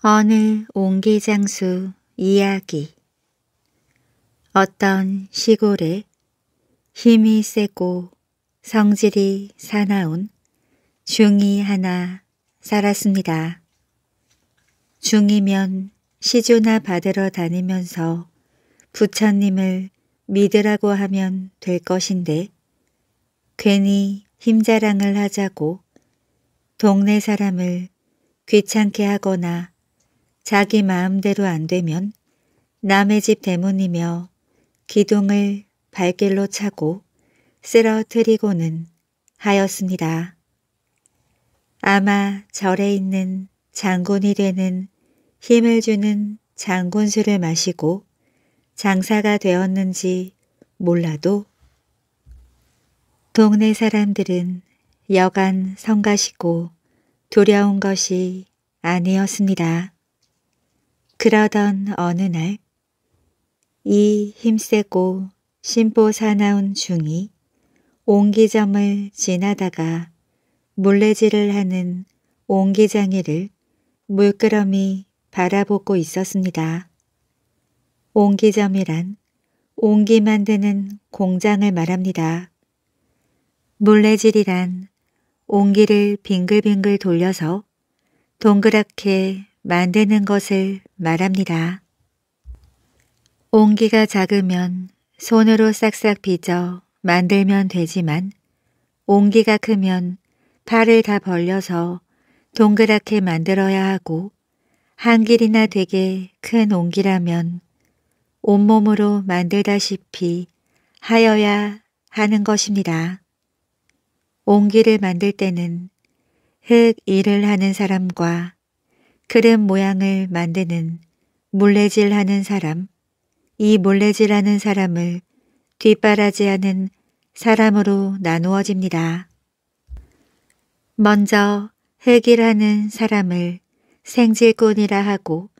어느 옹기장수 이야기 어떤 시골에 힘이 세고 성질이 사나운 중이 하나 살았습니다. 중이면 시주나 받으러 다니면서 부처님을 믿으라고 하면 될 것인데 괜히 힘자랑을 하자고 동네 사람을 귀찮게 하거나 자기 마음대로 안 되면 남의 집 대문이며 기둥을 발길로 차고 쓰러뜨리고는 하였습니다. 아마 절에 있는 장군이 되는 힘을 주는 장군술을 마시고 장사가 되었는지 몰라도 동네 사람들은 여간 성가시고 두려운 것이 아니었습니다. 그러던 어느 날 이 힘세고 심보 사나운 중이 옹기점을 지나다가 물레질을 하는 옹기장이를 물끄러미 바라보고 있었습니다. 옹기점이란 옹기 만드는 공장을 말합니다. 물레질이란 옹기를 빙글빙글 돌려서 동그랗게 만드는 것을 말합니다. 옹기가 작으면 손으로 싹싹 빚어 만들면 되지만 옹기가 크면 팔을 다 벌려서 동그랗게 만들어야 하고 한 길이나 되게 큰 옹기라면 온몸으로 만들다시피 하여야 하는 것입니다. 옹기를 만들 때는 흙 일을 하는 사람과 그릇 모양을 만드는 물레질 하는 사람, 이 물레질 하는 사람을 뒷바라지하는 사람으로 나누어집니다. 먼저 흙일하는 사람을 생질꾼이라 하고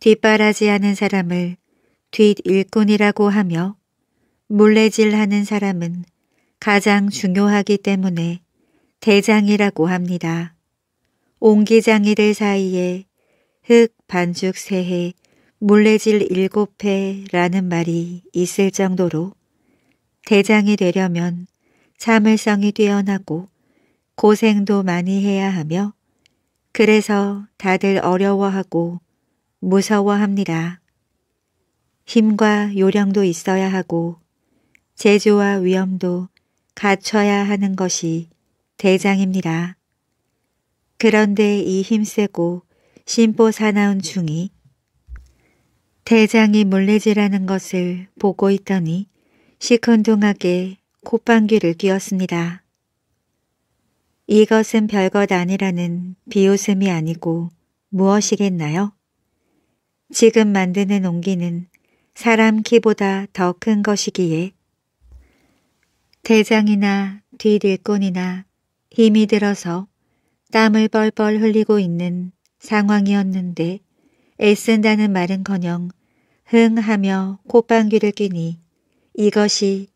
뒷바라지하는 사람을 뒷일꾼이라고 하며 물레질하는 사람은 가장 중요하기 때문에 대장이라고 합니다. 옹기장이들 사이에 흙 반죽 세해 물레질 일곱 해라는 말이 있을 정도로 대장이 되려면 참을성이 뛰어나고 고생도 많이 해야 하며 그래서 다들 어려워하고 무서워합니다. 힘과 요령도 있어야 하고 제조와 위험도 갖춰야 하는 것이 대장입니다. 그런데 이 힘세고 심보 사나운 중이 대장이 물레질하는 것을 보고 있더니 시큰둥하게 콧방귀를 뀌었습니다. 이것은 별것 아니라는 비웃음이 아니고 무엇이겠나요? 지금 만드는 옹기는 사람 키보다 더 큰 것이기에 대장이나 뒷일꾼이나 힘이 들어서 땀을 뻘뻘 흘리고 있는 상황이었는데 애쓴다는 말은커녕 흥 하며 콧방귀를 끼니 이것이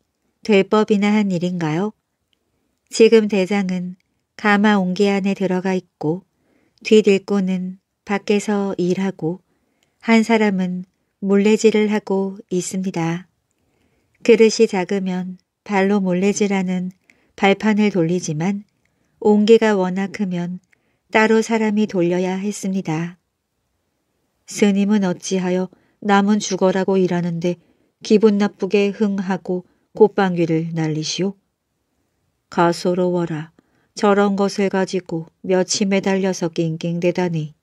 될 법이나 한 일인가요? 지금 대장은 가마 옹기 안에 들어가 있고 뒷 일꾼은 밖에서 일하고 한 사람은 물레질을 하고 있습니다. 그릇이 작으면 발로 몰래질하는 발판을 돌리지만 옹기가 워낙 크면 따로 사람이 돌려야 했습니다. 스님은 어찌하여 남은 죽어라고 일하는데 기분 나쁘게 흥하고 콧방귀를 날리시오? 가소로워라. 저런 것을 가지고 며칠 매달려서 낑낑대다니.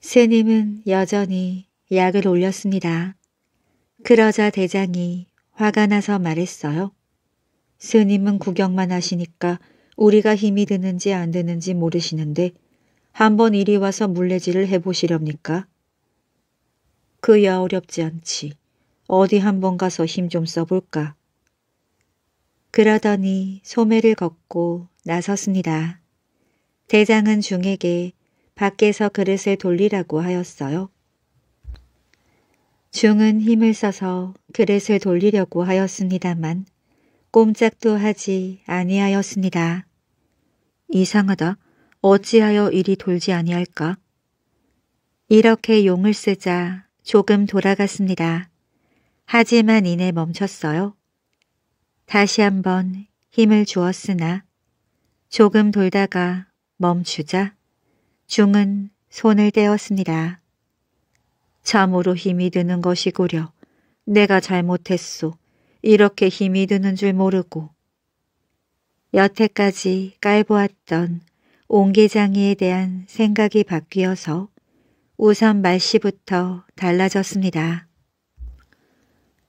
스님은 여전히 약을 올렸습니다. 그러자 대장이 화가 나서 말했어요. 스님은 구경만 하시니까 우리가 힘이 드는지 안 드는지 모르시는데 한번 이리 와서 물레질을 해보시렵니까? 그야 어렵지 않지. 어디 한번 가서 힘 좀 써볼까. 그러더니 소매를 걷고 나섰습니다. 대장은 중에게 밖에서 그릇을 돌리라고 하였어요. 중은 힘을 써서 그릇을 돌리려고 하였습니다만 꼼짝도 하지 아니하였습니다. 이상하다. 어찌하여 일이 돌지 아니할까? 이렇게 용을 쓰자 조금 돌아갔습니다. 하지만 이내 멈췄어요. 다시 한번 힘을 주었으나 조금 돌다가 멈추자 중은 손을 떼었습니다. 참으로 힘이 드는 것이구려. 내가 잘못했소. 이렇게 힘이 드는 줄 모르고. 여태까지 깔보았던 옹기장이에 대한 생각이 바뀌어서 우선 말씨부터 달라졌습니다.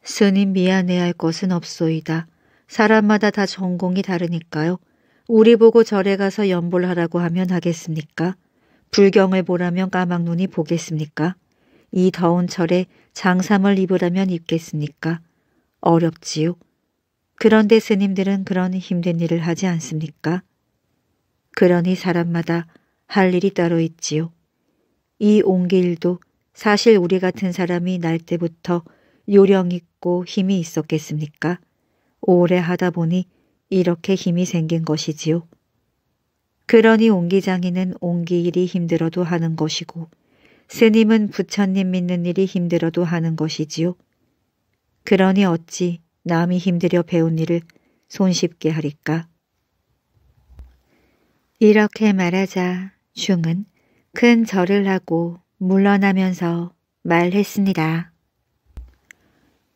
스님 미안해할 것은 없소이다. 사람마다 다 전공이 다르니까요. 우리 보고 절에 가서 연불하라고 하면 하겠습니까? 불경을 보라면 까막눈이 보겠습니까? 이 더운 철에 장삼을 입으라면 입겠습니까? 어렵지요. 그런데 스님들은 그런 힘든 일을 하지 않습니까? 그러니 사람마다 할 일이 따로 있지요. 이 옹기일도 사실 우리 같은 사람이 날 때부터 요령 있고 힘이 있었겠습니까? 오래 하다 보니 이렇게 힘이 생긴 것이지요. 그러니 옹기장이는 옹기일이 힘들어도 하는 것이고 스님은 부처님 믿는 일이 힘들어도 하는 것이지요. 그러니 어찌 남이 힘들여 배운 일을 손쉽게 하리까? 이렇게 말하자 중은 큰 절을 하고 물러나면서 말했습니다.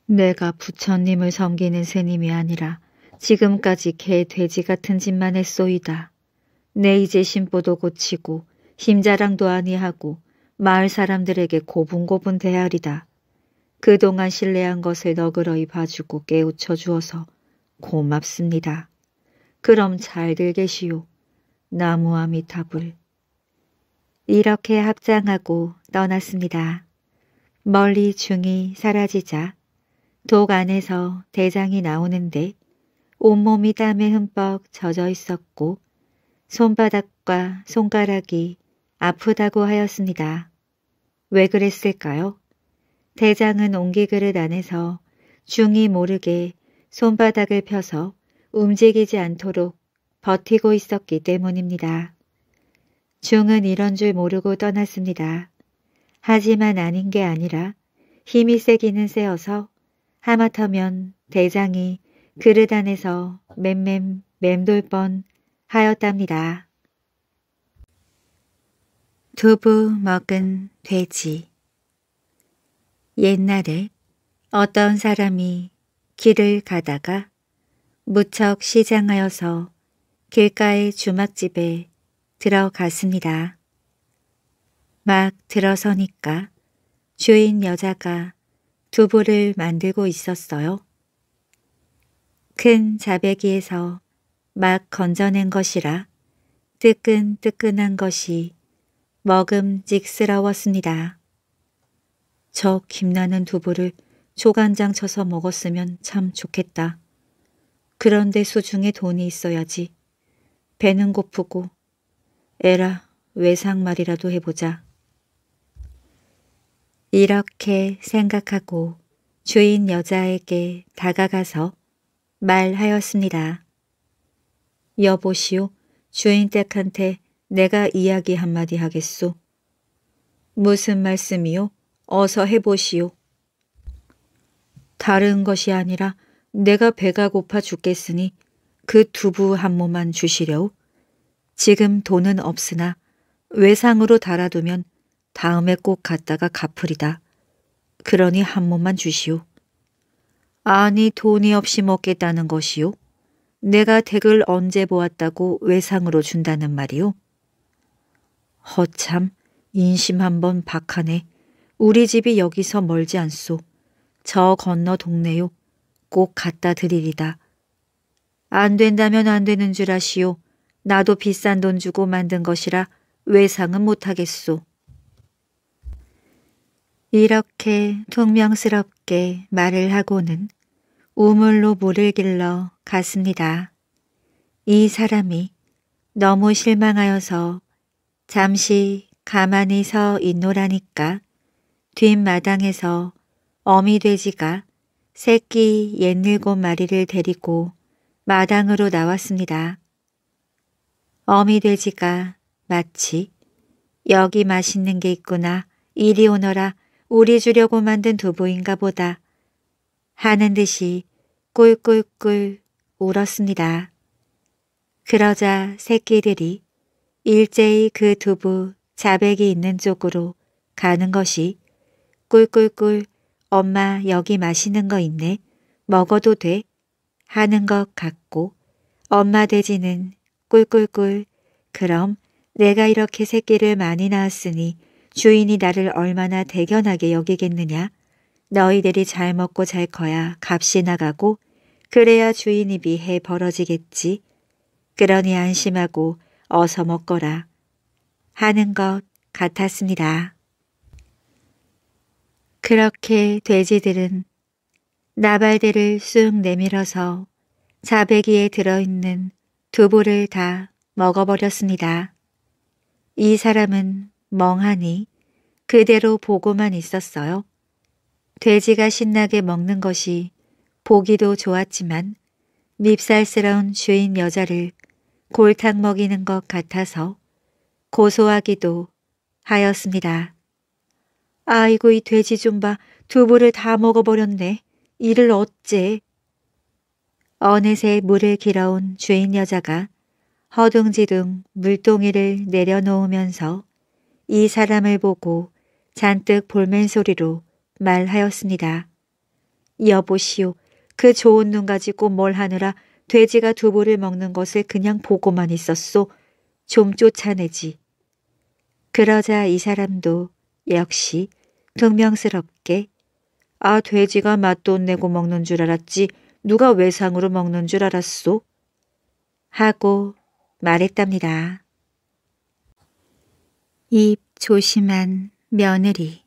내가 부처님을 섬기는 스님이 아니라 지금까지 개 돼지 같은 짓만 했소이다. 내 이제 심보도 고치고 힘자랑도 아니하고 마을 사람들에게 고분고분 대하리다. 그동안 신뢰한 것을 너그러이 봐주고 깨우쳐 주어서 고맙습니다. 그럼 잘들 계시오. 나무아미타불. 이렇게 합장하고 떠났습니다. 멀리 중이 사라지자 독 안에서 대장이 나오는데 온몸이 땀에 흠뻑 젖어 있었고 손바닥과 손가락이 아프다고 하였습니다. 왜 그랬을까요? 대장은 옹기그릇 안에서 중이 모르게 손바닥을 펴서 움직이지 않도록 버티고 있었기 때문입니다. 중은 이런 줄 모르고 떠났습니다. 하지만 아닌 게 아니라 힘이 세기는 세어서 하마터면 대장이 그릇 안에서 맴맴 맴돌 뻔 하였답니다. 두부 먹은 돼지 옛날에 어떤 사람이 길을 가다가 무척 시장하여서 길가의 주막집에 들어갔습니다. 막 들어서니까 주인 여자가 두부를 만들고 있었어요. 큰 자배기에서 막 건져낸 것이라 뜨끈뜨끈한 것이 먹음직스러웠습니다. 저 김나는 두부를 조간장 쳐서 먹었으면 참 좋겠다. 그런데 수중에 돈이 있어야지. 배는 고프고 에라 외상말이라도 해보자. 이렇게 생각하고 주인 여자에게 다가가서 말하였습니다. 여보시오, 주인 댁한테 내가 이야기 한마디 하겠소. 무슨 말씀이요? 어서 해보시오. 다른 것이 아니라 내가 배가 고파 죽겠으니 그 두부 한 모만 주시려우. 지금 돈은 없으나 외상으로 달아두면 다음에 꼭 갔다가 갚으리다. 그러니 한 몸만 주시오. 아니 돈이 없이 먹겠다는 것이오. 내가 댁을 언제 보았다고 외상으로 준다는 말이오. 허참 인심 한번 박하네. 우리 집이 여기서 멀지 않소. 저 건너 동네요. 꼭 갖다 드리리다. 안 된다면 안 되는 줄 아시오. 나도 비싼 돈 주고 만든 것이라 외상은 못하겠소. 이렇게 퉁명스럽게 말을 하고는 우물로 물을 길러 갔습니다. 이 사람이 너무 실망하여서 잠시 가만히 서 있노라니까 뒷마당에서 어미 돼지가 새끼 옛일곱 마리를 데리고 마당으로 나왔습니다. 어미 돼지가 마치 여기 맛있는 게 있구나. 이리 오너라. 우리 주려고 만든 두부인가 보다. 하는 듯이 꿀꿀꿀 울었습니다. 그러자 새끼들이 일제히 그 두부 자백이 있는 쪽으로 가는 것이 꿀꿀꿀 엄마 여기 맛있는 거 있네. 먹어도 돼. 하는 것 같고 엄마 돼지는 꿀꿀꿀 그럼 내가 이렇게 새끼를 많이 낳았으니 주인이 나를 얼마나 대견하게 여기겠느냐. 너희들이 잘 먹고 잘 커야 값이 나가고 그래야 주인 입이 해 벌어지겠지. 그러니 안심하고 어서 먹거라. 하는 것 같았습니다. 그렇게 돼지들은 나발대를 쑥 내밀어서 자배기에 들어있는 두부를 다 먹어버렸습니다. 이 사람은 멍하니 그대로 보고만 있었어요. 돼지가 신나게 먹는 것이 보기도 좋았지만 밉살스러운 주인 여자를 골탕 먹이는 것 같아서 고소하기도 하였습니다. 아이고 이 돼지 좀 봐. 두부를 다 먹어버렸네. 이를 어째. 어느새 물을 길어온 주인 여자가 허둥지둥 물동이를 내려놓으면서 이 사람을 보고 잔뜩 볼멘 소리로 말하였습니다. 여보시오, 그 좋은 눈 가지고 뭘 하느라 돼지가 두부를 먹는 것을 그냥 보고만 있었소. 좀 쫓아내지. 그러자 이 사람도 역시 동명스럽게 아 돼지가 맛돈 내고 먹는 줄 알았지 누가 외상으로 먹는 줄 알았소? 하고 말했답니다. 입 조심한 며느리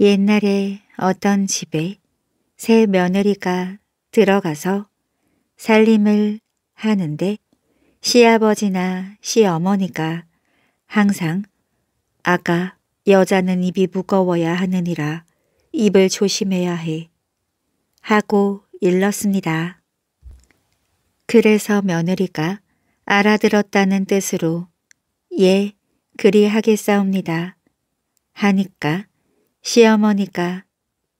옛날에 어떤 집에 새 며느리가 들어가서 살림을 하는데 시아버지나 시어머니가 항상 아가 여자는 입이 무거워야 하느니라 입을 조심해야 해 하고 일렀습니다. 그래서 며느리가 알아들었다는 뜻으로 예 그리하겠사옵니다 하니까 시어머니가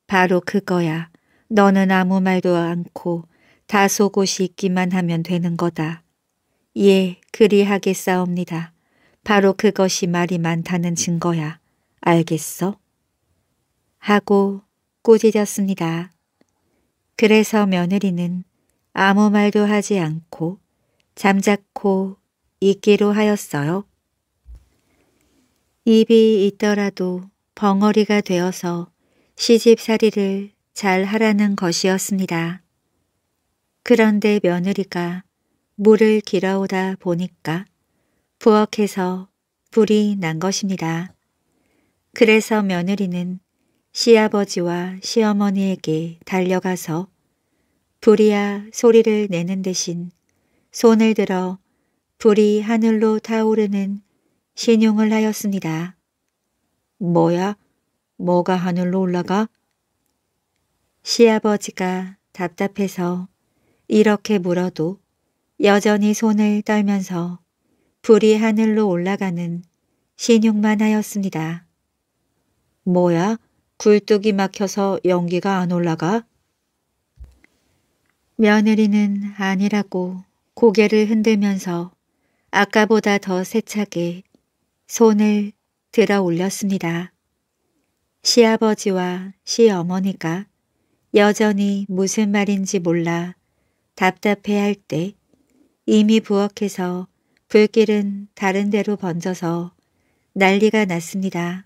바로 그거야 너는 아무 말도 않고 다 속옷이 있기만 하면 되는 거다. 예, 그리하겠사옵니다. 바로 그것이 말이 많다는 증거야. 알겠어? 하고 꾸짖었습니다. 그래서 며느리는 아무 말도 하지 않고 잠자코 있기로 하였어요. 입이 있더라도 벙어리가 되어서 시집살이를 잘 하라는 것이었습니다. 그런데 며느리가 물을 길어오다 보니까 부엌에서 불이 난 것입니다. 그래서 며느리는 시아버지와 시어머니에게 달려가서 불이야 소리를 내는 대신 손을 들어 불이 하늘로 타오르는 신용을 하였습니다. 뭐야? 뭐가 하늘로 올라가? 시아버지가 답답해서 이렇게 물어도 여전히 손을 떨면서 불이 하늘로 올라가는 신용만 하였습니다. 뭐야? 굴뚝이 막혀서 연기가 안 올라가? 며느리는 아니라고 고개를 흔들면서 아까보다 더 세차게 손을 들어 올렸습니다. 시아버지와 시어머니가 여전히 무슨 말인지 몰라 답답해할 때 이미 부엌에서 불길은 다른 데로 번져서 난리가 났습니다.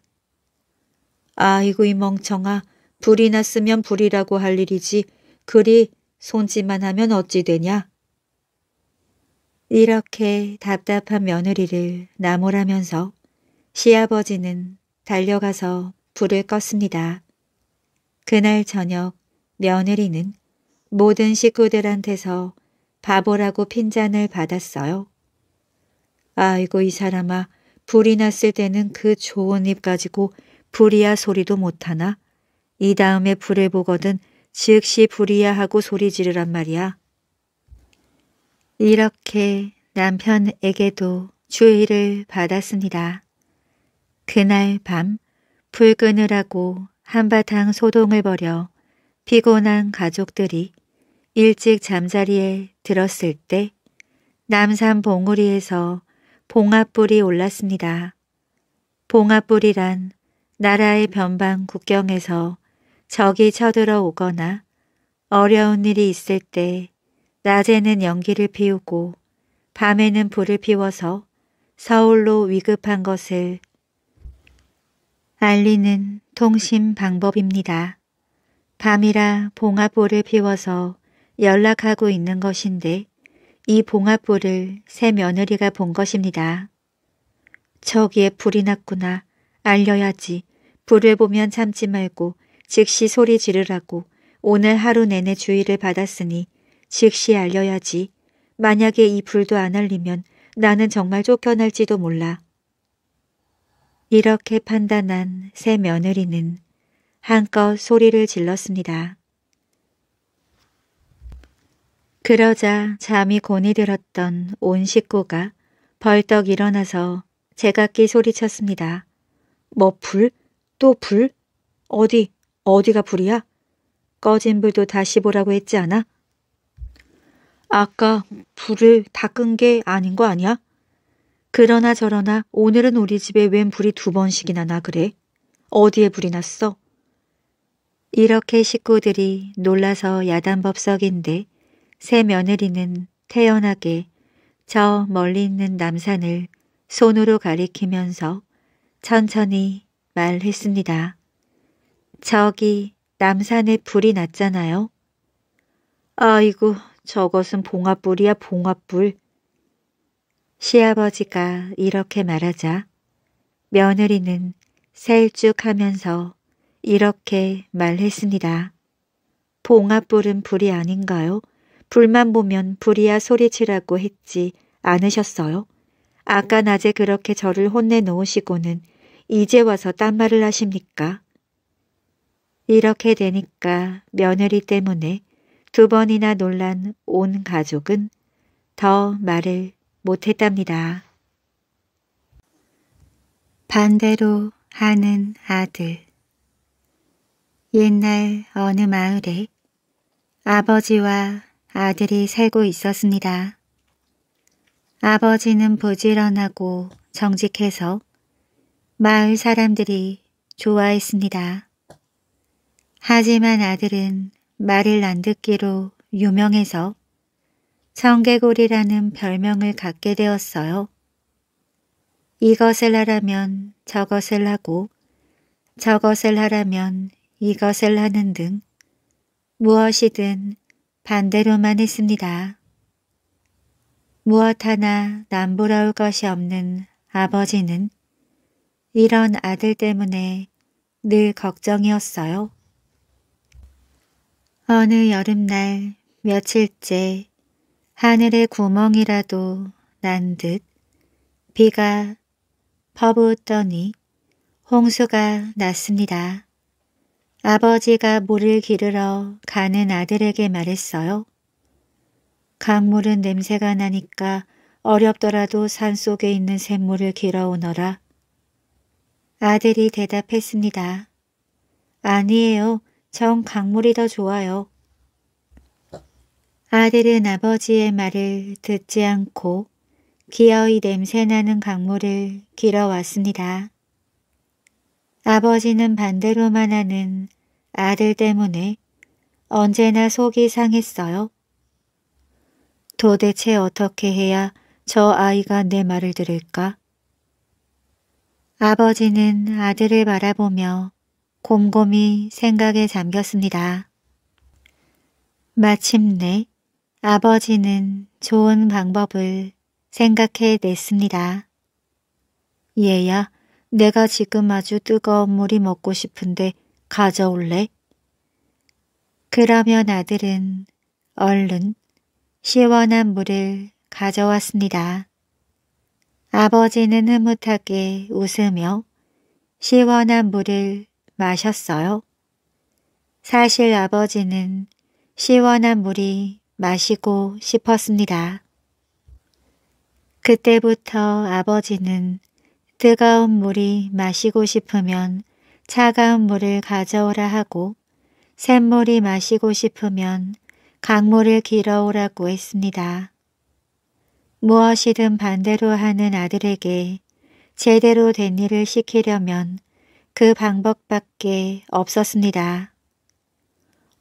아이고 이 멍청아 불이 났으면 불이라고 할 일이지 그리 손짓만 하면 어찌 되냐. 이렇게 답답한 며느리를 나무라면서 시아버지는 달려가서 불을 껐습니다. 그날 저녁 며느리는 모든 식구들한테서 바보라고 핀잔을 받았어요. 아이고 이 사람아 불이 났을 때는 그 좋은 입 가지고 불이야 소리도 못하나? 이 다음에 불을 보거든 즉시 불이야 하고 소리 지르란 말이야. 이렇게 남편에게도 주의를 받았습니다. 그날 밤 불 끄느라고 한바탕 소동을 벌여 피곤한 가족들이 일찍 잠자리에 들었을 때 남산 봉우리에서 봉합불이 올랐습니다. 봉합불이란 나라의 변방 국경에서 적이 쳐들어 오거나 어려운 일이 있을 때 낮에는 연기를 피우고 밤에는 불을 피워서 서울로 위급한 것을 알리는 통신 방법입니다. 밤이라 봉합불을 피워서 연락하고 있는 것인데 이 봉합불을 새 며느리가 본 것입니다. 저기에 불이 났구나. 알려야지. 불을 보면 참지 말고 즉시 소리 지르라고 오늘 하루 내내 주의를 받았으니 즉시 알려야지. 만약에 이 불도 안 알리면 나는 정말 쫓겨날지도 몰라. 이렇게 판단한 새 며느리는 한껏 소리를 질렀습니다. 그러자 잠이 곤이 들었던 온 식구가 벌떡 일어나서 제각기 소리쳤습니다. 뭐 불? 또 불? 어디? 어디가 불이야? 꺼진 불도 다시 보라고 했지 않아? 아까 불을 다 끈 게 아닌 거 아니야? 그러나 저러나 오늘은 우리 집에 웬 불이 두 번씩이나 나 그래? 어디에 불이 났어? 이렇게 식구들이 놀라서 야단법석인데 새 며느리는 태연하게 저 멀리 있는 남산을 손으로 가리키면서 천천히 말했습니다. 저기 남산에 불이 났잖아요. 아이고 저것은 봉합불이야 봉합불. 시아버지가 이렇게 말하자 며느리는 셀쭉하면서 이렇게 말했습니다. 봉합불은 불이 아닌가요? 불만 보면 불이야 소리치라고 했지 않으셨어요? 아까 낮에 그렇게 저를 혼내 놓으시고는 이제 와서 딴 말을 하십니까? 이렇게 되니까 며느리 때문에 두 번이나 놀란 온 가족은 더 말을 못했답니다. 반대로 하는 아들 옛날 어느 마을에 아버지와 아들이 살고 있었습니다. 아버지는 부지런하고 정직해서 마을 사람들이 좋아했습니다. 하지만 아들은 말을 안 듣기로 유명해서 청개구리라는 별명을 갖게 되었어요. 이것을 하라면 저것을 하고 저것을 하라면 이것을 하는 등 무엇이든 반대로만 했습니다. 무엇 하나 남부러울 것이 없는 아버지는 이런 아들 때문에 늘 걱정이었어요. 어느 여름날 며칠째 하늘에 구멍이라도 난 듯 비가 퍼붓더니 홍수가 났습니다. 아버지가 물을 기르러 가는 아들에게 말했어요. 강물은 냄새가 나니까 어렵더라도 산속에 있는 샘물을 길어오너라. 아들이 대답했습니다. 아니에요. 전 강물이 더 좋아요. 아들은 아버지의 말을 듣지 않고 기어이 냄새나는 강물을 길어왔습니다. 아버지는 반대로만 하는 아들 때문에 언제나 속이 상했어요. 도대체 어떻게 해야 저 아이가 내 말을 들을까? 아버지는 아들을 바라보며 곰곰이 생각에 잠겼습니다. 마침내 아버지는 좋은 방법을 생각해 냈습니다. 얘야, 내가 지금 아주 뜨거운 물이 먹고 싶은데 가져올래? 그러면 아들은 얼른 시원한 물을 가져왔습니다. 아버지는 흐뭇하게 웃으며 시원한 물을 마셨어요. 사실 아버지는 시원한 물이 마시고 싶었습니다. 그때부터 아버지는 뜨거운 물이 마시고 싶으면 차가운 물을 가져오라 하고 샘물이 마시고 싶으면 강물을 길어오라고 했습니다. 무엇이든 반대로 하는 아들에게 제대로 된 일을 시키려면 그 방법밖에 없었습니다.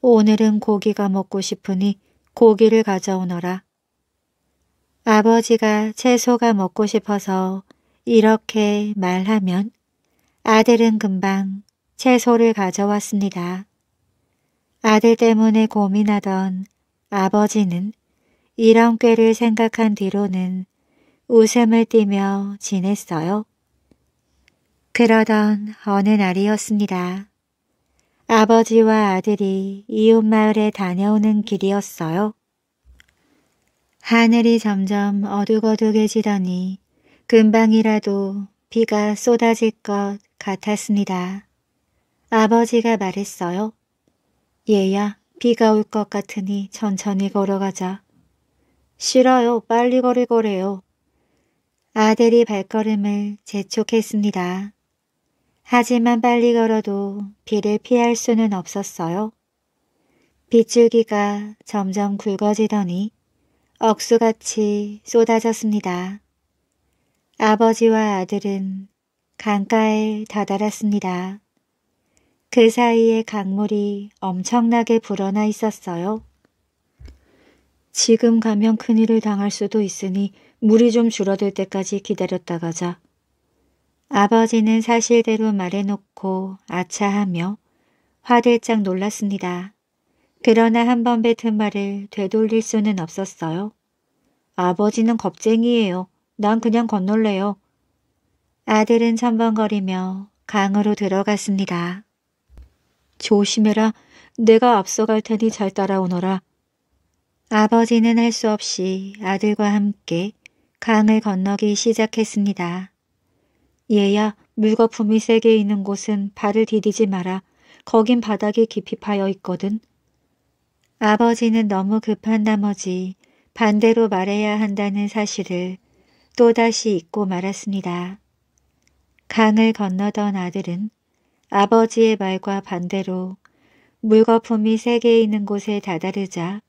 오늘은 고기가 먹고 싶으니 고기를 가져오너라. 아버지가 채소가 먹고 싶어서 이렇게 말하면 아들은 금방 채소를 가져왔습니다. 아들 때문에 고민하던 아버지는 이런 꾀를 생각한 뒤로는 웃음을 띠며 지냈어요. 그러던 어느 날이었습니다. 아버지와 아들이 이웃마을에 다녀오는 길이었어요. 하늘이 점점 어둑어둑해지더니 금방이라도 비가 쏟아질 것 같았습니다. 아버지가 말했어요. 얘야, 비가 올 것 같으니 천천히 걸어가자. 싫어요. 빨리 걸으거래요. 아들이 발걸음을 재촉했습니다. 하지만 빨리 걸어도 비를 피할 수는 없었어요. 빗줄기가 점점 굵어지더니 억수같이 쏟아졌습니다. 아버지와 아들은 강가에 다다랐습니다. 그 사이에 강물이 엄청나게 불어나 있었어요. 지금 가면 큰일을 당할 수도 있으니 물이 좀 줄어들 때까지 기다렸다 가자. 아버지는 사실대로 말해놓고 아차하며 화들짝 놀랐습니다. 그러나 한 번 뱉은 말을 되돌릴 수는 없었어요. 아버지는 겁쟁이에요. 난 그냥 건널래요. 아들은 첨벙거리며 강으로 들어갔습니다. 조심해라. 내가 앞서갈 테니 잘 따라오너라. 아버지는 할 수 없이 아들과 함께 강을 건너기 시작했습니다. 얘야, 물거품이 세게 있는 곳은 발을 디디지 마라. 거긴 바닥이 깊이 파여 있거든. 아버지는 너무 급한 나머지 반대로 말해야 한다는 사실을 또다시 잊고 말았습니다. 강을 건너던 아들은 아버지의 말과 반대로 물거품이 세게 있는 곳에 다다르자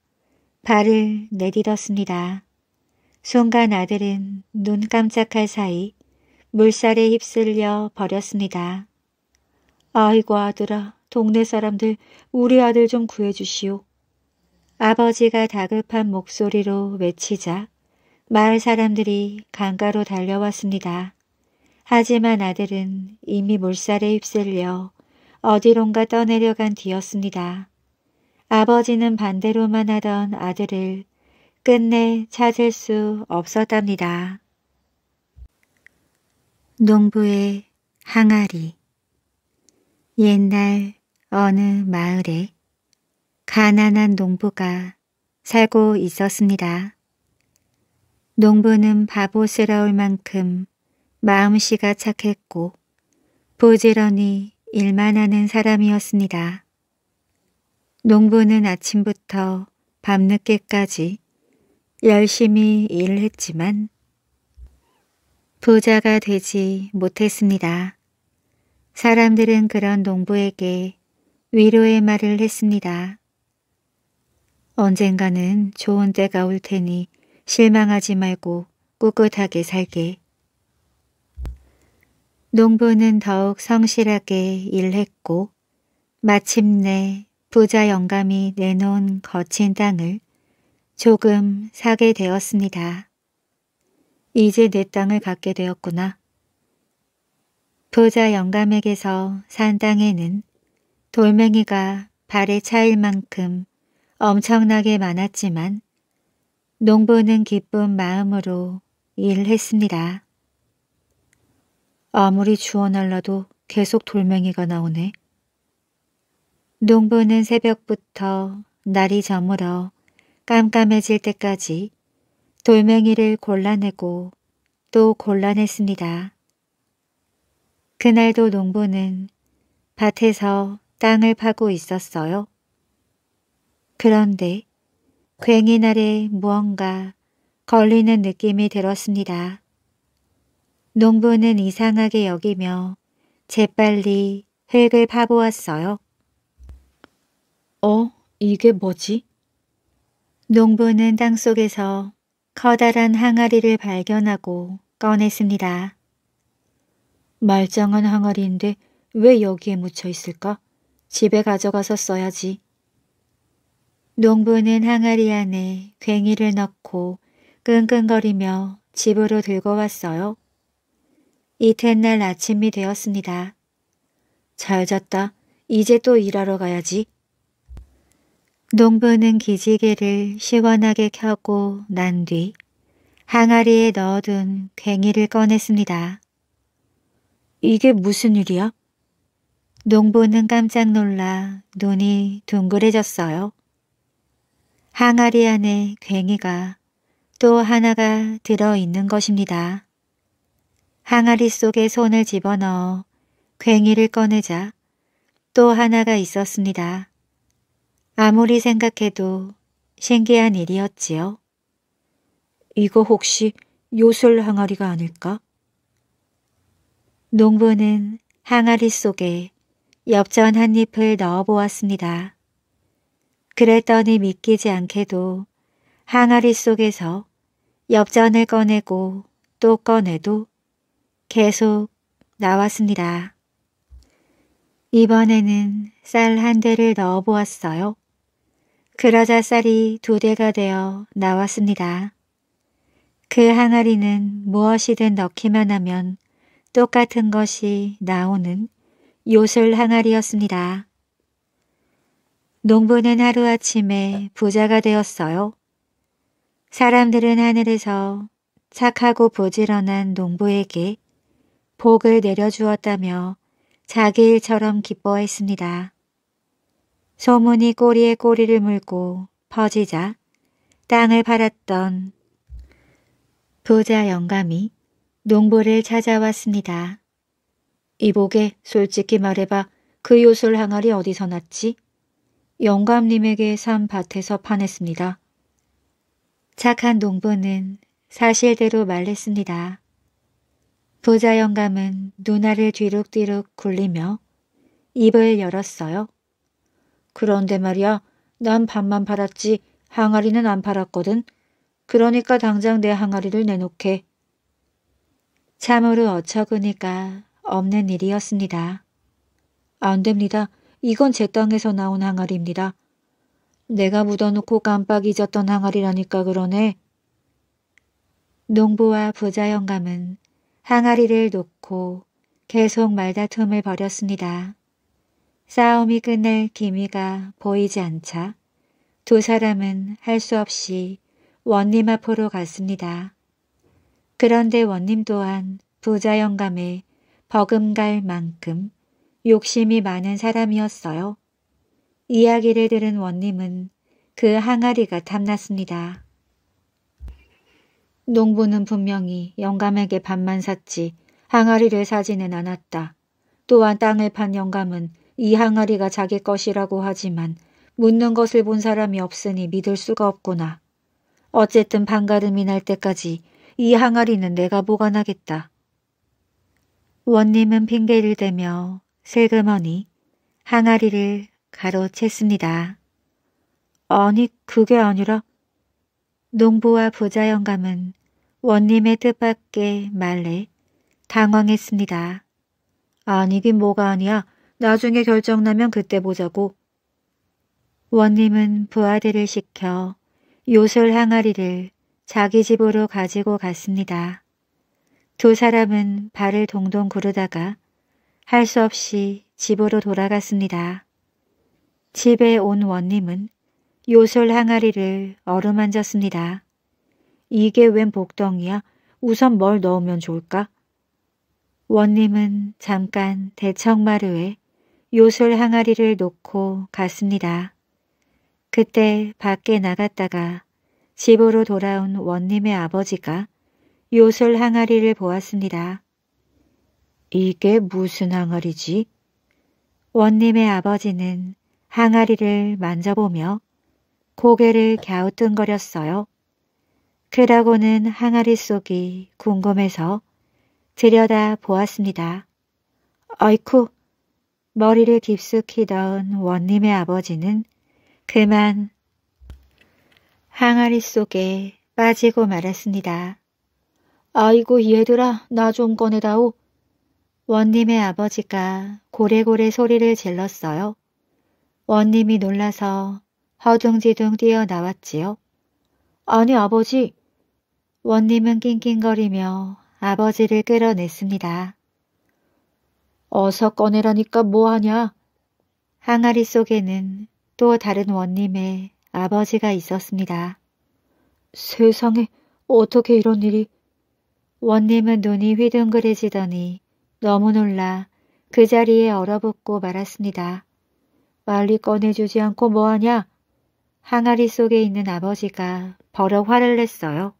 발을 내딛었습니다. 순간 아들은 눈 깜짝할 사이 물살에 휩쓸려 버렸습니다. 아이고 아들아 동네 사람들 우리 아들 좀 구해주시오. 아버지가 다급한 목소리로 외치자 마을 사람들이 강가로 달려왔습니다. 하지만 아들은 이미 물살에 휩쓸려 어디론가 떠내려간 뒤였습니다. 아버지는 반대로만 하던 아들을 끝내 찾을 수 없었답니다. 농부의 항아리 옛날 어느 마을에 가난한 농부가 살고 있었습니다. 농부는 바보스러울 만큼 마음씨가 착했고 부지런히 일만 하는 사람이었습니다. 농부는 아침부터 밤늦게까지 열심히 일을 했지만 부자가 되지 못했습니다. 사람들은 그런 농부에게 위로의 말을 했습니다. 언젠가는 좋은 때가 올 테니 실망하지 말고 꿋꿋하게 살게. 농부는 더욱 성실하게 일했고 마침내 부자 영감이 내놓은 거친 땅을 조금 사게 되었습니다. 이제 내 땅을 갖게 되었구나. 부자 영감에게서 산 땅에는 돌멩이가 발에 차일 만큼 엄청나게 많았지만 농부는 기쁜 마음으로 일했습니다. 아무리 주워 날라도 계속 돌멩이가 나오네. 농부는 새벽부터 날이 저물어 깜깜해질 때까지 돌멩이를 골라내고 또 골라냈습니다. 그날도 농부는 밭에서 땅을 파고 있었어요. 그런데 괭이 날에 무언가 걸리는 느낌이 들었습니다. 농부는 이상하게 여기며 재빨리 흙을 파보았어요. 어? 이게 뭐지? 농부는 땅속에서 커다란 항아리를 발견하고 꺼냈습니다. 말짱한 항아리인데 왜 여기에 묻혀 있을까? 집에 가져가서 써야지. 농부는 항아리 안에 괭이를 넣고 끙끙거리며 집으로 들고 왔어요. 이튿날 아침이 되었습니다. 잘 잤다. 이제 또 일하러 가야지. 농부는 기지개를 시원하게 켜고 난 뒤 항아리에 넣어둔 괭이를 꺼냈습니다. 이게 무슨 일이야? 농부는 깜짝 놀라 눈이 둥그레졌어요. 항아리 안에 괭이가 또 하나가 들어있는 것입니다. 항아리 속에 손을 집어넣어 괭이를 꺼내자 또 하나가 있었습니다. 아무리 생각해도 신기한 일이었지요. 이거 혹시 요술 항아리가 아닐까? 농부는 항아리 속에 엽전 한 잎을 넣어보았습니다. 그랬더니 믿기지 않게도 항아리 속에서 엽전을 꺼내고 또 꺼내도 계속 나왔습니다. 이번에는 쌀 한 대를 넣어보았어요. 그러자 쌀이 두 대가 되어 나왔습니다. 그 항아리는 무엇이든 넣기만 하면 똑같은 것이 나오는 요술 항아리였습니다. 농부는 하루아침에 부자가 되었어요. 사람들은 하늘에서 착하고 부지런한 농부에게 복을 내려주었다며 자기 일처럼 기뻐했습니다. 소문이 꼬리에 꼬리를 물고 퍼지자 땅을 팔았던 부자 영감이 농부를 찾아왔습니다. 이복에 솔직히 말해봐 그 요술 항아리 어디서 났지? 영감님에게 산 밭에서 파냈습니다. 착한 농부는 사실대로 말했습니다. 부자 영감은 누나를 뒤룩뒤룩 굴리며 입을 열었어요. 그런데 말이야 난 밥만 팔았지 항아리는 안 팔았거든. 그러니까 당장 내 항아리를 내놓게. 참으로 어처구니가 없는 일이었습니다. 안 됩니다. 이건 제 땅에서 나온 항아리입니다. 내가 묻어놓고 깜빡 잊었던 항아리라니까 그러네. 농부와 부자 영감은 항아리를 놓고 계속 말다툼을 벌였습니다. 싸움이 끝날 기미가 보이지 않자 두 사람은 할 수 없이 원님 앞으로 갔습니다. 그런데 원님 또한 부자 영감에 버금갈 만큼 욕심이 많은 사람이었어요. 이야기를 들은 원님은 그 항아리가 탐났습니다. 농부는 분명히 영감에게 밥만 샀지 항아리를 사지는 않았다. 또한 땅을 판 영감은 이 항아리가 자기 것이라고 하지만 묻는 것을 본 사람이 없으니 믿을 수가 없구나. 어쨌든 반가름이 날 때까지 이 항아리는 내가 보관하겠다. 원님은 핑계를 대며 슬그머니 항아리를 가로챘습니다. 아니 그게 아니라 농부와 부자 영감은 원님의 뜻밖의 말에 당황했습니다. 아니긴 뭐가 아니야. 나중에 결정 나면 그때 보자고. 원님은 부하들을 시켜 요술 항아리를 자기 집으로 가지고 갔습니다. 두 사람은 발을 동동 구르다가 할 수 없이 집으로 돌아갔습니다. 집에 온 원님은 요술 항아리를 어루만졌습니다. 이게 웬 복덩이야? 우선 뭘 넣으면 좋을까? 원님은 잠깐 대청마루에 요술 항아리를 놓고 갔습니다. 그때 밖에 나갔다가 집으로 돌아온 원님의 아버지가 요술 항아리를 보았습니다. 이게 무슨 항아리지? 원님의 아버지는 항아리를 만져보며 고개를 갸우뚱거렸어요. 그러고는 항아리 속이 궁금해서 들여다 보았습니다. 아이쿠, 머리를 깊숙이 넣은 원님의 아버지는 그만 항아리 속에 빠지고 말았습니다. 아이고 얘들아 나 좀 꺼내다오. 원님의 아버지가 고래고래 소리를 질렀어요. 원님이 놀라서 허둥지둥 뛰어나왔지요. 아니 아버지. 원님은 낑낑거리며 아버지를 끌어냈습니다. 어서 꺼내라니까 뭐하냐. 항아리 속에는 또 다른 원님의 아버지가 있었습니다. 세상에 어떻게 이런 일이. 원님은 눈이 휘둥그레지더니 너무 놀라 그 자리에 얼어붙고 말았습니다. 빨리 꺼내주지 않고 뭐하냐? 항아리 속에 있는 아버지가 버럭 화를 냈어요.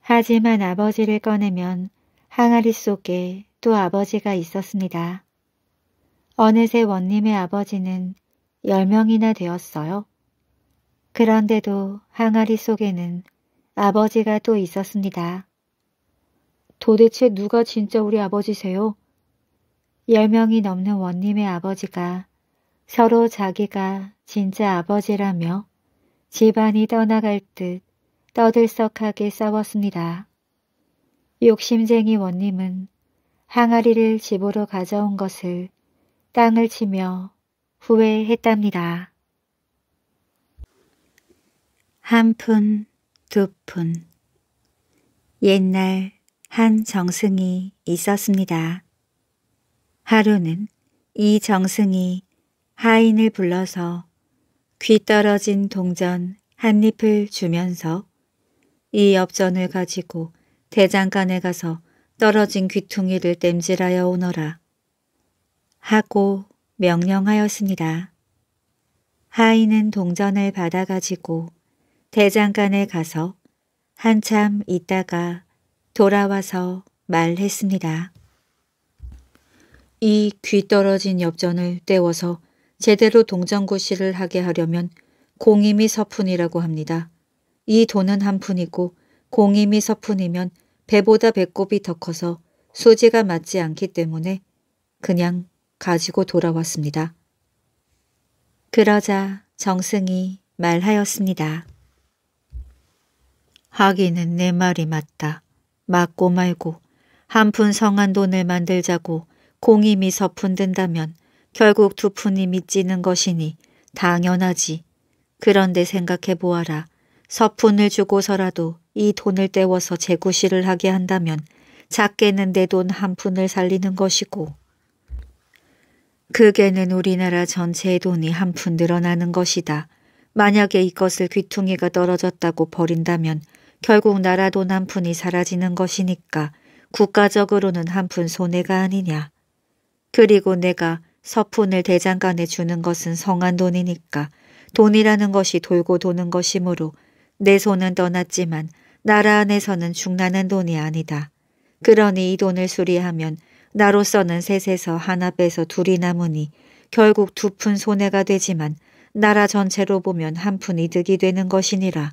하지만 아버지를 꺼내면 항아리 속에 또 아버지가 있었습니다. 어느새 원님의 아버지는 열명이나 되었어요. 그런데도 항아리 속에는 아버지가 또 있었습니다. 도대체 누가 진짜 우리 아버지세요? 열 명이 넘는 원님의 아버지가 서로 자기가 진짜 아버지라며 집안이 떠나갈 듯 떠들썩하게 싸웠습니다. 욕심쟁이 원님은 항아리를 집으로 가져온 것을 땅을 치며 후회했답니다. 한 푼, 두 푼. 옛날 한 정승이 있었습니다. 하루는 이 정승이 하인을 불러서 귀 떨어진 동전 한 잎을 주면서 이 엽전을 가지고 대장간에 가서 떨어진 귀퉁이를 땜질하여 오너라 하고 명령하였습니다. 하인은 동전을 받아가지고 대장간에 가서 한참 있다가 돌아와서 말했습니다. 이 귀 떨어진 엽전을 떼워서 제대로 동전구실을 하게 하려면 공임이 서푼이라고 합니다. 이 돈은 한 푼이고 공임이 서푼이면 배보다 배꼽이 더 커서 수지가 맞지 않기 때문에 그냥 가지고 돌아왔습니다. 그러자 정승이 말하였습니다. 하기는 내 말이 맞다. 맞고 말고 한 푼 성한 돈을 만들자고 공임이 서푼 든다면 결국 두 푼이 미찌는 것이니 당연하지. 그런데 생각해 보아라. 서푼을 주고서라도 이 돈을 떼워서 재구실을 하게 한다면 작게는 내 돈 한 푼을 살리는 것이고 그게는 우리나라 전체의 돈이 한 푼 늘어나는 것이다. 만약에 이것을 귀퉁이가 떨어졌다고 버린다면 결국 나라 돈 한 푼이 사라지는 것이니까 국가적으로는 한 푼 손해가 아니냐. 그리고 내가 서푼을 대장간에 주는 것은 성한 돈이니까 돈이라는 것이 돌고 도는 것이므로 내 손은 떠났지만 나라 안에서는 중나는 돈이 아니다. 그러니 이 돈을 수리하면 나로서는 셋에서 하나 빼서 둘이 남으니 결국 두 푼 손해가 되지만 나라 전체로 보면 한 푼 이득이 되는 것이니라.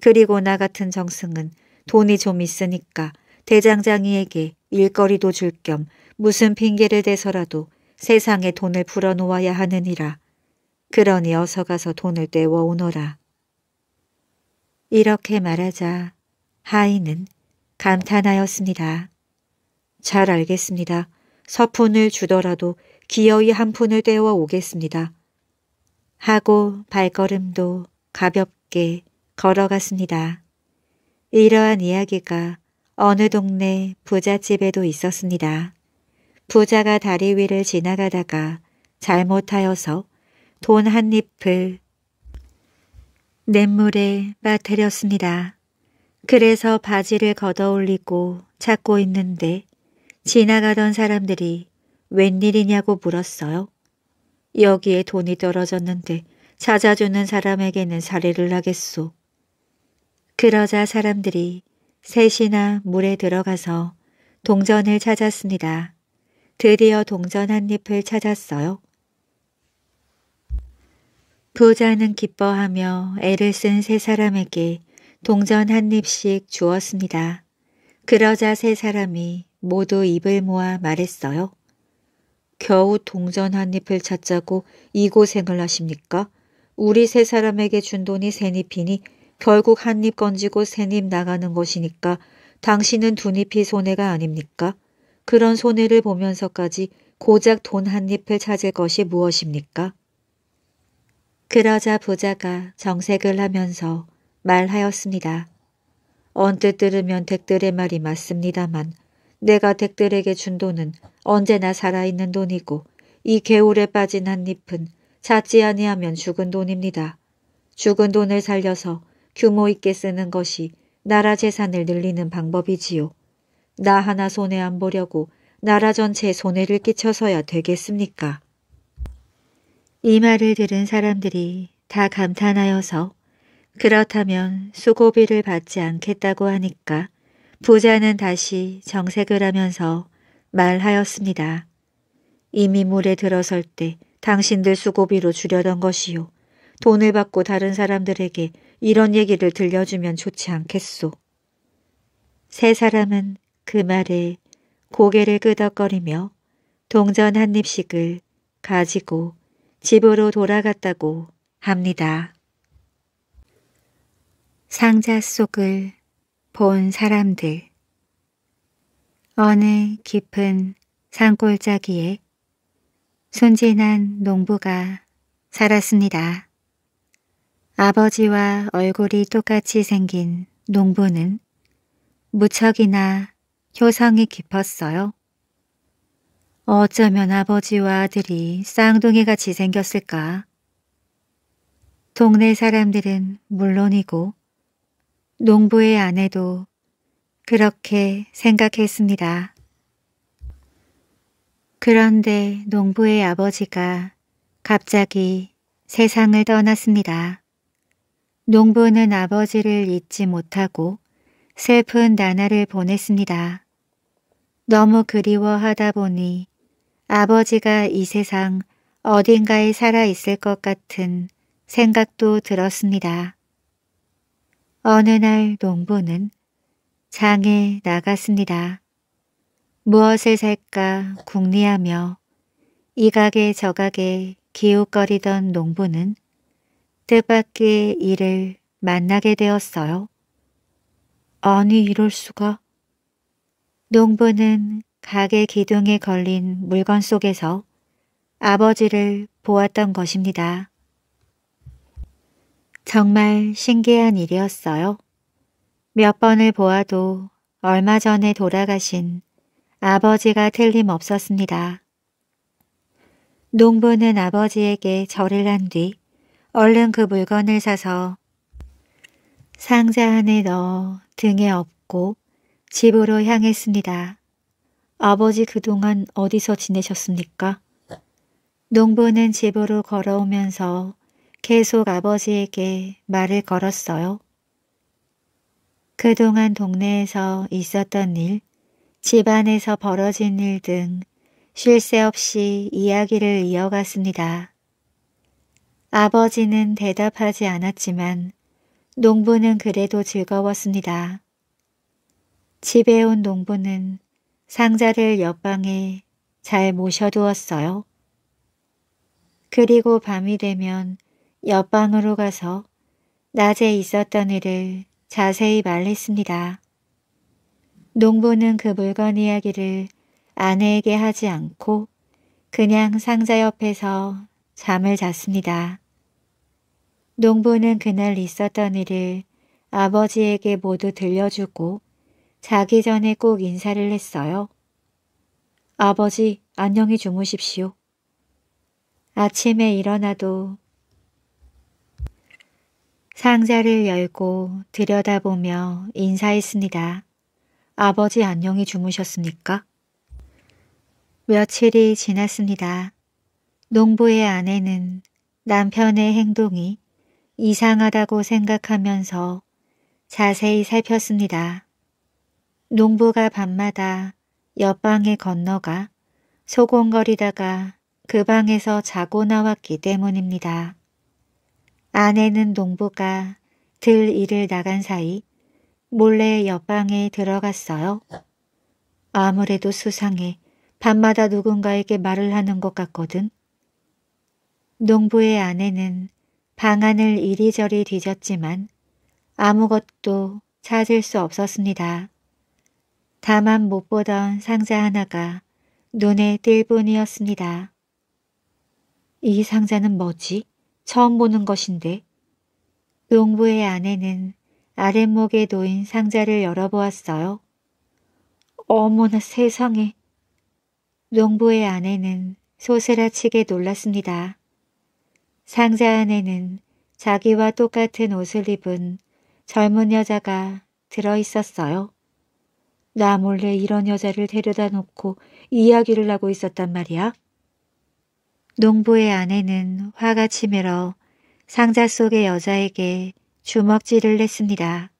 그리고 나 같은 정승은 돈이 좀 있으니까 대장장이에게 일거리도 줄 겸 무슨 핑계를 대서라도 세상에 돈을 풀어놓아야 하느니라. 그러니 어서 가서 돈을 떼워 오너라. 이렇게 말하자 하인은 감탄하였습니다. 잘 알겠습니다. 서푼을 주더라도 기어이 한 푼을 떼어 오겠습니다. 하고 발걸음도 가볍게 걸어갔습니다. 이러한 이야기가 어느 동네 부잣집에도 있었습니다. 부자가 다리 위를 지나가다가 잘못하여서 돈 한 잎을 냇물에 빠뜨렸습니다. 그래서 바지를 걷어올리고 찾고 있는데 지나가던 사람들이 웬일이냐고 물었어요. 여기에 돈이 떨어졌는데 찾아주는 사람에게는 사례를 하겠소. 그러자 사람들이 셋이나 물에 들어가서 동전을 찾았습니다. 드디어 동전 한 잎을 찾았어요. 부자는 기뻐하며 애를 쓴 세 사람에게 동전 한 입씩 주었습니다. 그러자 세 사람이 모두 입을 모아 말했어요. 겨우 동전 한 잎을 찾자고 이 고생을 하십니까? 우리 세 사람에게 준 돈이 세 잎이니 결국 한 입 건지고 세입 나가는 것이니까 당신은 두 잎이 손해가 아닙니까? 그런 손해를 보면서까지 고작 돈한 잎을 찾을 것이 무엇입니까? 그러자 부자가 정색을 하면서 말하였습니다. 언뜻 들으면 댁들의 말이 맞습니다만 내가 댁들에게 준 돈은 언제나 살아있는 돈이고 이 개울에 빠진 한 잎은 찾지 아니하면 죽은 돈입니다. 죽은 돈을 살려서 규모 있게 쓰는 것이 나라 재산을 늘리는 방법이지요. 나 하나 손해 안 보려고 나라 전체에 손해를 끼쳐서야 되겠습니까? 이 말을 들은 사람들이 다 감탄하여서 그렇다면 수고비를 받지 않겠다고 하니까 부자는 다시 정색을 하면서 말하였습니다. 이미 물에 들어설 때 당신들 수고비로 주려던 것이요. 돈을 받고 다른 사람들에게 이런 얘기를 들려주면 좋지 않겠소. 세 사람은 그 말에 고개를 끄덕거리며 동전 한 입씩을 가지고 집으로 돌아갔다고 합니다. 상자 속을 본 사람들 어느 깊은 산골짜기에 순진한 농부가 살았습니다. 아버지와 얼굴이 똑같이 생긴 농부는 무척이나 효성이 깊었어요. 어쩌면 아버지와 아들이 쌍둥이같이 생겼을까? 동네 사람들은 물론이고 농부의 아내도 그렇게 생각했습니다. 그런데 농부의 아버지가 갑자기 세상을 떠났습니다. 농부는 아버지를 잊지 못하고 슬픈 나날을 보냈습니다. 너무 그리워하다 보니 아버지가 이 세상 어딘가에 살아 있을 것 같은 생각도 들었습니다. 어느 날 농부는 장에 나갔습니다. 무엇을 살까 궁리하며 이 가게 저 가게 기웃거리던 농부는 뜻밖의 일을 만나게 되었어요. 아니 이럴 수가. 농부는 가게 기둥에 걸린 물건 속에서 아버지를 보았던 것입니다. 정말 신기한 일이었어요. 몇 번을 보아도 얼마 전에 돌아가신 아버지가 틀림없었습니다. 농부는 아버지에게 절을 한 뒤 얼른 그 물건을 사서 상자 안에 넣어 등에 업고 집으로 향했습니다. 아버지 그동안 어디서 지내셨습니까? 농부는 집으로 걸어오면서 계속 아버지에게 말을 걸었어요. 그동안 동네에서 있었던 일, 집안에서 벌어진 일 등 쉴 새 없이 이야기를 이어갔습니다. 아버지는 대답하지 않았지만 농부는 그래도 즐거웠습니다. 집에 온 농부는 상자를 옆방에 잘 모셔두었어요. 그리고 밤이 되면 옆방으로 가서 낮에 있었던 일을 자세히 말했습니다. 농부는 그 물건 이야기를 아내에게 하지 않고 그냥 상자 옆에서 잠을 잤습니다. 농부는 그날 있었던 일을 아버지에게 모두 들려주고 자기 전에 꼭 인사를 했어요. 아버지, 안녕히 주무십시오. 아침에 일어나도 상자를 열고 들여다보며 인사했습니다. 아버지 안녕히 주무셨습니까? 며칠이 지났습니다. 농부의 아내는 남편의 행동이 이상하다고 생각하면서 자세히 살폈습니다. 농부가 밤마다 옆방에 건너가 소곤거리다가 그 방에서 자고 나왔기 때문입니다. 아내는 농부가 들 일을 나간 사이 몰래 옆방에 들어갔어요. 아무래도 수상해 밤마다 누군가에게 말을 하는 것 같거든. 농부의 아내는 방안을 이리저리 뒤졌지만 아무것도 찾을 수 없었습니다. 다만 못 보던 상자 하나가 눈에 띌 뿐이었습니다. 이 상자는 뭐지? 처음 보는 것인데. 농부의 아내는 아랫목에 놓인 상자를 열어보았어요. 어머나 세상에. 농부의 아내는 소스라치게 놀랐습니다. 상자 안에는 자기와 똑같은 옷을 입은 젊은 여자가 들어있었어요. 나 몰래 이런 여자를 데려다 놓고 이야기를 하고 있었단 말이야. 농부의 아내는 화가 치밀어 상자 속의 여자에게 주먹질을 했습니다.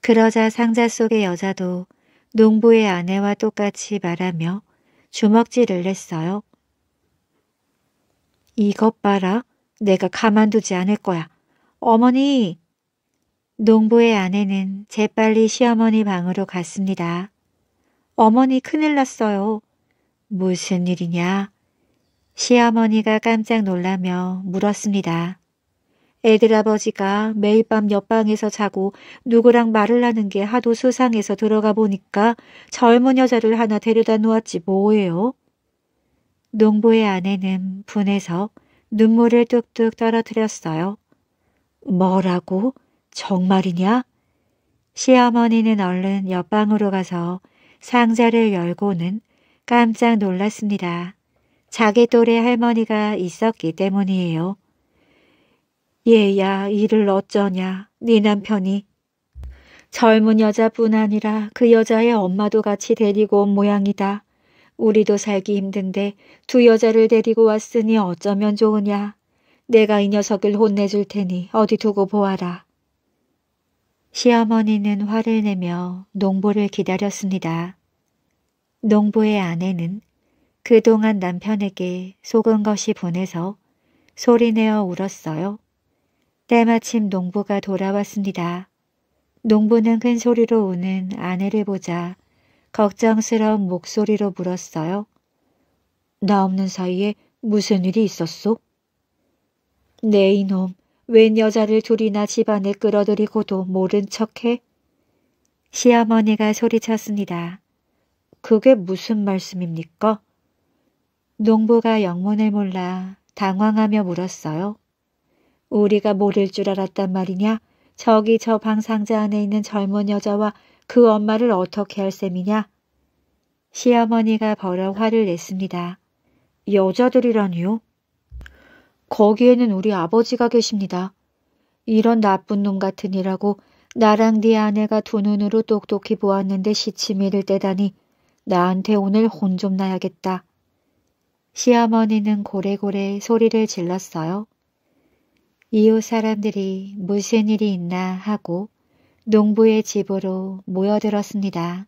그러자 상자 속의 여자도 농부의 아내와 똑같이 말하며 주먹질을 했어요. 이것 봐라. 내가 가만두지 않을 거야. 어머니! 농부의 아내는 재빨리 시어머니 방으로 갔습니다. 어머니 큰일 났어요. 무슨 일이냐? 시어머니가 깜짝 놀라며 물었습니다. 애들 아버지가 매일 밤 옆방에서 자고 누구랑 말을 하는 게 하도 수상해서 들어가 보니까 젊은 여자를 하나 데려다 놓았지 뭐예요? 농부의 아내는 분해서 눈물을 뚝뚝 떨어뜨렸어요. 뭐라고? 정말이냐? 시어머니는 얼른 옆방으로 가서 상자를 열고는 깜짝 놀랐습니다. 자기 또래 할머니가 있었기 때문이에요. 얘야 이를 어쩌냐 네 남편이 젊은 여자뿐 아니라 그 여자의 엄마도 같이 데리고 온 모양이다. 우리도 살기 힘든데 두 여자를 데리고 왔으니 어쩌면 좋으냐. 내가 이 녀석을 혼내줄 테니 어디 두고 보아라. 시어머니는 화를 내며 농부를 기다렸습니다. 농부의 아내는 그동안 남편에게 속은 것이 분해서 소리내어 울었어요. 때마침 농부가 돌아왔습니다. 농부는 큰 소리로 우는 아내를 보자 걱정스러운 목소리로 물었어요. 나 없는 사이에 무슨 일이 있었소? 네 이놈, 웬 여자를 둘이나 집안에 끌어들이고도 모른 척해? 시어머니가 소리쳤습니다. 그게 무슨 말씀입니까? 농부가 영문을 몰라 당황하며 물었어요. 우리가 모를 줄 알았단 말이냐? 저기 저 방 상자 안에 있는 젊은 여자와 그 엄마를 어떻게 할 셈이냐? 시어머니가 버럭 화를 냈습니다. 여자들이라니요? 거기에는 우리 아버지가 계십니다. 이런 나쁜 놈 같으니라고 나랑 네 아내가 두 눈으로 똑똑히 보았는데 시치미를 떼다니 나한테 오늘 혼 좀 나야겠다. 시어머니는 고래고래 소리를 질렀어요. 이웃 사람들이 무슨 일이 있나 하고 농부의 집으로 모여들었습니다.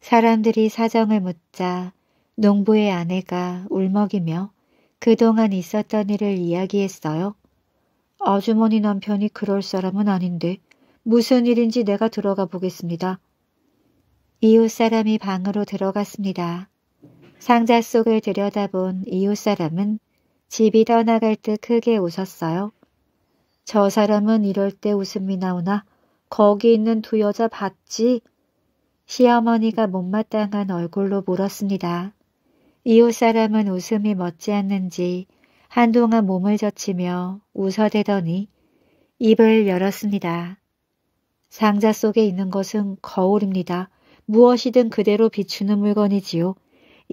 사람들이 사정을 묻자 농부의 아내가 울먹이며 그동안 있었던 일을 이야기했어요. 아주머니 남편이 그럴 사람은 아닌데 무슨 일인지 내가 들어가 보겠습니다. 이웃 사람이 방으로 들어갔습니다. 상자 속을 들여다본 이웃 사람은 집이 떠나갈 듯 크게 웃었어요. 저 사람은 이럴 때 웃음이 나오나 거기 있는 두 여자 봤지? 시어머니가 못마땅한 얼굴로 물었습니다. 이웃 사람은 웃음이 멋지 않는지 한동안 몸을 젖히며 웃어대더니 입을 열었습니다. 상자 속에 있는 것은 거울입니다. 무엇이든 그대로 비추는 물건이지요.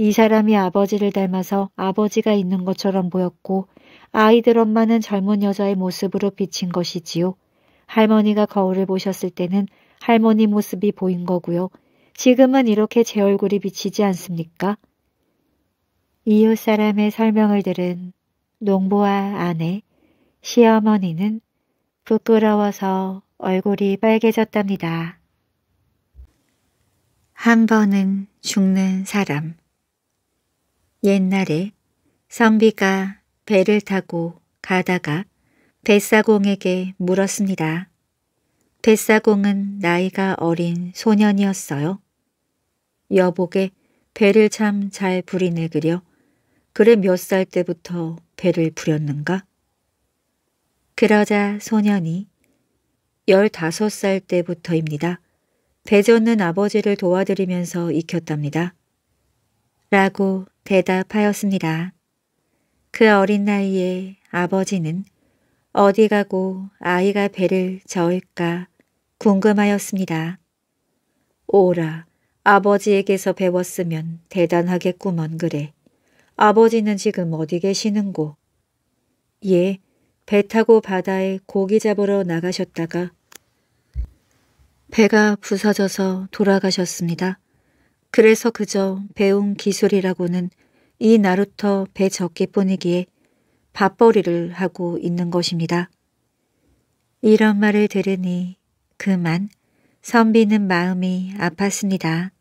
이 사람이 아버지를 닮아서 아버지가 있는 것처럼 보였고 아이들 엄마는 젊은 여자의 모습으로 비친 것이지요. 할머니가 거울을 보셨을 때는 할머니 모습이 보인 거고요. 지금은 이렇게 제 얼굴이 비치지 않습니까? 이웃 사람의 설명을 들은 농부와 아내, 시어머니는 부끄러워서 얼굴이 빨개졌답니다. 한 번은 죽는 사람. 옛날에 선비가 배를 타고 가다가 뱃사공에게 물었습니다. 뱃사공은 나이가 어린 소년이었어요. 여복에 배를 참 잘 부리네 그려. 그래 몇 살 때부터 배를 부렸는가? 그러자 소년이 열다섯 살 때부터입니다. 배젓는 아버지를 도와드리면서 익혔답니다. 라고 대답하였습니다. 그 어린 나이에 아버지는 어디 가고 아이가 배를 저을까 궁금하였습니다. 오라, 아버지에게서 배웠으면 대단하겠구먼 그래. 아버지는 지금 어디 계시는고? 예, 배 타고 바다에 고기 잡으러 나가셨다가 배가 부서져서 돌아가셨습니다. 그래서 그저 배운 기술이라고는 이 나루터 배 적기뿐이기에 밥벌이를 하고 있는 것입니다. 이런 말을 들으니 그만 선비는 마음이 아팠습니다.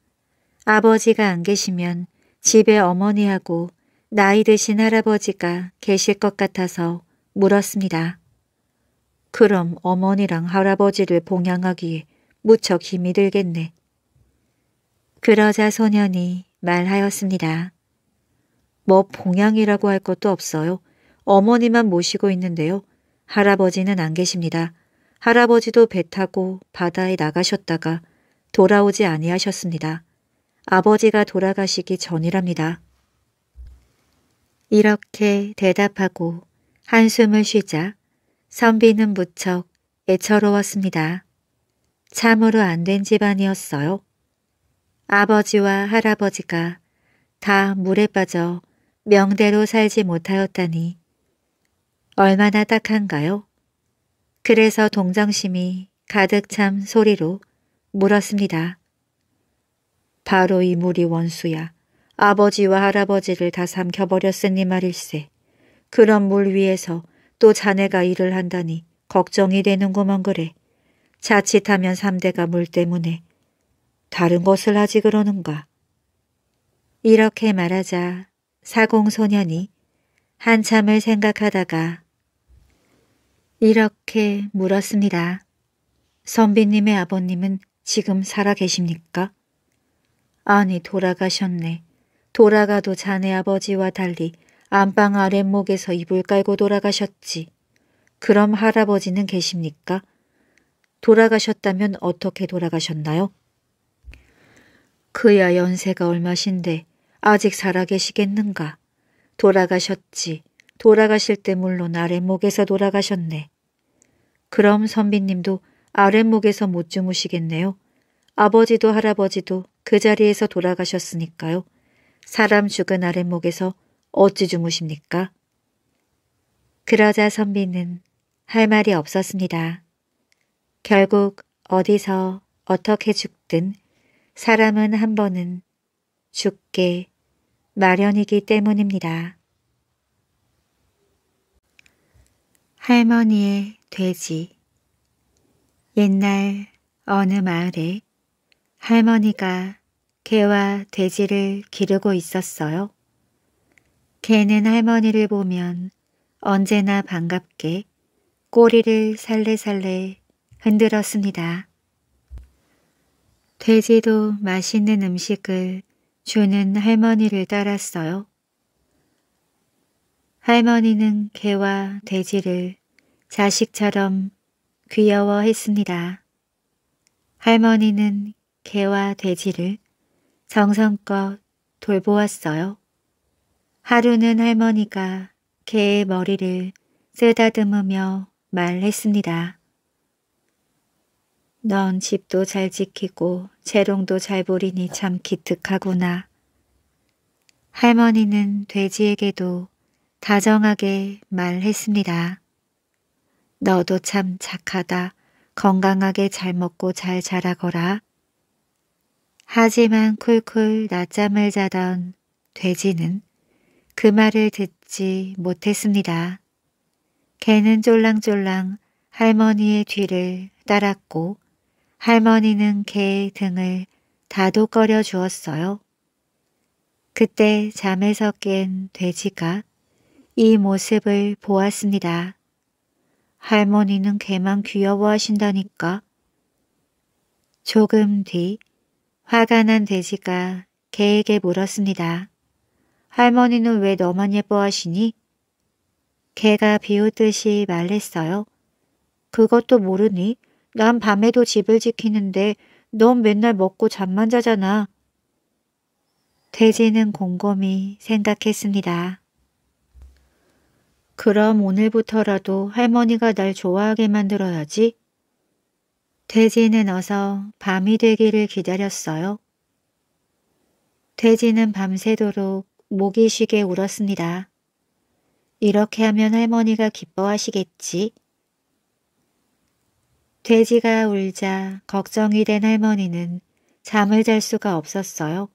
아버지가 안 계시면 집에 어머니하고 나이 드신 할아버지가 계실 것 같아서 물었습니다. 그럼 어머니랑 할아버지를 봉양하기에 무척 힘이 들겠네. 그러자 소년이 말하였습니다. 뭐 봉양이라고 할 것도 없어요. 어머니만 모시고 있는데요. 할아버지는 안 계십니다. 할아버지도 배 타고 바다에 나가셨다가 돌아오지 아니하셨습니다. 아버지가 돌아가시기 전이랍니다. 이렇게 대답하고 한숨을 쉬자 선비는 무척 애처로웠습니다. 참으로 안 된 집안이었어요. 아버지와 할아버지가 다 물에 빠져 명대로 살지 못하였다니 얼마나 딱한가요? 그래서 동정심이 가득 참 소리로 물었습니다. 바로 이 물이 원수야. 아버지와 할아버지를 다 삼켜버렸으니 말일세. 그런 물 위에서 또 자네가 일을 한다니 걱정이 되는구먼 그래. 자칫하면 삼대가 물 때문에 다른 것을 하지 그러는가. 이렇게 말하자 사공소년이 한참을 생각하다가 이렇게 물었습니다. 선비님의 아버님은 지금 살아 계십니까? 아니 돌아가셨네. 돌아가도 자네 아버지와 달리 안방 아랫목에서 이불 깔고 돌아가셨지. 그럼 할아버지는 계십니까? 돌아가셨다면 어떻게 돌아가셨나요? 그야 연세가 얼마신데 아직 살아계시겠는가? 돌아가셨지. 돌아가실 때 물론 아랫목에서 돌아가셨네. 그럼 선비님도 아랫목에서 못 주무시겠네요. 아버지도 할아버지도 그 자리에서 돌아가셨으니까요. 사람 죽은 아랫목에서 어찌 주무십니까? 그러자 선비는 할 말이 없었습니다. 결국 어디서 어떻게 죽든 사람은 한 번은 죽게 마련이기 때문입니다. 할머니의 돼지 옛날 어느 마을에 할머니가 개와 돼지를 기르고 있었어요. 개는 할머니를 보면 언제나 반갑게 꼬리를 살래살래 흔들었습니다. 돼지도 맛있는 음식을 주는 할머니를 따랐어요. 할머니는 개와 돼지를 자식처럼 귀여워했습니다. 할머니는 개와 돼지를 정성껏 돌보았어요. 하루는 할머니가 개의 머리를 쓰다듬으며 말했습니다. 넌 집도 잘 지키고 재롱도 잘 부리니 참 기특하구나. 할머니는 돼지에게도 다정하게 말했습니다. 너도 참 착하다. 건강하게 잘 먹고 잘 자라거라. 하지만 쿨쿨 낮잠을 자던 돼지는 그 말을 듣지 못했습니다. 개는 쫄랑쫄랑 할머니의 뒤를 따랐고 할머니는 개의 등을 다독거려 주었어요. 그때 잠에서 깬 돼지가 이 모습을 보았습니다. 할머니는 개만 귀여워하신다니까. 조금 뒤 화가 난 돼지가 개에게 물었습니다. 할머니는 왜 너만 예뻐하시니? 개가 비웃듯이 말했어요. 그것도 모르니? 난 밤에도 집을 지키는데 넌 맨날 먹고 잠만 자잖아. 돼지는 곰곰이 생각했습니다. 그럼 오늘부터라도 할머니가 날 좋아하게 만들어야지. 돼지는 어서 밤이 되기를 기다렸어요. 돼지는 밤새도록 목이 쉬게 울었습니다. 이렇게 하면 할머니가 기뻐하시겠지. 돼지가 울자 걱정이 된 할머니는 잠을 잘 수가 없었어요.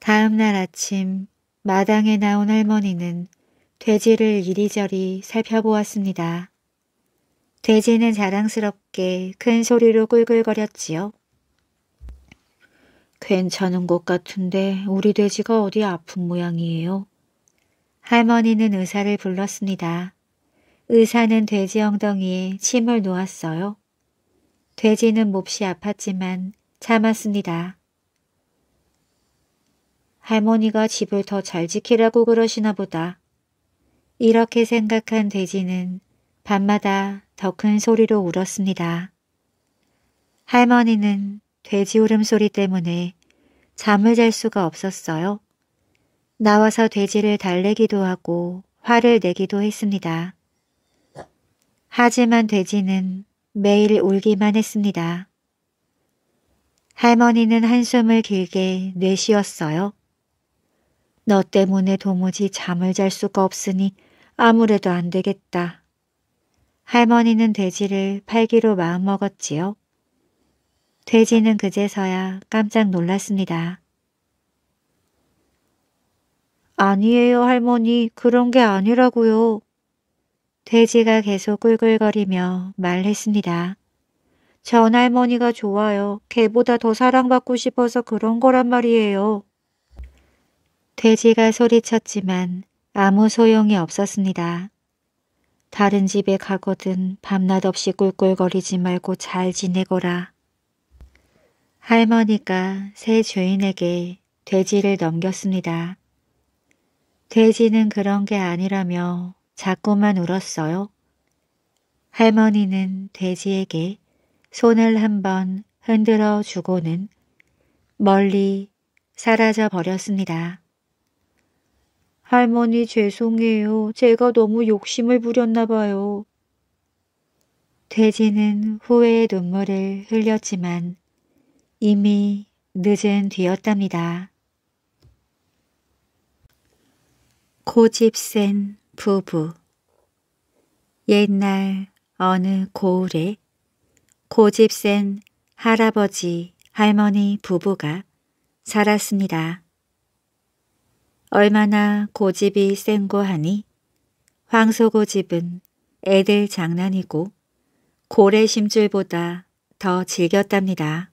다음 날 아침 마당에 나온 할머니는 돼지를 이리저리 살펴보았습니다. 돼지는 자랑스럽게 큰 소리로 꿀꿀거렸지요. 괜찮은 것 같은데 우리 돼지가 어디 아픈 모양이에요. 할머니는 의사를 불렀습니다. 의사는 돼지 엉덩이에 침을 놓았어요. 돼지는 몹시 아팠지만 참았습니다. 할머니가 집을 더 잘 지키라고 그러시나 보다. 이렇게 생각한 돼지는 밤마다 더 큰 소리로 울었습니다. 할머니는 돼지 울음소리 때문에 잠을 잘 수가 없었어요. 나와서 돼지를 달래기도 하고 화를 내기도 했습니다. 하지만 돼지는 매일 울기만 했습니다. 할머니는 한숨을 길게 내쉬었어요. 너 때문에 도무지 잠을 잘 수가 없으니 아무래도 안 되겠다. 할머니는 돼지를 팔기로 마음먹었지요. 돼지는 그제서야 깜짝 놀랐습니다. 아니에요 할머니 그런 게 아니라고요. 돼지가 계속 꿀꿀거리며 말했습니다. 전 할머니가 좋아요. 개보다 더 사랑받고 싶어서 그런 거란 말이에요. 돼지가 소리쳤지만 아무 소용이 없었습니다. 다른 집에 가거든 밤낮 없이 꿀꿀거리지 말고 잘 지내거라. 할머니가 새 주인에게 돼지를 넘겼습니다. 돼지는 그런 게 아니라며 자꾸만 울었어요. 할머니는 돼지에게 손을 한번 흔들어 주고는 멀리 사라져 버렸습니다. 할머니 죄송해요. 제가 너무 욕심을 부렸나 봐요. 돼지는 후회의 눈물을 흘렸지만 이미 늦은 뒤였답니다. 고집센 부부 옛날 어느 고을에 고집 센 할아버지 할머니 부부가 살았습니다. 얼마나 고집이 센고 하니 황소고집은 애들 장난이고 고래 심줄보다 더 즐겼답니다.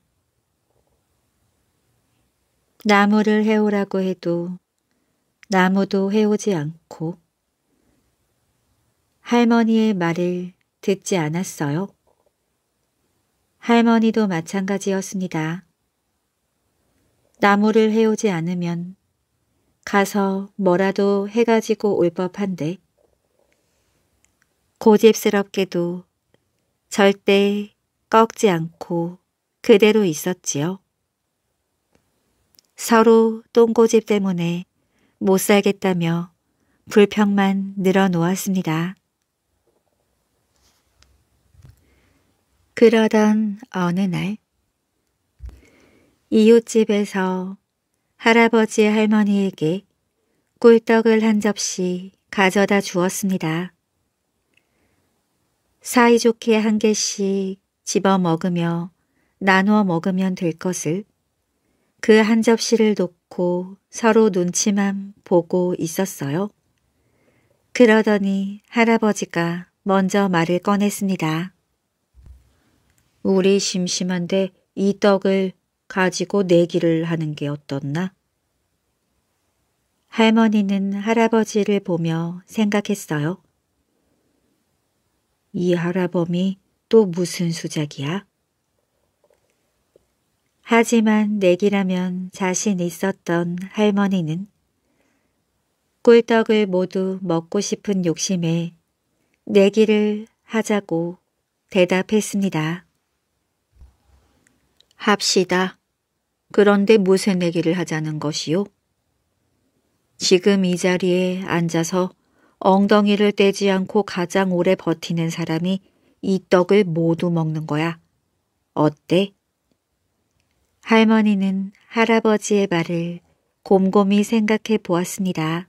나무를 해오라고 해도 나무도 해오지 않고 할머니의 말을 듣지 않았어요. 할머니도 마찬가지였습니다. 나무를 해오지 않으면 가서 뭐라도 해가지고 올 법한데 고집스럽게도 절대 꺾지 않고 그대로 있었지요. 서로 똥고집 때문에 못 살겠다며 불평만 늘어놓았습니다. 그러던 어느 날 이웃집에서 할아버지 할머니에게 꿀떡을 한 접시 가져다 주었습니다. 사이좋게 한 개씩 집어 먹으며 나누어 먹으면 될 것을 그 한 접시를 놓고 서로 눈치만 보고 있었어요. 그러더니 할아버지가 먼저 말을 꺼냈습니다. 우리 심심한데 이 떡을 가지고 내기를 하는 게 어떻나? 할머니는 할아버지를 보며 생각했어요. 이 할아범이 또 무슨 수작이야? 하지만 내기라면 자신 있었던 할머니는 꿀떡을 모두 먹고 싶은 욕심에 내기를 하자고 대답했습니다. 합시다. 그런데 무슨 내기를 하자는 것이요? 지금 이 자리에 앉아서 엉덩이를 떼지 않고 가장 오래 버티는 사람이 이 떡을 모두 먹는 거야. 어때? 할머니는 할아버지의 말을 곰곰이 생각해 보았습니다.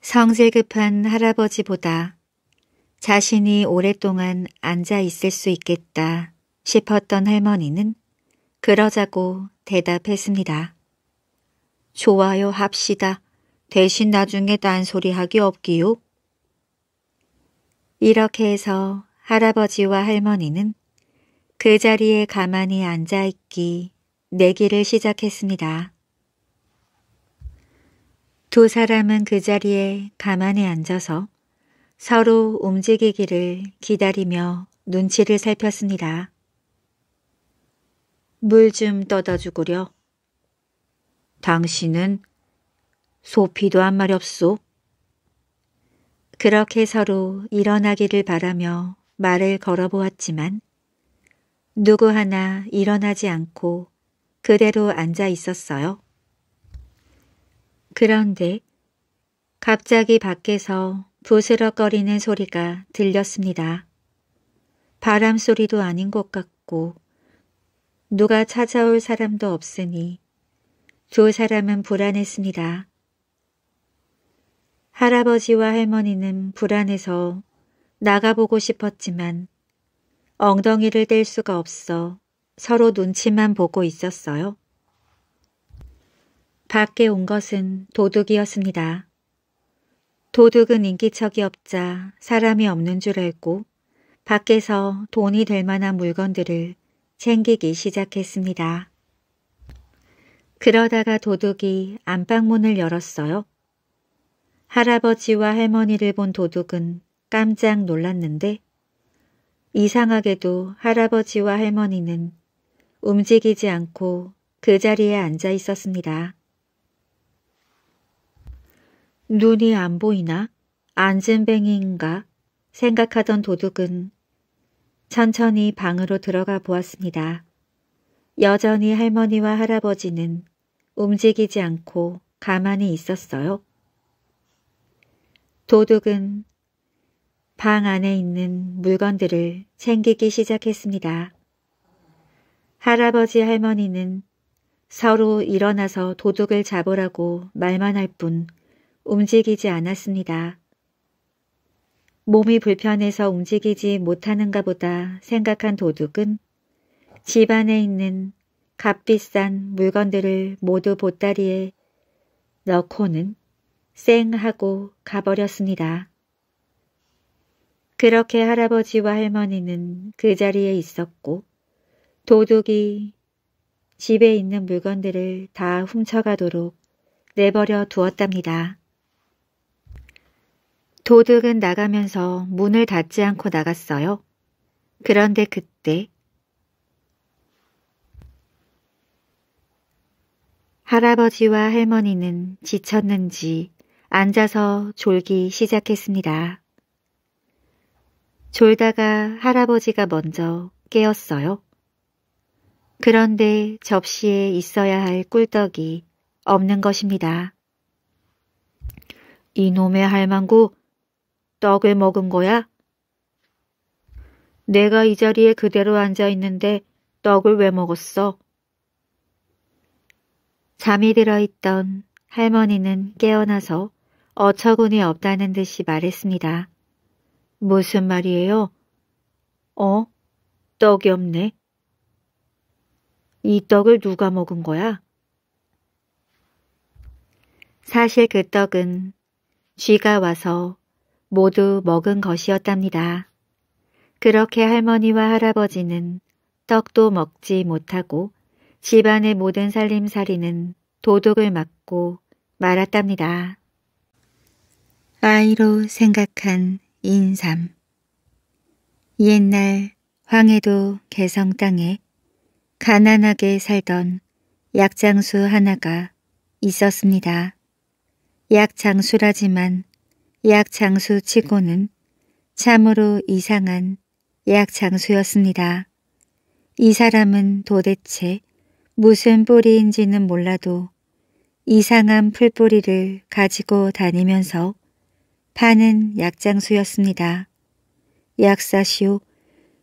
성질 급한 할아버지보다 자신이 오랫동안 앉아 있을 수 있겠다 싶었던 할머니는 그러자고 대답했습니다. 좋아요 합시다. 대신 나중에 딴소리 하기 없기요. 이렇게 해서 할아버지와 할머니는 그 자리에 가만히 앉아있기 내기를 시작했습니다. 두 사람은 그 자리에 가만히 앉아서 서로 움직이기를 기다리며 눈치를 살폈습니다. 물 좀 떠다 주구려. 당신은 소피도 한 말이 없소. 그렇게 서로 일어나기를 바라며 말을 걸어보았지만 누구 하나 일어나지 않고 그대로 앉아 있었어요. 그런데 갑자기 밖에서 부스럭거리는 소리가 들렸습니다. 바람 소리도 아닌 것 같고 누가 찾아올 사람도 없으니 두 사람은 불안했습니다. 할아버지와 할머니는 불안해서 나가보고 싶었지만 엉덩이를 뗄 수가 없어 서로 눈치만 보고 있었어요. 밖에 온 것은 도둑이었습니다. 도둑은 인기척이 없자 사람이 없는 줄 알고 밖에서 돈이 될 만한 물건들을 챙기기 시작했습니다. 그러다가 도둑이 안방문을 열었어요. 할아버지와 할머니를 본 도둑은 깜짝 놀랐는데 이상하게도 할아버지와 할머니는 움직이지 않고 그 자리에 앉아 있었습니다. 눈이 안 보이나? 안진뱅이인가? 생각하던 도둑은 천천히 방으로 들어가 보았습니다. 여전히 할머니와 할아버지는 움직이지 않고 가만히 있었어요. 도둑은 방 안에 있는 물건들을 챙기기 시작했습니다. 할아버지 할머니는 서로 일어나서 도둑을 잡으라고 말만 할 뿐 움직이지 않았습니다. 몸이 불편해서 움직이지 못하는가 보다 생각한 도둑은 집 안에 있는 값비싼 물건들을 모두 보따리에 넣고는 쌩 하고 가버렸습니다. 그렇게 할아버지와 할머니는 그 자리에 있었고 도둑이 집에 있는 물건들을 다 훔쳐가도록 내버려 두었답니다. 도둑은 나가면서 문을 닫지 않고 나갔어요. 그런데 그때 할아버지와 할머니는 지쳤는지 앉아서 졸기 시작했습니다. 졸다가 할아버지가 먼저 깨었어요. 그런데 접시에 있어야 할 꿀떡이 없는 것입니다. 이놈의 할망구 떡을 먹은 거야? 내가 이 자리에 그대로 앉아 있는데 떡을 왜 먹었어? 잠이 들어있던 할머니는 깨어나서 어처구니 없다는 듯이 말했습니다. 무슨 말이에요? 어? 떡이 없네. 이 떡을 누가 먹은 거야? 사실 그 떡은 쥐가 와서 모두 먹은 것이었답니다. 그렇게 할머니와 할아버지는 떡도 먹지 못하고 집안의 모든 살림살이는 도둑을 맞고 말았답니다. 아이로 생각한 인삼 옛날 황해도 개성 땅에 가난하게 살던 약장수 하나가 있었습니다. 약장수라지만 약장수 치고는 참으로 이상한 약장수였습니다. 이 사람은 도대체 무슨 뿌리인지는 몰라도 이상한 풀뿌리를 가지고 다니면서 파는 약장수였습니다. 약사시오,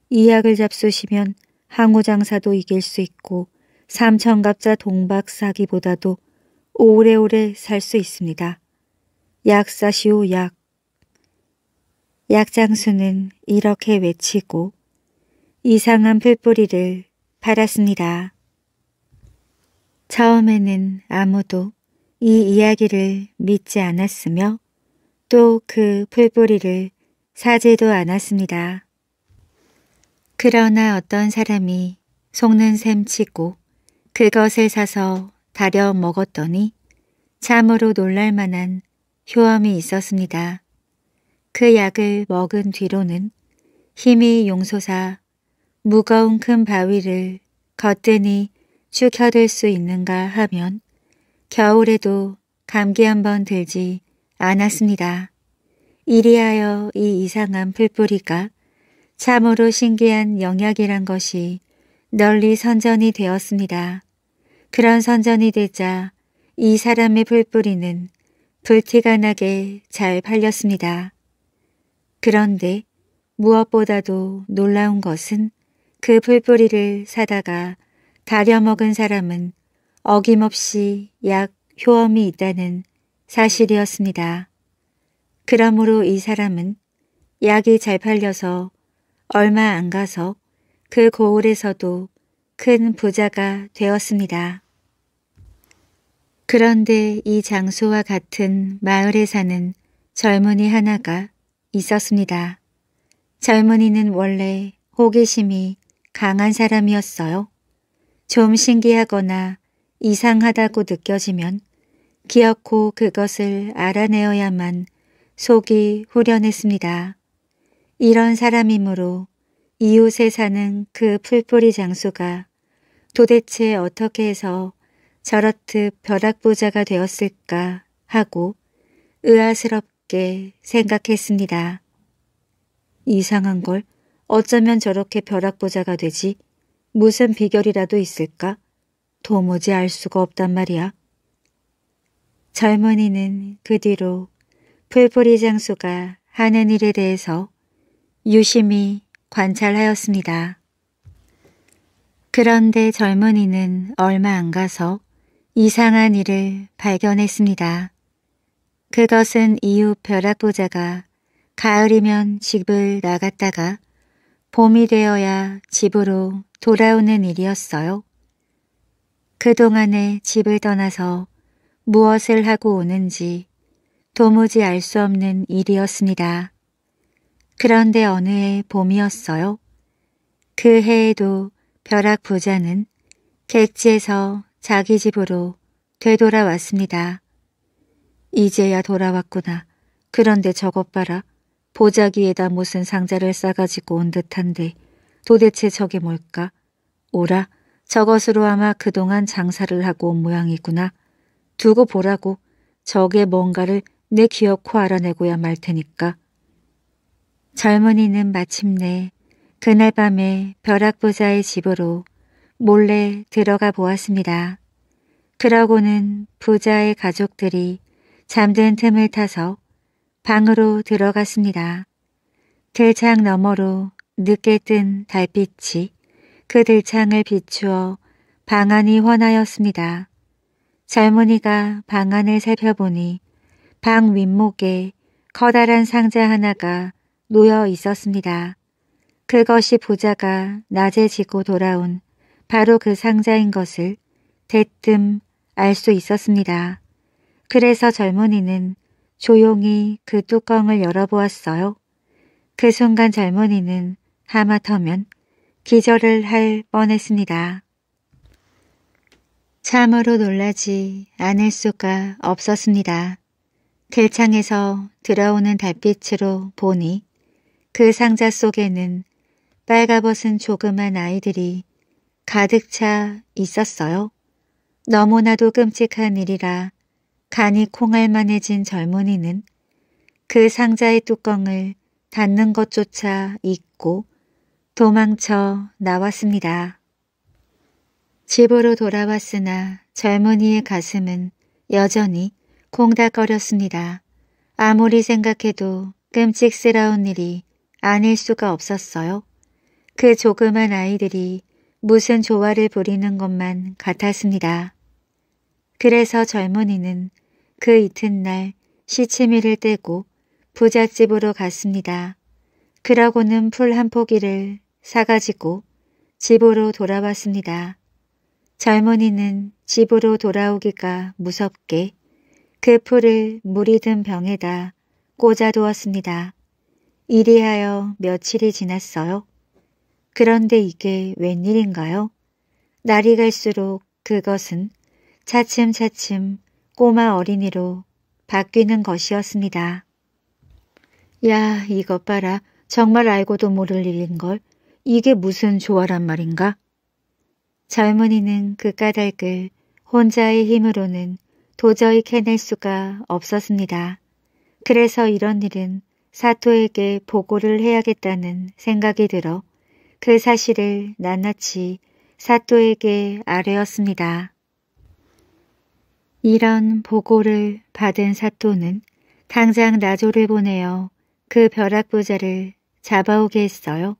이 약을 잡수시면 항우장사도 이길 수 있고 삼천갑자 동박사기보다도 오래오래 살 수 있습니다. 약사시오 약. 약장수는 이렇게 외치고 이상한 풀뿌리를 팔았습니다. 처음에는 아무도 이 이야기를 믿지 않았으며 또 그 풀뿌리를 사지도 않았습니다. 그러나 어떤 사람이 속는 셈 치고 그것을 사서 다려 먹었더니 참으로 놀랄만한 효험이 있었습니다. 그 약을 먹은 뒤로는 힘이 용솟아 무거운 큰 바위를 거뜬히 축혀들 수 있는가 하면 겨울에도 감기 한번 들지 않았습니다. 이리하여 이 이상한 풀뿌리가 참으로 신기한 영약이란 것이 널리 선전이 되었습니다. 그런 선전이 되자 이 사람의 풀뿌리는 불티가 나게 잘 팔렸습니다. 그런데 무엇보다도 놀라운 것은 그 풀뿌리를 사다가 다려먹은 사람은 어김없이 약 효험이 있다는 사실이었습니다. 그러므로 이 사람은 약이 잘 팔려서 얼마 안 가서 그 고을에서도 큰 부자가 되었습니다. 그런데 이 장소와 같은 마을에 사는 젊은이 하나가 있었습니다. 젊은이는 원래 호기심이 강한 사람이었어요. 좀 신기하거나 이상하다고 느껴지면 기어코 그것을 알아내어야만 속이 후련했습니다. 이런 사람이므로 이웃에 사는 그 풀뿌리 장수가 도대체 어떻게 해서 저렇듯 벼락부자가 되었을까 하고 의아스럽게 생각했습니다. 이상한 걸 어쩌면 저렇게 벼락부자가 되지 무슨 비결이라도 있을까? 도무지 알 수가 없단 말이야. 젊은이는 그 뒤로 풀뿌리 장수가 하는 일에 대해서 유심히 관찰하였습니다. 그런데 젊은이는 얼마 안 가서 이상한 일을 발견했습니다. 그것은 이웃 벼락부자가 가을이면 집을 나갔다가 봄이 되어야 집으로 돌아오는 일이었어요. 그동안에 집을 떠나서 무엇을 하고 오는지 도무지 알 수 없는 일이었습니다. 그런데 어느 해 봄이었어요. 그 해에도 벼락 부자는 객지에서 자기 집으로 되돌아왔습니다. 이제야 돌아왔구나. 그런데 저것 봐라. 보자기에다 무슨 상자를 싸가지고 온 듯한데 도대체 저게 뭘까? 오라, 저것으로 아마 그동안 장사를 하고 온 모양이구나. 두고 보라고. 저게 뭔가를 내 기어코 알아내고야 말 테니까. 젊은이는 마침내 그날 밤에 벼락부자의 집으로 몰래 들어가 보았습니다. 그러고는 부자의 가족들이 잠든 틈을 타서 방으로 들어갔습니다. 들창 너머로 늦게 뜬 달빛이 그 들창을 비추어 방 안이 환하였습니다. 젊은이가 방 안을 살펴보니 방 윗목에 커다란 상자 하나가 놓여 있었습니다. 그것이 부자가 낮에 지고 돌아온 바로 그 상자인 것을 대뜸 알 수 있었습니다. 그래서 젊은이는 조용히 그 뚜껑을 열어보았어요. 그 순간 젊은이는 하마터면 기절을 할 뻔했습니다. 참으로 놀라지 않을 수가 없었습니다. 들창에서 들어오는 달빛으로 보니 그 상자 속에는 빨가벗은 조그만 아이들이 가득 차 있었어요. 너무나도 끔찍한 일이라 간이 콩알만해진 젊은이는 그 상자의 뚜껑을 닫는 것조차 잊고 도망쳐 나왔습니다. 집으로 돌아왔으나 젊은이의 가슴은 여전히 콩닥거렸습니다. 아무리 생각해도 끔찍스러운 일이 아닐 수가 없었어요. 그 조그만 아이들이 무슨 조화를 부리는 것만 같았습니다. 그래서 젊은이는 그 이튿날 시치미를 떼고 부잣집으로 갔습니다. 그러고는 풀 한 포기를 사가지고 집으로 돌아왔습니다. 젊은이는 집으로 돌아오기가 무섭게 그 풀을 물이 든 병에다 꽂아두었습니다. 이리하여 며칠이 지났어요. 그런데 이게 웬일인가요? 날이 갈수록 그것은 차츰차츰 꼬마 어린이로 바뀌는 것이었습니다. 야, 이것 봐라. 정말 알고도 모를 일인걸. 이게 무슨 조화란 말인가? 젊은이는 그 까닭을 혼자의 힘으로는 도저히 캐낼 수가 없었습니다. 그래서 이런 일은 사토에게 보고를 해야겠다는 생각이 들어 그 사실을 낱낱이 사토에게 아뢰었습니다. 이런 보고를 받은 사토는 당장 나조를 보내어 그 벼락부자를 잡아오게 했어요.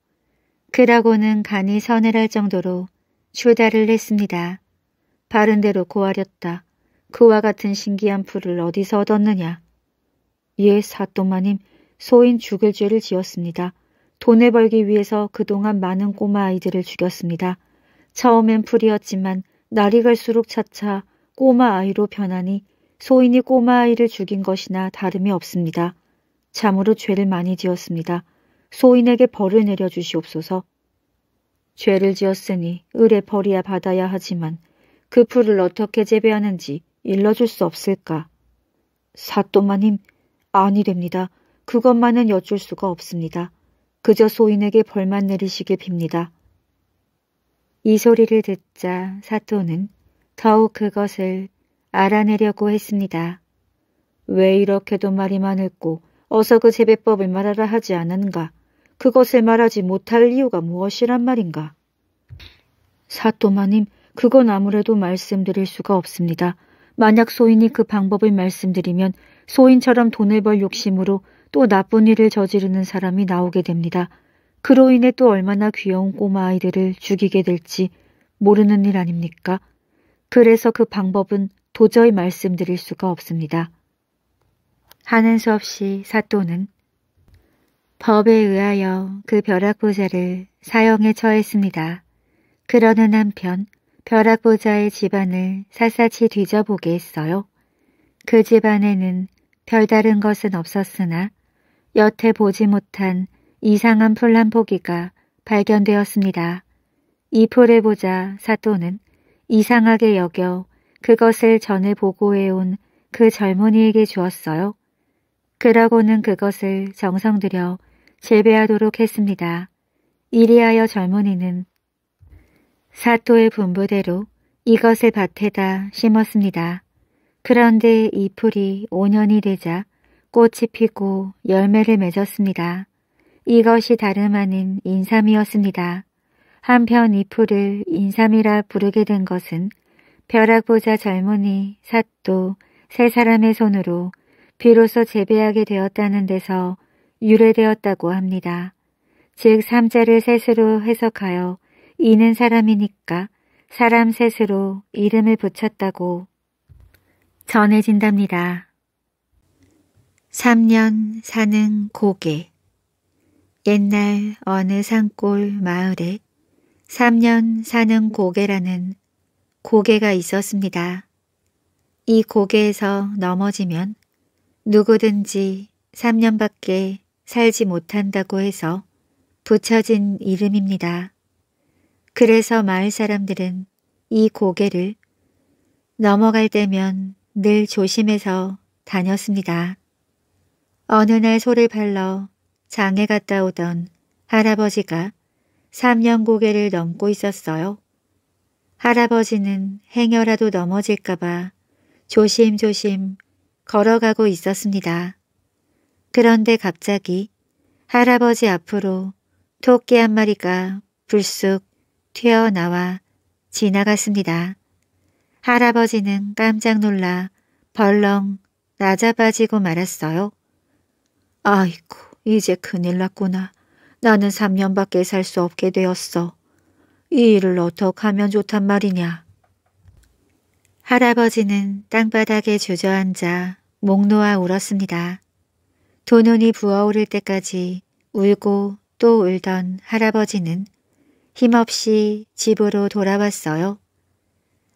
그라고는 간이 서늘할 정도로 추달을 했습니다. 바른 대로 고하렸다. 그와 같은 신기한 풀을 어디서 얻었느냐. 예, 사또마님, 소인 죽을 죄를 지었습니다. 돈을 벌기 위해서 그동안 많은 꼬마 아이들을 죽였습니다. 처음엔 풀이었지만 날이 갈수록 차차 꼬마 아이로 변하니 소인이 꼬마 아이를 죽인 것이나 다름이 없습니다. 참으로 죄를 많이 지었습니다. 소인에게 벌을 내려주시옵소서. 죄를 지었으니 을의 벌이야 받아야 하지만 그 풀을 어떻게 재배하는지 일러줄 수 없을까? 사또마님, 아니 됩니다. 그것만은 여쭐 수가 없습니다. 그저 소인에게 벌만 내리시게 빕니다. 이 소리를 듣자 사토는 더욱 그것을 알아내려고 했습니다. 왜 이렇게도 말이 많을고 어서 그 재배법을 말하라 하지 않은가? 그것을 말하지 못할 이유가 무엇이란 말인가? 사또마님, 그건 아무래도 말씀드릴 수가 없습니다. 만약 소인이 그 방법을 말씀드리면 소인처럼 돈을 벌 욕심으로 또 나쁜 일을 저지르는 사람이 나오게 됩니다. 그로 인해 또 얼마나 귀여운 꼬마 아이들을 죽이게 될지 모르는 일 아닙니까? 그래서 그 방법은 도저히 말씀드릴 수가 없습니다. 하는 수 없이 사또는 법에 의하여 그 벼락보자를 사형에 처했습니다. 그러는 한편 벼락보자의 집안을 샅샅이 뒤져보게 했어요. 그 집안에는 별다른 것은 없었으나 여태 보지 못한 이상한 풀한 포기가 발견되었습니다. 이 풀을 보자 사또는 이상하게 여겨 그것을 전에 보고해온 그 젊은이에게 주었어요. 그러고는 그것을 정성 들여 재배하도록 했습니다. 이리하여 젊은이는 사토의 분부대로 이것을 밭에다 심었습니다. 그런데 이 풀이 5년이 되자 꽃이 피고 열매를 맺었습니다. 이것이 다름 아닌 인삼이었습니다. 한편 이 풀을 인삼이라 부르게 된 것은 벼락보자 젊은이 사또 세 사람의 손으로 비로소 재배하게 되었다는 데서 유래되었다고 합니다. 즉 삼자를 셋으로 해석하여 이는 사람이니까 사람 셋으로 이름을 붙였다고 전해진답니다. 3년 사는 고개 옛날 어느 산골 마을에 3년 사는 고개라는 고개가 있었습니다. 이 고개에서 넘어지면 누구든지 3년밖에 살지 못한다고 해서 붙여진 이름입니다. 그래서 마을 사람들은 이 고개를 넘어갈 때면 늘 조심해서 다녔습니다. 어느 날 소를 발러 장에 갔다 오던 할아버지가 3년 고개를 넘고 있었어요. 할아버지는 행여라도 넘어질까봐 조심조심 걸어가고 있었습니다. 그런데 갑자기 할아버지 앞으로 토끼 한 마리가 불쑥 튀어나와 지나갔습니다. 할아버지는 깜짝 놀라 벌렁 낮아빠지고 말았어요. 아이고 이제 큰일 났구나. 나는 3년밖에 살 수 없게 되었어. 이 일을 어떻게 하면 좋단 말이냐. 할아버지는 땅바닥에 주저앉아 목 놓아 울었습니다. 두 눈이 부어오를 때까지 울고 또 울던 할아버지는 힘없이 집으로 돌아왔어요.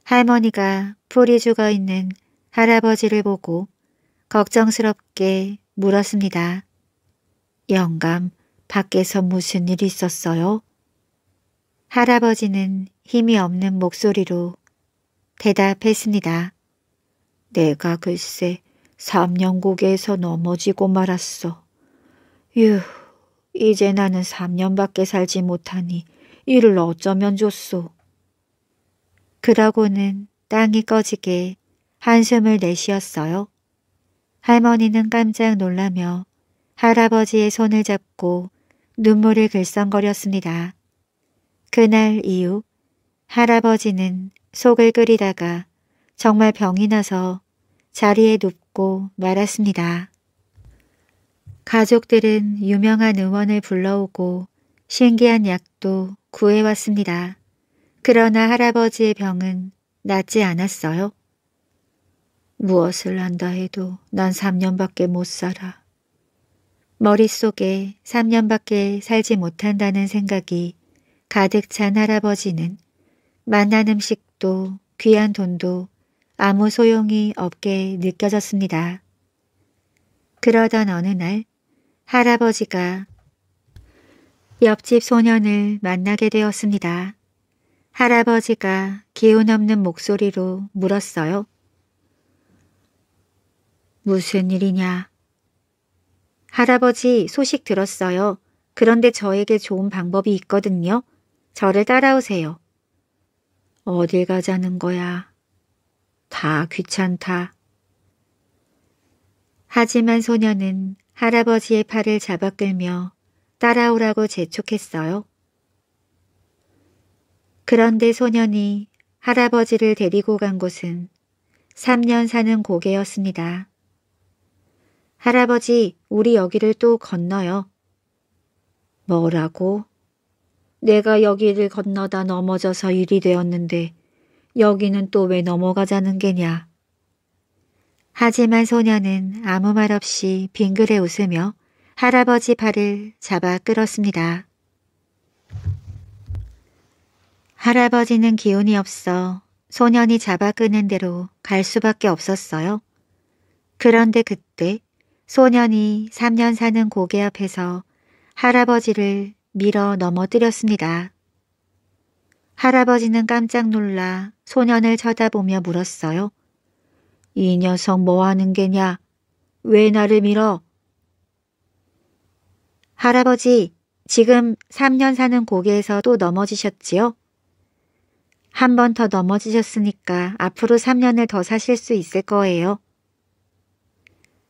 할머니가 풀이 죽어 있는 할아버지를 보고 걱정스럽게 물었습니다. 영감, 밖에서 무슨 일 있었어요? 할아버지는 힘이 없는 목소리로 대답했습니다. 내가 글쎄 3년 고개에서 넘어지고 말았어. 휴, 이제 나는 3년밖에 살지 못하니 이를 어쩌면 좋소. 그러고는 땅이 꺼지게 한숨을 내쉬었어요. 할머니는 깜짝 놀라며 할아버지의 손을 잡고 눈물을 글썽거렸습니다. 그날 이후 할아버지는 속을 끓이다가 정말 병이 나서 자리에 눕고 말았습니다. 가족들은 유명한 의원을 불러오고 신기한 약도 구해왔습니다. 그러나 할아버지의 병은 낫지 않았어요. 무엇을 한다 해도 난 3년밖에 못 살아. 머릿속에 3년밖에 살지 못한다는 생각이 가득 찬 할아버지는 만난 음식도 귀한 돈도 아무 소용이 없게 느껴졌습니다. 그러던 어느 날 할아버지가 옆집 소년을 만나게 되었습니다. 할아버지가 기운 없는 목소리로 물었어요. 무슨 일이냐? 할아버지 소식 들었어요. 그런데 저에게 좋은 방법이 있거든요. 저를 따라오세요. 어딜 가자는 거야? 다 귀찮다. 하지만 소녀는 할아버지의 팔을 잡아 끌며 따라오라고 재촉했어요. 그런데 소년이 할아버지를 데리고 간 곳은 3년 사는 고개였습니다. 할아버지, 우리 여기를 또 건너요. 뭐라고? 내가 여기를 건너다 넘어져서 일이 되었는데 여기는 또 왜 넘어가자는 게냐. 하지만 소녀는 아무 말 없이 빙그레 웃으며 할아버지 팔을 잡아 끌었습니다. 할아버지는 기운이 없어 소년이 잡아 끄는 대로 갈 수밖에 없었어요. 그런데 그때 소년이 3년 사는 고개 앞에서 할아버지를 밀어 넘어뜨렸습니다. 할아버지는 깜짝 놀라 소년을 쳐다보며 물었어요. 이 녀석 뭐 하는 게냐? 왜 나를 밀어? 할아버지, 지금 3년 사는 고개에서 또 넘어지셨지요? 한 번 더 넘어지셨으니까 앞으로 3년을 더 사실 수 있을 거예요.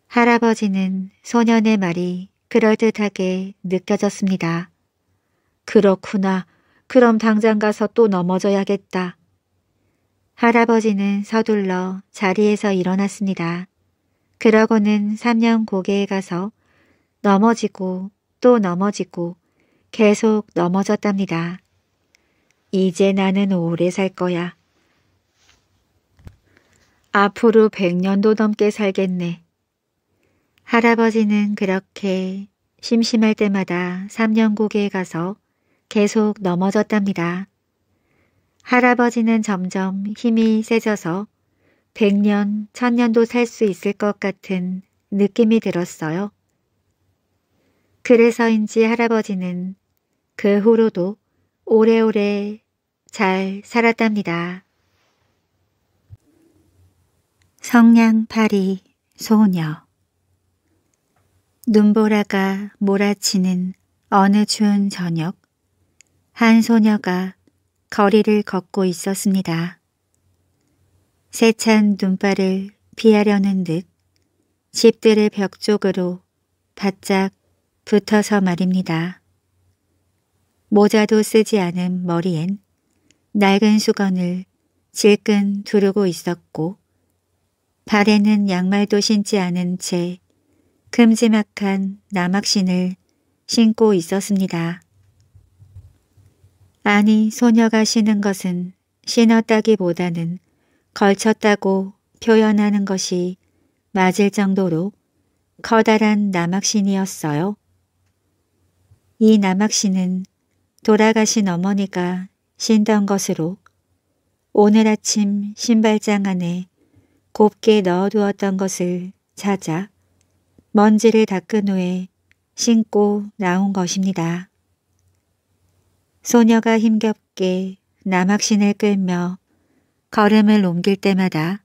할아버지는 소년의 말이 그럴듯하게 느껴졌습니다. 그렇구나. 그럼 당장 가서 또 넘어져야겠다. 할아버지는 서둘러 자리에서 일어났습니다. 그러고는 3년 고개에 가서 넘어지고 또 넘어지고 계속 넘어졌답니다. 이제 나는 오래 살 거야. 앞으로 100년도 넘게 살겠네. 할아버지는 그렇게 심심할 때마다 삼년고개에 가서 계속 넘어졌답니다. 할아버지는 점점 힘이 세져서 100년, 1000년도 살 수 있을 것 같은 느낌이 들었어요. 그래서인지 할아버지는 그 후로도 오래오래 잘 살았답니다. 성냥팔이 소녀 눈보라가 몰아치는 어느 추운 저녁, 한 소녀가 거리를 걷고 있었습니다. 세찬 눈발을 피하려는 듯 집들의 벽 쪽으로 바짝 붙어서 말입니다. 모자도 쓰지 않은 머리엔 낡은 수건을 질끈 두르고 있었고 발에는 양말도 신지 않은 채 큼지막한 나막신을 신고 있었습니다. 아니 소녀가 신은 것은 신었다기보다는 걸쳤다고 표현하는 것이 맞을 정도로 커다란 나막신이었어요. 이 나막신은 돌아가신 어머니가 신던 것으로 오늘 아침 신발장 안에 곱게 넣어두었던 것을 찾아 먼지를 닦은 후에 신고 나온 것입니다. 소녀가 힘겹게 남학신을 끌며 걸음을 옮길 때마다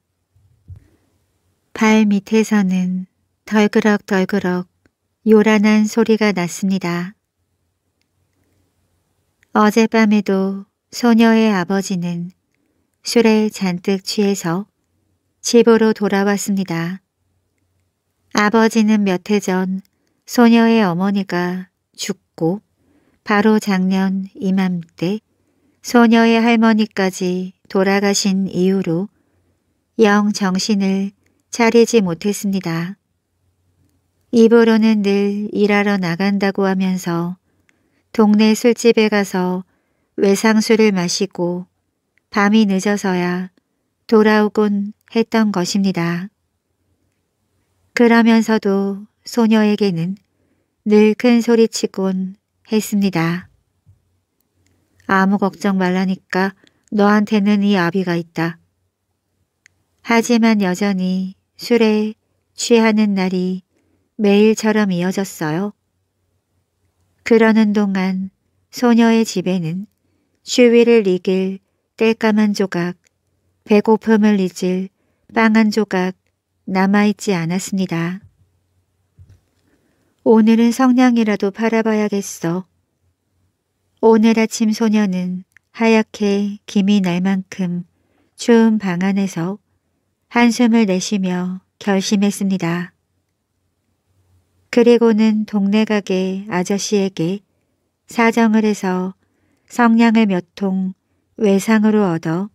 발 밑에서는 덜그럭덜그럭 요란한 소리가 났습니다. 어젯밤에도 소녀의 아버지는 술에 잔뜩 취해서 집으로 돌아왔습니다. 아버지는 몇 해 전 소녀의 어머니가 죽고 바로 작년 이맘때 소녀의 할머니까지 돌아가신 이후로 영 정신을 차리지 못했습니다. 입으로는 늘 일하러 나간다고 하면서 동네 술집에 가서 외상술을 마시고 밤이 늦어서야 돌아오곤 했던 것입니다. 그러면서도 소녀에게는 늘 큰 소리치곤 했습니다. 아무 걱정 말라니까 너한테는 이 아비가 있다. 하지만 여전히 술에 취하는 날이 매일처럼 이어졌어요. 그러는 동안 소녀의 집에는 추위를 이길 땔감한 조각, 배고픔을 잊을 빵 한 조각 남아있지 않았습니다. 오늘은 성냥이라도 팔아봐야겠어. 오늘 아침 소녀는 하얗게 김이 날 만큼 추운 방 안에서 한숨을 내쉬며 결심했습니다. 그리고는 동네 가게 아저씨에게 사정을 해서 성냥을 몇 통 외상으로 얻어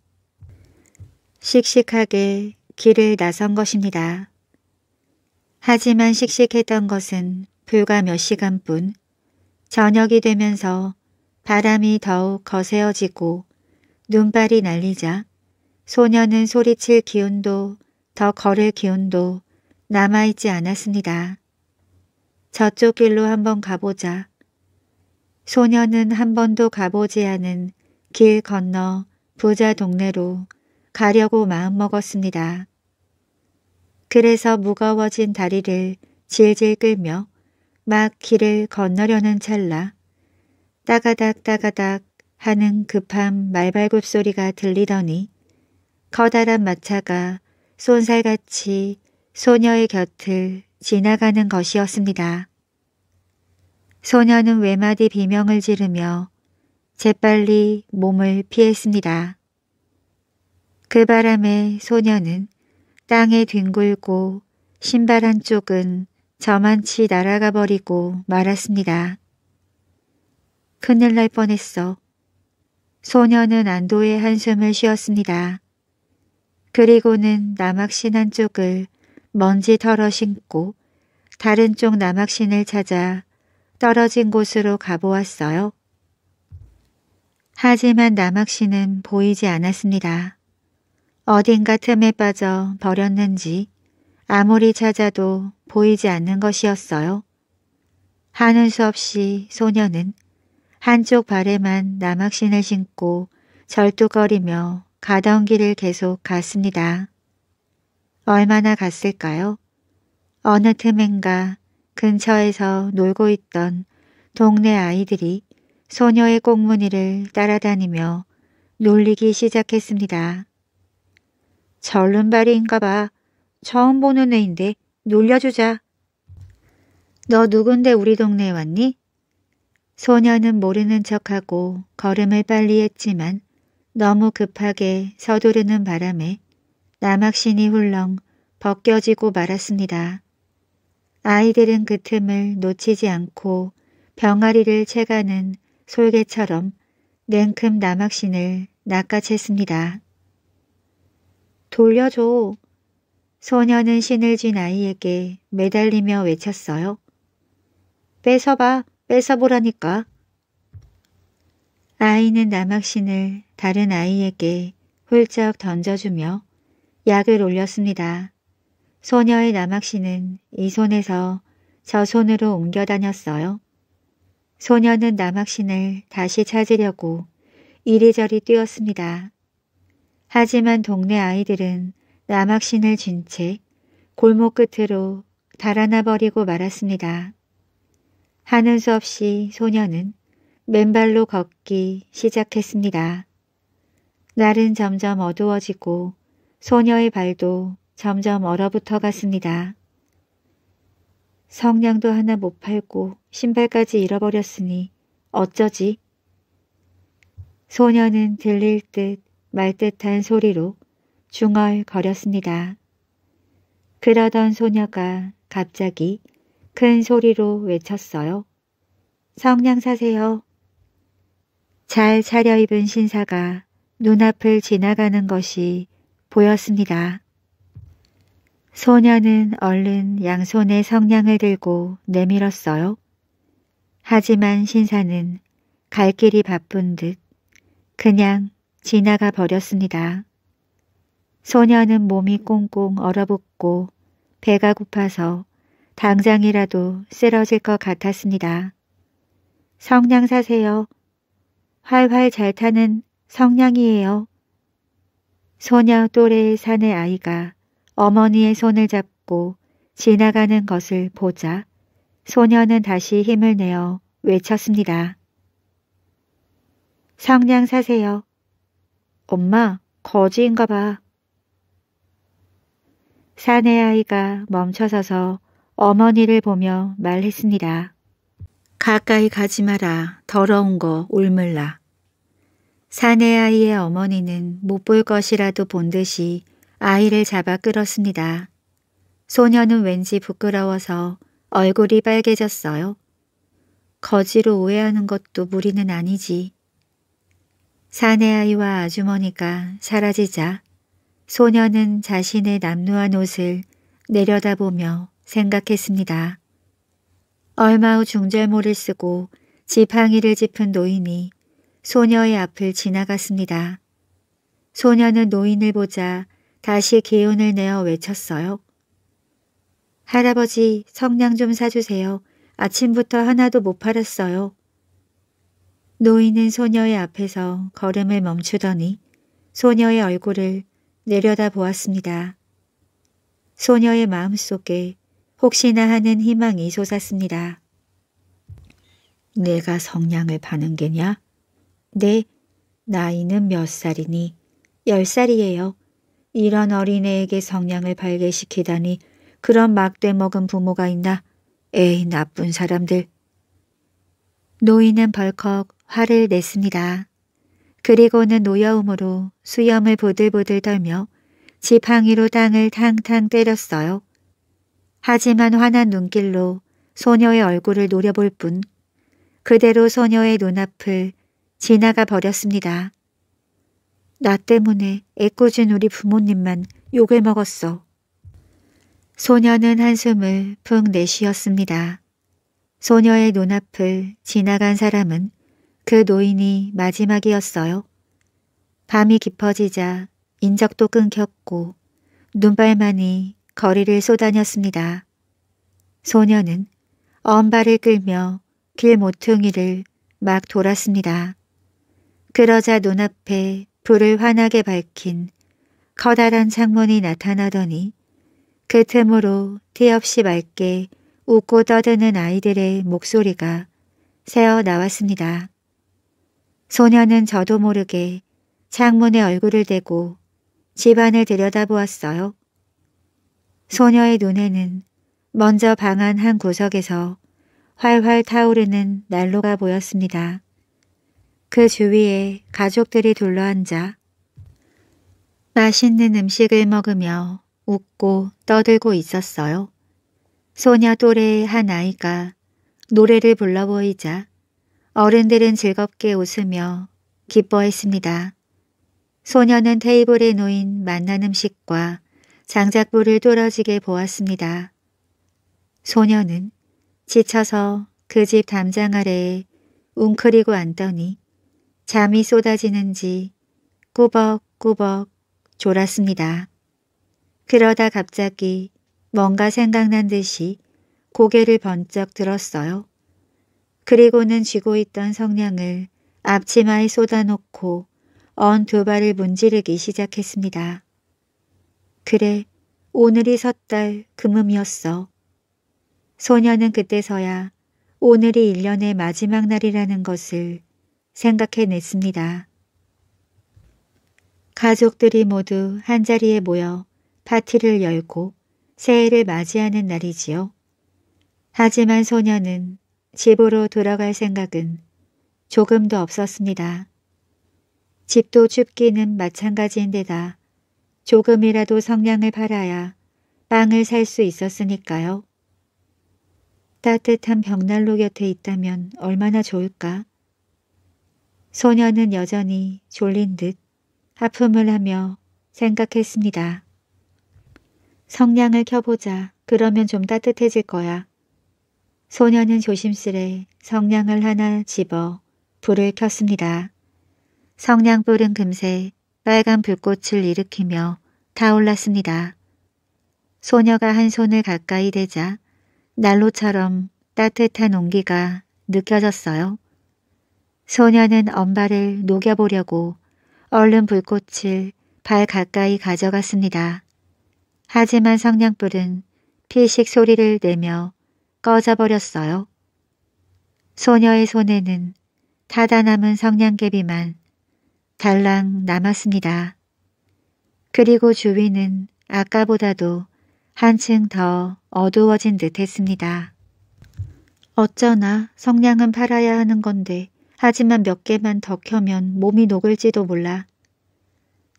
씩씩하게 길을 나선 것입니다. 하지만 씩씩했던 것은 불과 몇 시간뿐 저녁이 되면서 바람이 더욱 거세어지고 눈발이 날리자 소녀는 소리칠 기운도 더 걸을 기운도 남아있지 않았습니다. 저쪽 길로 한번 가보자. 소녀는 한 번도 가보지 않은 길 건너 부자 동네로 가려고 마음먹었습니다. 그래서 무거워진 다리를 질질 끌며 막 길을 건너려는 찰나 따가닥 따가닥 하는 급한 말발굽 소리가 들리더니 커다란 마차가 쏜살같이 소녀의 곁을 지나가는 것이었습니다. 소녀는 외마디 비명을 지르며 재빨리 몸을 피했습니다. 그 바람에 소녀는 땅에 뒹굴고 신발 한쪽은 저만치 날아가 버리고 말았습니다. 큰일 날 뻔했어. 소녀는 안도의 한숨을 쉬었습니다. 그리고는 남학신 한쪽을 먼지 털어 신고 다른 쪽 남학신을 찾아 떨어진 곳으로 가보았어요. 하지만 남학신은 보이지 않았습니다. 어딘가 틈에 빠져 버렸는지 아무리 찾아도 보이지 않는 것이었어요. 하는 수 없이 소녀는 한쪽 발에만 남학신을 신고 절뚝거리며 가던 길을 계속 갔습니다. 얼마나 갔을까요? 어느 틈엔가 근처에서 놀고 있던 동네 아이들이 소녀의 꽁무니를 따라다니며 놀리기 시작했습니다. 절름발이인가 봐. 처음 보는 애인데 놀려주자. 너 누군데 우리 동네에 왔니? 소녀는 모르는 척하고 걸음을 빨리 했지만 너무 급하게 서두르는 바람에 남학신이 훌렁 벗겨지고 말았습니다. 아이들은 그 틈을 놓치지 않고 병아리를 채가는 솔개처럼 냉큼 남학신을 낚아챘습니다. 돌려줘. 소녀는 신을 쥔 아이에게 매달리며 외쳤어요. 뺏어봐, 뺏어보라니까. 아이는 남학신을 다른 아이에게 훌쩍 던져주며 약을 올렸습니다. 소녀의 남학신은 이 손에서 저 손으로 옮겨 다녔어요. 소녀는 남학신을 다시 찾으려고 이리저리 뛰었습니다. 하지만 동네 아이들은 남학신을 쥔 채 골목 끝으로 달아나 버리고 말았습니다. 하는 수 없이 소녀는 맨발로 걷기 시작했습니다. 날은 점점 어두워지고 소녀의 발도 점점 얼어붙어 갔습니다. 성냥도 하나 못 팔고 신발까지 잃어버렸으니 어쩌지? 소녀는 들릴 듯 말 듯한 소리로 중얼거렸습니다. 그러던 소녀가 갑자기 큰 소리로 외쳤어요. 성냥 사세요. 잘 차려입은 신사가 눈앞을 지나가는 것이 보였습니다. 소녀는 얼른 양손에 성냥을 들고 내밀었어요. 하지만 신사는 갈 길이 바쁜 듯 그냥 지나가 버렸습니다. 소녀는 몸이 꽁꽁 얼어붙고 배가 고파서 당장이라도 쓰러질 것 같았습니다. 성냥 사세요. 활활 잘 타는 성냥이에요. 소녀 또래의 사내 아이가 어머니의 손을 잡고 지나가는 것을 보자 소녀는 다시 힘을 내어 외쳤습니다. 성냥 사세요. 엄마, 거지인가 봐. 사내 아이가 멈춰서서 어머니를 보며 말했습니다. 가까이 가지 마라. 더러운 거 울물라. 사내 아이의 어머니는 못 볼 것이라도 본 듯이 아이를 잡아 끌었습니다. 소녀는 왠지 부끄러워서 얼굴이 빨개졌어요. 거지로 오해하는 것도 무리는 아니지. 사내 아이와 아주머니가 사라지자 소녀는 자신의 남루한 옷을 내려다보며 생각했습니다. 얼마 후 중절모를 쓰고 지팡이를 짚은 노인이 소녀의 앞을 지나갔습니다. 소녀는 노인을 보자 다시 기운을 내어 외쳤어요. 할아버지 성냥 좀 사주세요. 아침부터 하나도 못 팔았어요. 노인은 소녀의 앞에서 걸음을 멈추더니 소녀의 얼굴을 내려다 보았습니다. 소녀의 마음속에 혹시나 하는 희망이 솟았습니다. 내가 성냥을 파는 게냐? 네, 나이는 몇 살이니? 열 살이에요. 이런 어린애에게 성냥을 발게 시키다니 그런 막대 먹은 부모가 있나? 에이 나쁜 사람들. 노인은 벌컥 화를 냈습니다. 그리고는 노여움으로 수염을 보들보들 떨며 지팡이로 땅을 탕탕 때렸어요. 하지만 환한 눈길로 소녀의 얼굴을 노려볼 뿐 그대로 소녀의 눈앞을 지나가 버렸습니다. 나 때문에 애꿎은 우리 부모님만 욕을 먹었어. 소녀는 한숨을 푹 내쉬었습니다. 소녀의 눈앞을 지나간 사람은 그 노인이 마지막이었어요. 밤이 깊어지자 인적도 끊겼고 눈발만이 거리를 쏘다녔습니다. 소녀는 언발을 끌며 길 모퉁이를 막 돌았습니다. 그러자 눈앞에 불을 환하게 밝힌 커다란 창문이 나타나더니 그 틈으로 티 없이 맑게 웃고 떠드는 아이들의 목소리가 새어 나왔습니다. 소녀는 저도 모르게 창문에 얼굴을 대고 집안을 들여다보았어요. 소녀의 눈에는 먼저 방 안 한 구석에서 활활 타오르는 난로가 보였습니다. 그 주위에 가족들이 둘러앉아 맛있는 음식을 먹으며 웃고 떠들고 있었어요. 소녀 또래의 한 아이가 노래를 불러 보이자 어른들은 즐겁게 웃으며 기뻐했습니다. 소녀는 테이블에 놓인 맛난 음식과 장작불을 뚫어지게 보았습니다. 소녀는 지쳐서 그 집 담장 아래에 웅크리고 앉더니 잠이 쏟아지는지 꾸벅꾸벅 졸았습니다. 그러다 갑자기 뭔가 생각난 듯이 고개를 번쩍 들었어요. 그리고는 쥐고 있던 성냥을 앞치마에 쏟아놓고 언 두 발을 문지르기 시작했습니다. 그래, 오늘이 섣달 금음이었어. 소녀는 그때서야 오늘이 1년의 마지막 날이라는 것을 생각해냈습니다. 가족들이 모두 한자리에 모여 파티를 열고 새해를 맞이하는 날이지요. 하지만 소녀는 집으로 돌아갈 생각은 조금도 없었습니다. 집도 춥기는 마찬가지인데다 조금이라도 성냥을 팔아야 빵을 살 수 있었으니까요. 따뜻한 벽난로 곁에 있다면 얼마나 좋을까? 소녀는 여전히 졸린 듯 하품을 하며 생각했습니다. 성냥을 켜보자. 그러면 좀 따뜻해질 거야. 소녀는 조심스레 성냥을 하나 집어 불을 켰습니다. 성냥불은 금세 빨간 불꽃을 일으키며 타올랐습니다. 소녀가 한 손을 가까이 대자 난로처럼 따뜻한 온기가 느껴졌어요. 소녀는 엄발을 녹여보려고 얼른 불꽃을 발 가까이 가져갔습니다. 하지만 성냥불은 피식 소리를 내며 꺼져버렸어요. 소녀의 손에는 타다 남은 성냥개비만 달랑 남았습니다. 그리고 주위는 아까보다도 한층 더 어두워진 듯 했습니다. 어쩌나 성냥은 팔아야 하는 건데 하지만 몇 개만 더 켜면 몸이 녹을지도 몰라.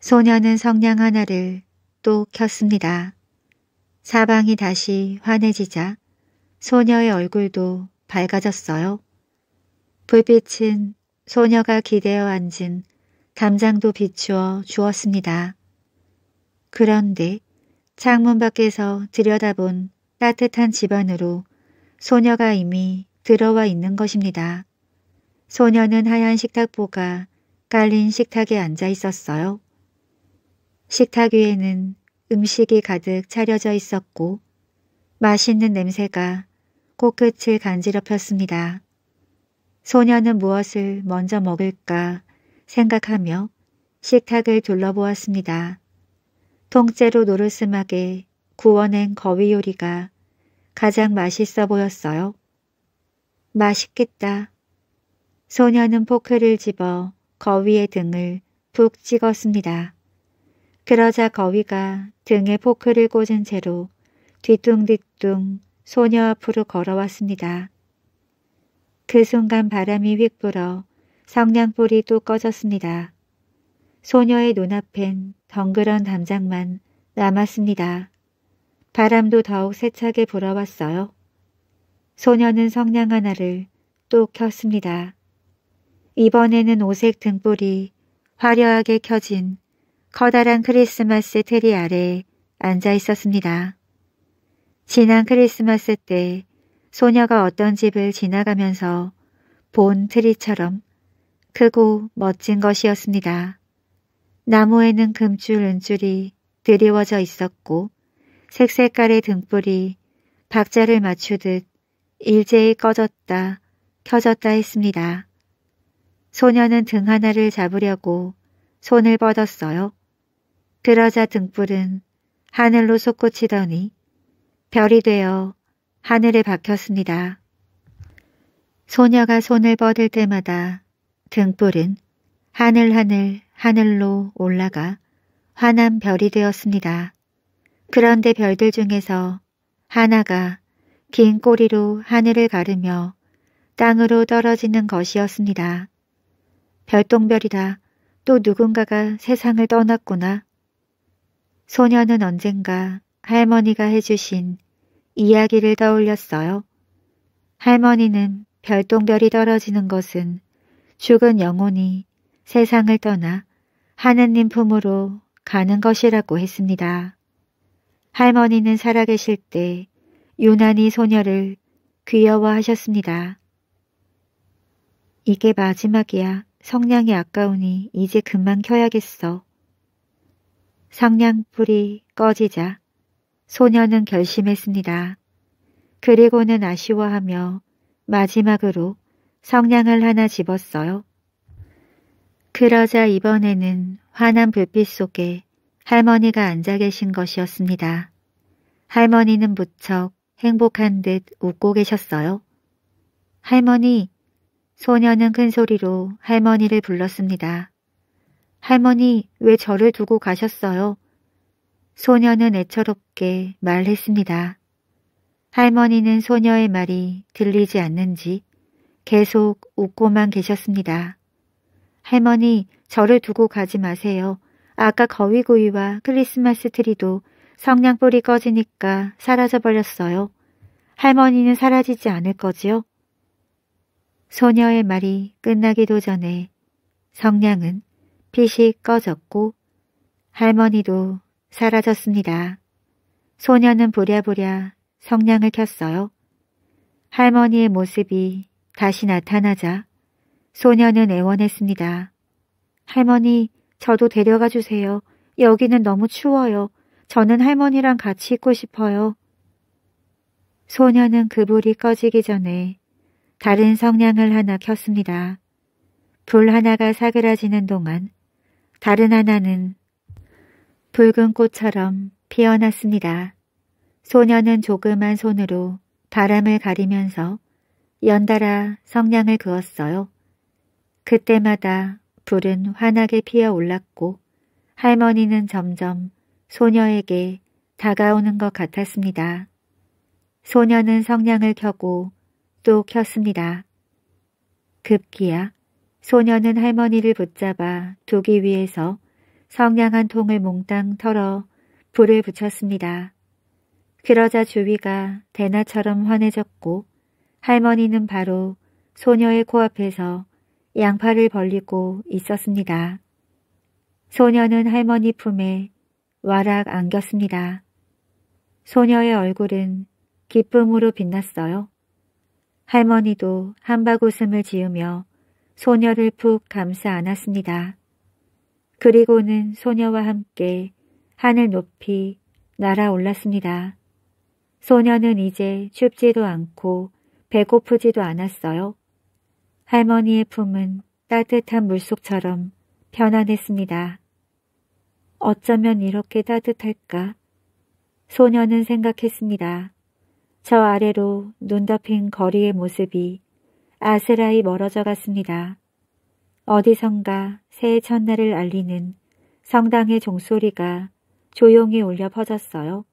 소녀는 성냥 하나를 또 켰습니다. 사방이 다시 환해지자 소녀의 얼굴도 밝아졌어요. 불빛은 소녀가 기대어 앉은 담장도 비추어 주었습니다. 그런데 창문 밖에서 들여다본 따뜻한 집안으로 소녀가 이미 들어와 있는 것입니다. 소녀는 하얀 식탁보가 깔린 식탁에 앉아 있었어요. 식탁 위에는 음식이 가득 차려져 있었고 맛있는 냄새가 코끝을 간지럽혔습니다. 소녀는 무엇을 먼저 먹을까 생각하며 식탁을 둘러보았습니다. 통째로 노르스막에 구워낸 거위 요리가 가장 맛있어 보였어요. 맛있겠다. 소녀는 포크를 집어 거위의 등을 푹 찍었습니다. 그러자 거위가 등에 포크를 꽂은 채로 뒤뚱뒤뚱 소녀 앞으로 걸어왔습니다. 그 순간 바람이 휙 불어 성냥불이 또 꺼졌습니다. 소녀의 눈앞엔 덩그런 담장만 남았습니다. 바람도 더욱 세차게 불어왔어요. 소녀는 성냥 하나를 또 켰습니다. 이번에는 오색 등불이 화려하게 켜진 커다란 크리스마스 트리 아래에 앉아 있었습니다. 지난 크리스마스 때 소녀가 어떤 집을 지나가면서 본 트리처럼 크고 멋진 것이었습니다. 나무에는 금줄 은줄이 드리워져 있었고 색색깔의 등불이 박자를 맞추듯 일제히 꺼졌다 켜졌다 했습니다. 소녀는 등 하나를 잡으려고 손을 뻗었어요. 그러자 등불은 하늘로 솟구치더니 별이 되어 하늘에 박혔습니다. 소녀가 손을 뻗을 때마다 등불은 하늘 하늘 하늘로 올라가 환한 별이 되었습니다. 그런데 별들 중에서 하나가 긴 꼬리로 하늘을 가르며 땅으로 떨어지는 것이었습니다. 별똥별이다. 또 누군가가 세상을 떠났구나. 소녀는 언젠가 할머니가 해주신 이야기를 떠올렸어요. 할머니는 별똥별이 떨어지는 것은 죽은 영혼이 세상을 떠나 하느님 품으로 가는 것이라고 했습니다. 할머니는 살아계실 때 유난히 소녀를 귀여워하셨습니다. 이게 마지막이야. 성냥이 아까우니 이제 금방 켜야겠어. 성냥불이 꺼지자 소녀는 결심했습니다. 그리고는 아쉬워하며 마지막으로 성냥을 하나 집었어요. 그러자 이번에는 환한 불빛 속에 할머니가 앉아 계신 것이었습니다. 할머니는 무척 행복한 듯 웃고 계셨어요. 할머니, 소녀는 큰 소리로 할머니를 불렀습니다. 할머니, 왜 저를 두고 가셨어요? 소녀는 애처롭게 말했습니다. 할머니는 소녀의 말이 들리지 않는지 계속 웃고만 계셨습니다. 할머니, 저를 두고 가지 마세요. 아까 거위구이와 크리스마스 트리도 성냥불이 꺼지니까 사라져버렸어요. 할머니는 사라지지 않을 거지요? 소녀의 말이 끝나기도 전에 성냥은 빛이 꺼졌고 할머니도 사라졌습니다. 소녀는 부랴부랴 성냥을 켰어요. 할머니의 모습이 다시 나타나자 소녀는 애원했습니다. 할머니, 저도 데려가 주세요. 여기는 너무 추워요. 저는 할머니랑 같이 있고 싶어요. 소녀는 그 불이 꺼지기 전에 다른 성냥을 하나 켰습니다. 불 하나가 사그라지는 동안 다른 하나는 붉은 꽃처럼 피어났습니다. 소녀는 조그만 손으로 바람을 가리면서 연달아 성냥을 그었어요. 그때마다 불은 환하게 피어 올랐고 할머니는 점점 소녀에게 다가오는 것 같았습니다. 소녀는 성냥을 켜고 또 켰습니다. 급기야 소녀는 할머니를 붙잡아 두기 위해서 성냥 한 통을 몽땅 털어 불을 붙였습니다. 그러자 주위가 대나처럼 환해졌고 할머니는 바로 소녀의 코앞에서 양팔을 벌리고 있었습니다. 소녀는 할머니 품에 와락 안겼습니다. 소녀의 얼굴은 기쁨으로 빛났어요. 할머니도 한박 웃음을 지으며 소녀를 푹 감싸 안았습니다. 그리고는 소녀와 함께 하늘 높이 날아올랐습니다. 소녀는 이제 춥지도 않고 배고프지도 않았어요. 할머니의 품은 따뜻한 물속처럼 편안했습니다. 어쩌면 이렇게 따뜻할까? 소녀는 생각했습니다. 저 아래로 눈 덮인 거리의 모습이 아스라이 멀어져 갔습니다. 어디선가 새해 첫날을 알리는 성당의 종소리가 조용히 울려 퍼졌어요.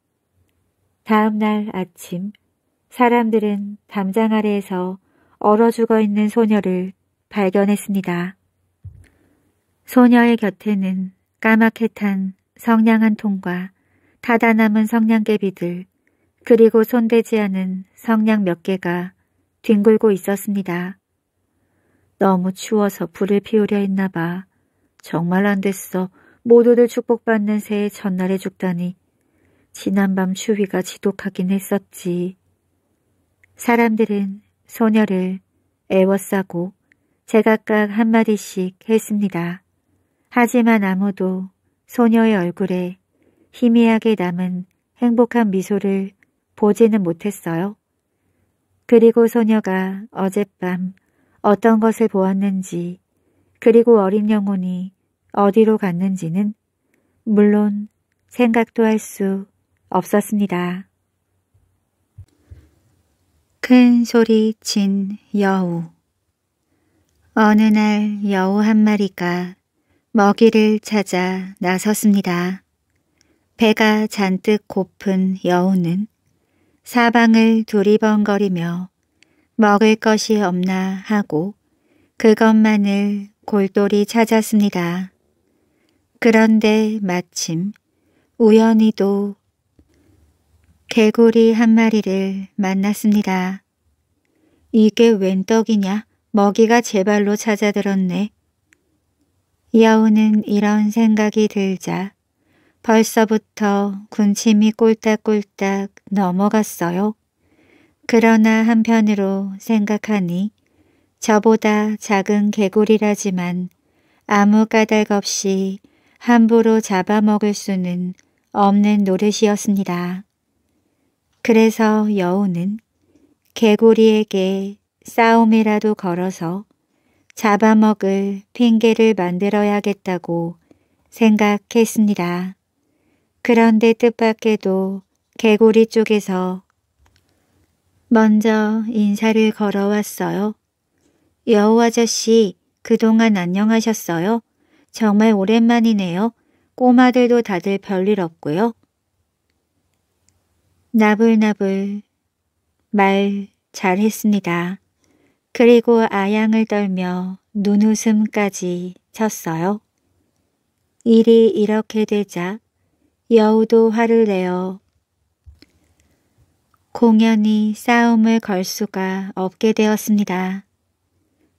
다음 날 아침 사람들은 담장 아래에서 얼어 죽어 있는 소녀를 발견했습니다. 소녀의 곁에는 까맣게 탄 성냥 한 통과 타다 남은 성냥개비들 그리고 손대지 않은 성냥 몇 개가 뒹굴고 있었습니다. 너무 추워서 불을 피우려 했나 봐. 정말 안 됐어. 모두들 축복받는 새해 첫날에 죽다니. 지난밤 추위가 지독하긴 했었지. 사람들은 소녀를 애워싸고 제각각 한마디씩 했습니다. 하지만 아무도 소녀의 얼굴에 희미하게 남은 행복한 미소를 보지는 못했어요. 그리고 소녀가 어젯밤 어떤 것을 보았는지 그리고 어린 영혼이 어디로 갔는지는 물론 생각도 할 수 없었습니다. 큰 소리 친 여우 어느 날 여우 한 마리가 먹이를 찾아 나섰습니다. 배가 잔뜩 고픈 여우는 사방을 두리번거리며 먹을 것이 없나 하고 그것만을 골똘히 찾았습니다. 그런데 마침 우연히도 개구리 한 마리를 만났습니다. 이게 웬 떡이냐? 먹이가 제 발로 찾아들었네. 여우는 이런 생각이 들자 벌써부터 군침이 꼴딱꼴딱 넘어갔어요. 그러나 한편으로 생각하니 저보다 작은 개구리라지만 아무 까닭 없이 함부로 잡아먹을 수는 없는 노릇이었습니다. 그래서 여우는 개구리에게 싸움이라도 걸어서 잡아먹을 핑계를 만들어야겠다고 생각했습니다. 그런데 뜻밖에도 개구리 쪽에서 먼저 인사를 걸어왔어요. 여우 아저씨, 그동안 안녕하셨어요? 정말 오랜만이네요. 꼬마들도 다들 별일 없고요. 나불나불 말 잘했습니다. 그리고 아양을 떨며 눈웃음까지 쳤어요. 일이 이렇게 되자 여우도 화를 내어 공연히 싸움을 걸 수가 없게 되었습니다.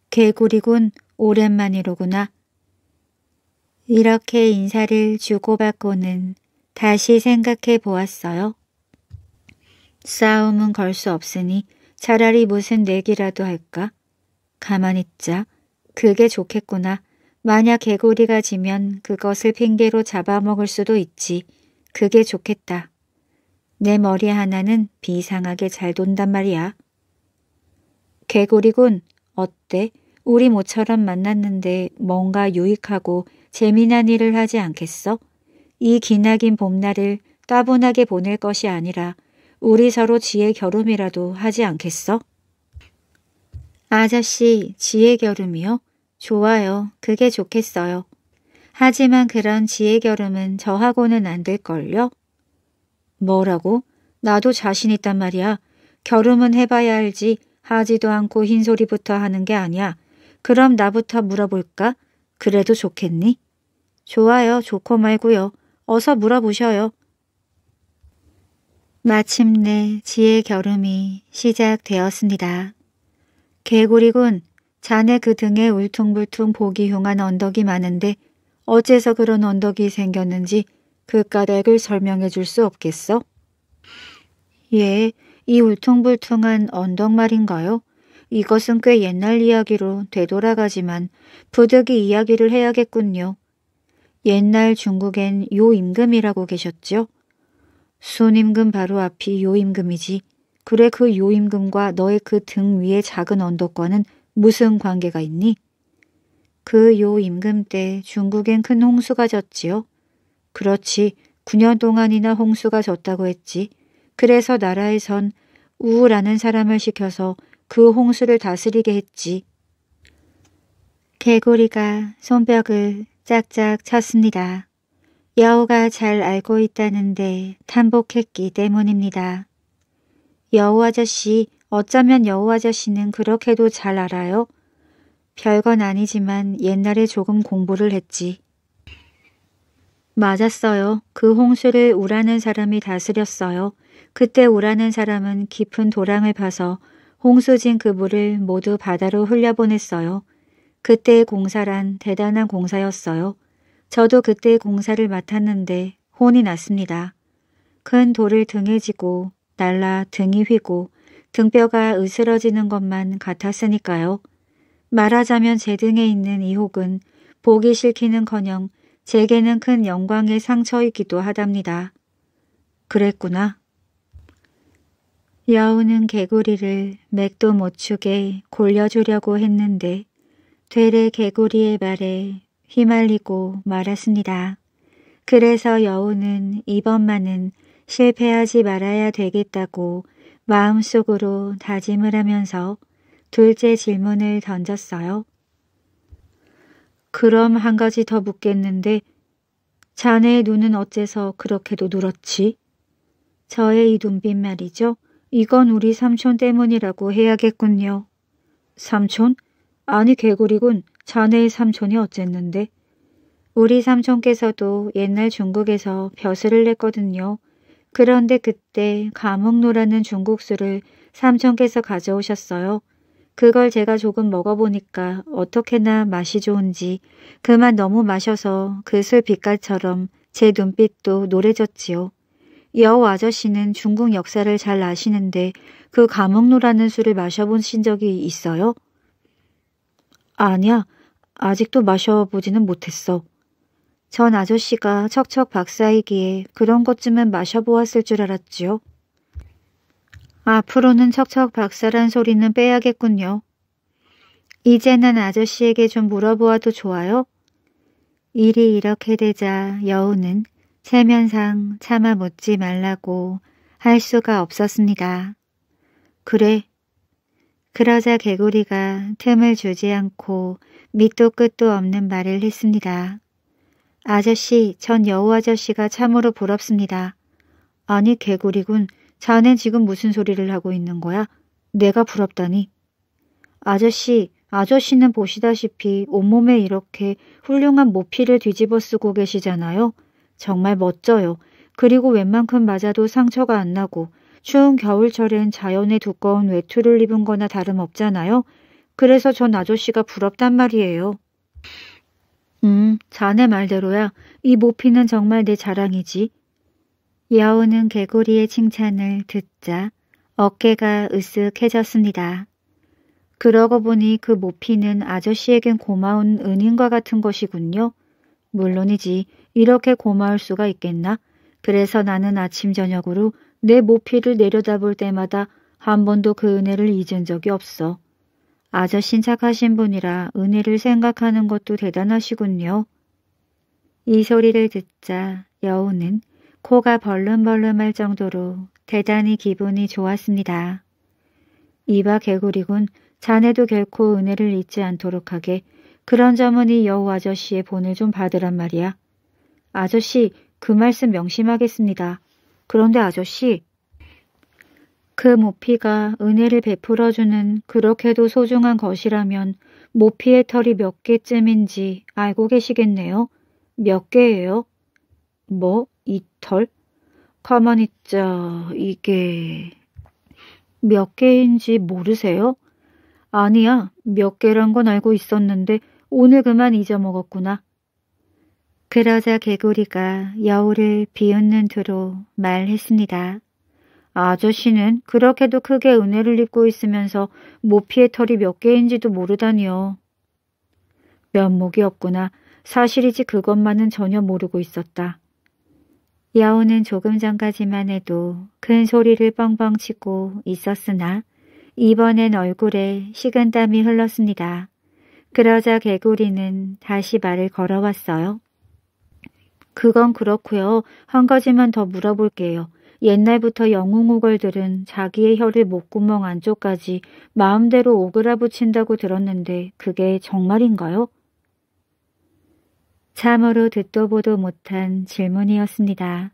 개구리군 오랜만이로구나. 이렇게 인사를 주고받고는 다시 생각해 보았어요. 싸움은 걸 수 없으니 차라리 무슨 내기라도 할까? 가만 있자. 그게 좋겠구나. 만약 개구리가 지면 그것을 핑계로 잡아먹을 수도 있지. 그게 좋겠다. 내 머리 하나는 비상하게 잘 돈단 말이야. 개구리군, 어때? 우리 모처럼 만났는데 뭔가 유익하고 재미난 일을 하지 않겠어? 이 기나긴 봄날을 따분하게 보낼 것이 아니라 우리 서로 지혜 겨룸이라도 하지 않겠어? 아저씨, 지혜 겨룸이요? 좋아요. 그게 좋겠어요. 하지만 그런 지혜 겨룸은 저하고는 안 될걸요? 뭐라고? 나도 자신 있단 말이야. 겨룸은 해봐야 알지 하지도 않고 흰소리부터 하는 게 아니야. 그럼 나부터 물어볼까? 그래도 좋겠니? 좋아요. 좋고 말고요. 어서 물어보셔요. 마침내 지혜 겨름이 시작되었습니다. 개구리군, 자네 그 등에 울퉁불퉁 보기 흉한 언덕이 많은데 어째서 그런 언덕이 생겼는지 그 까닭을 설명해 줄 수 없겠어? 예, 이 울퉁불퉁한 언덕 말인가요? 이것은 꽤 옛날 이야기로 되돌아가지만 부득이 이야기를 해야겠군요. 옛날 중국엔 요임금이라고 계셨죠? 순임금 바로 앞이 요임금이지. 그래 그 요임금과 너의 그 등 위의 작은 언덕과는 무슨 관계가 있니? 그 요 임금 때 중국엔 큰 홍수가 졌지요. 그렇지. 9년 동안이나 홍수가 졌다고 했지. 그래서 나라에선 우라는 사람을 시켜서 그 홍수를 다스리게 했지. 개구리가 손뼉을 짝짝 쳤습니다. 여우가 잘 알고 있다는데 탐복했기 때문입니다. 여우 아저씨, 어쩌면 여우 아저씨는 그렇게도 잘 알아요? 별건 아니지만 옛날에 조금 공부를 했지. 맞았어요. 그 홍수를 우라는 사람이 다스렸어요. 그때 우라는 사람은 깊은 도랑을 파서 홍수진 그 물을 모두 바다로 흘려보냈어요. 그때의 공사란 대단한 공사였어요. 저도 그때 공사를 맡았는데 혼이 났습니다. 큰 돌을 등에 지고 날라 등이 휘고 등뼈가 으스러지는 것만 같았으니까요. 말하자면 제 등에 있는 이 혹은 보기 싫기는커녕 제게는 큰 영광의 상처이기도 하답니다. 그랬구나. 여우는 개구리를 맥도 못 추게 골려주려고 했는데 되레 개구리의 말에 휘말리고 말았습니다. 그래서 여우는 이번만은 실패하지 말아야 되겠다고 마음속으로 다짐을 하면서 둘째 질문을 던졌어요. 그럼 한 가지 더 묻겠는데 자네의 눈은 어째서 그렇게도 누렇지? 저의 이 눈빛 말이죠. 이건 우리 삼촌 때문이라고 해야겠군요. 삼촌? 아니 개구리군. 자네의 삼촌이 어쨌는데? 우리 삼촌께서도 옛날 중국에서 벼슬을 냈거든요. 그런데 그때 가목노라는 중국술을 삼촌께서 가져오셨어요. 그걸 제가 조금 먹어보니까 어떻게나 맛이 좋은지 그만 너무 마셔서 그 술 빛깔처럼 제 눈빛도 노래졌지요. 여우 아저씨는 중국 역사를 잘 아시는데 그 가목노라는 술을 마셔보신 적이 있어요? 아니야. 아직도 마셔보지는 못했어. 전 아저씨가 척척 박사이기에 그런 것쯤은 마셔보았을 줄 알았지요. 앞으로는 척척 박사란 소리는 빼야겠군요. 이제는 아저씨에게 좀 물어보아도 좋아요? 일이 이렇게 되자 여우는 체면상 참아 묻지 말라고 할 수가 없었습니다. 그래. 그러자 개구리가 틈을 주지 않고 밑도 끝도 없는 말을 했습니다. 아저씨, 전 여우 아저씨가 참으로 부럽습니다. 아니 개구리군, 자넨 지금 무슨 소리를 하고 있는 거야? 내가 부럽다니. 아저씨, 아저씨는 보시다시피 온몸에 이렇게 훌륭한 모피를 뒤집어 쓰고 계시잖아요. 정말 멋져요. 그리고 웬만큼 맞아도 상처가 안 나고 추운 겨울철엔 자연의 두꺼운 외투를 입은 거나 다름없잖아요. 그래서 전 아저씨가 부럽단 말이에요. 음, 자네 말대로야. 이 모피는 정말 내 자랑이지. 여우는 개구리의 칭찬을 듣자 어깨가 으쓱해졌습니다. 그러고 보니 그 모피는 아저씨에겐 고마운 은인과 같은 것이군요. 물론이지 이렇게 고마울 수가 있겠나? 그래서 나는 아침 저녁으로 내 모피를 내려다볼 때마다 한 번도 그 은혜를 잊은 적이 없어. 아저씨 착하신 분이라 은혜를 생각하는 것도 대단하시군요. 이 소리를 듣자 여우는 코가 벌름벌름할 정도로 대단히 기분이 좋았습니다. 이봐 개구리군 자네도 결코 은혜를 잊지 않도록 하게 그런 점은 이 여우 아저씨의 본을 좀 받으란 말이야. 아저씨 그 말씀 명심하겠습니다. 그런데 아저씨 그 모피가 은혜를 베풀어주는 그렇게도 소중한 것이라면 모피의 털이 몇 개쯤인지 알고 계시겠네요. 몇 개예요? 뭐? 이 털? 가만히 있자. 이게... 몇 개인지 모르세요? 아니야. 몇 개란 건 알고 있었는데 오늘 그만 잊어먹었구나. 그러자 개구리가 여우를 비웃는 투로 말했습니다. 아저씨는 그렇게도 크게 은혜를 입고 있으면서 모피의 털이 몇 개인지도 모르다니요. 면목이 없구나. 사실이지 그것만은 전혀 모르고 있었다. 여우는 조금 전까지만 해도 큰 소리를 뻥뻥 치고 있었으나 이번엔 얼굴에 식은 땀이 흘렀습니다. 그러자 개구리는 다시 말을 걸어왔어요. 그건 그렇고요. 한 가지만 더 물어볼게요. 옛날부터 영웅오걸들은 자기의 혀를 목구멍 안쪽까지 마음대로 오그라붙인다고 들었는데 그게 정말인가요? 참으로 듣도 보도 못한 질문이었습니다.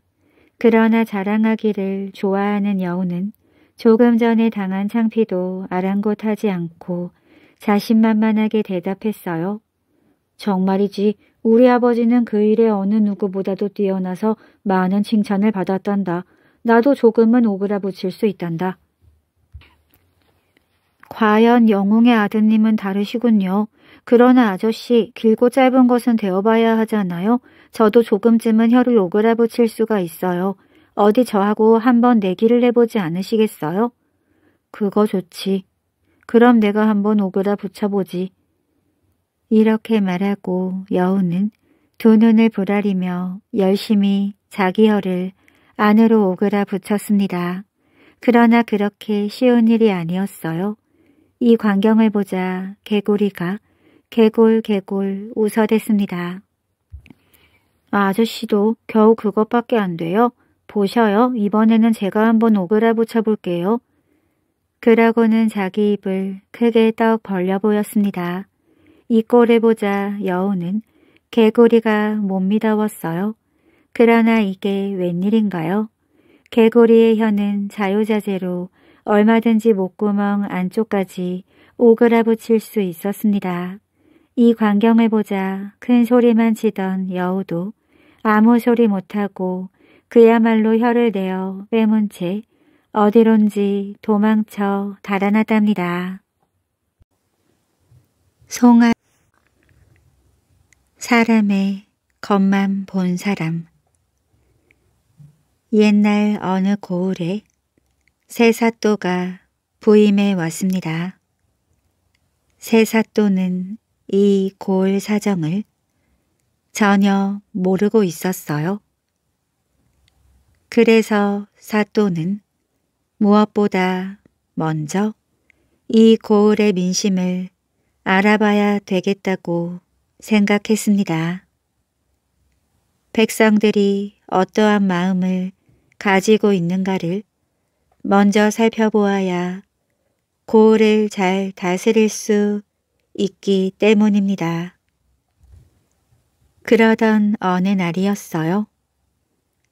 그러나 자랑하기를 좋아하는 여우는 조금 전에 당한 창피도 아랑곳하지 않고 자신만만하게 대답했어요. 정말이지 우리 아버지는 그 일에 어느 누구보다도 뛰어나서 많은 칭찬을 받았단다. 나도 조금은 오그라붙일 수 있단다. 과연 영웅의 아드님은 다르시군요. 그러나 아저씨, 길고 짧은 것은 되어봐야 하잖아요. 저도 조금쯤은 혀를 오그라붙일 수가 있어요. 어디 저하고 한번 내기를 해보지 않으시겠어요? 그거 좋지. 그럼 내가 한번 오그라 붙여보지. 이렇게 말하고 여우는 두 눈을 부라리며 열심히 자기 혀를 안으로 오그라 붙였습니다. 그러나 그렇게 쉬운 일이 아니었어요. 이 광경을 보자 개구리가 개골 개골 웃어댔습니다. 아저씨도 겨우 그것밖에 안 돼요? 보셔요. 이번에는 제가 한번 오그라 붙여볼게요. 그러고는 자기 입을 크게 떡 벌려 보였습니다. 이 꼴을 보자 여우는 개구리가 못 믿어웠어요. 그러나 이게 웬일인가요? 개구리의 혀는 자유자재로 얼마든지 목구멍 안쪽까지 오그라 붙일 수 있었습니다. 이 광경을 보자 큰 소리만 치던 여우도 아무 소리 못하고 그야말로 혀를 내어 빼문 채 어디론지 도망쳐 달아났답니다. 송아 사람의 겉만 본 사람 옛날 어느 고을에 새 사또가 부임해 왔습니다. 새 사또는 이 고을 사정을 전혀 모르고 있었어요. 그래서 사또는 무엇보다 먼저 이 고을의 민심을 알아봐야 되겠다고 생각했습니다. 백성들이 어떠한 마음을 가지고 있는가를 먼저 살펴보아야 고을을 잘 다스릴 수 있기 때문입니다. 그러던 어느 날이었어요.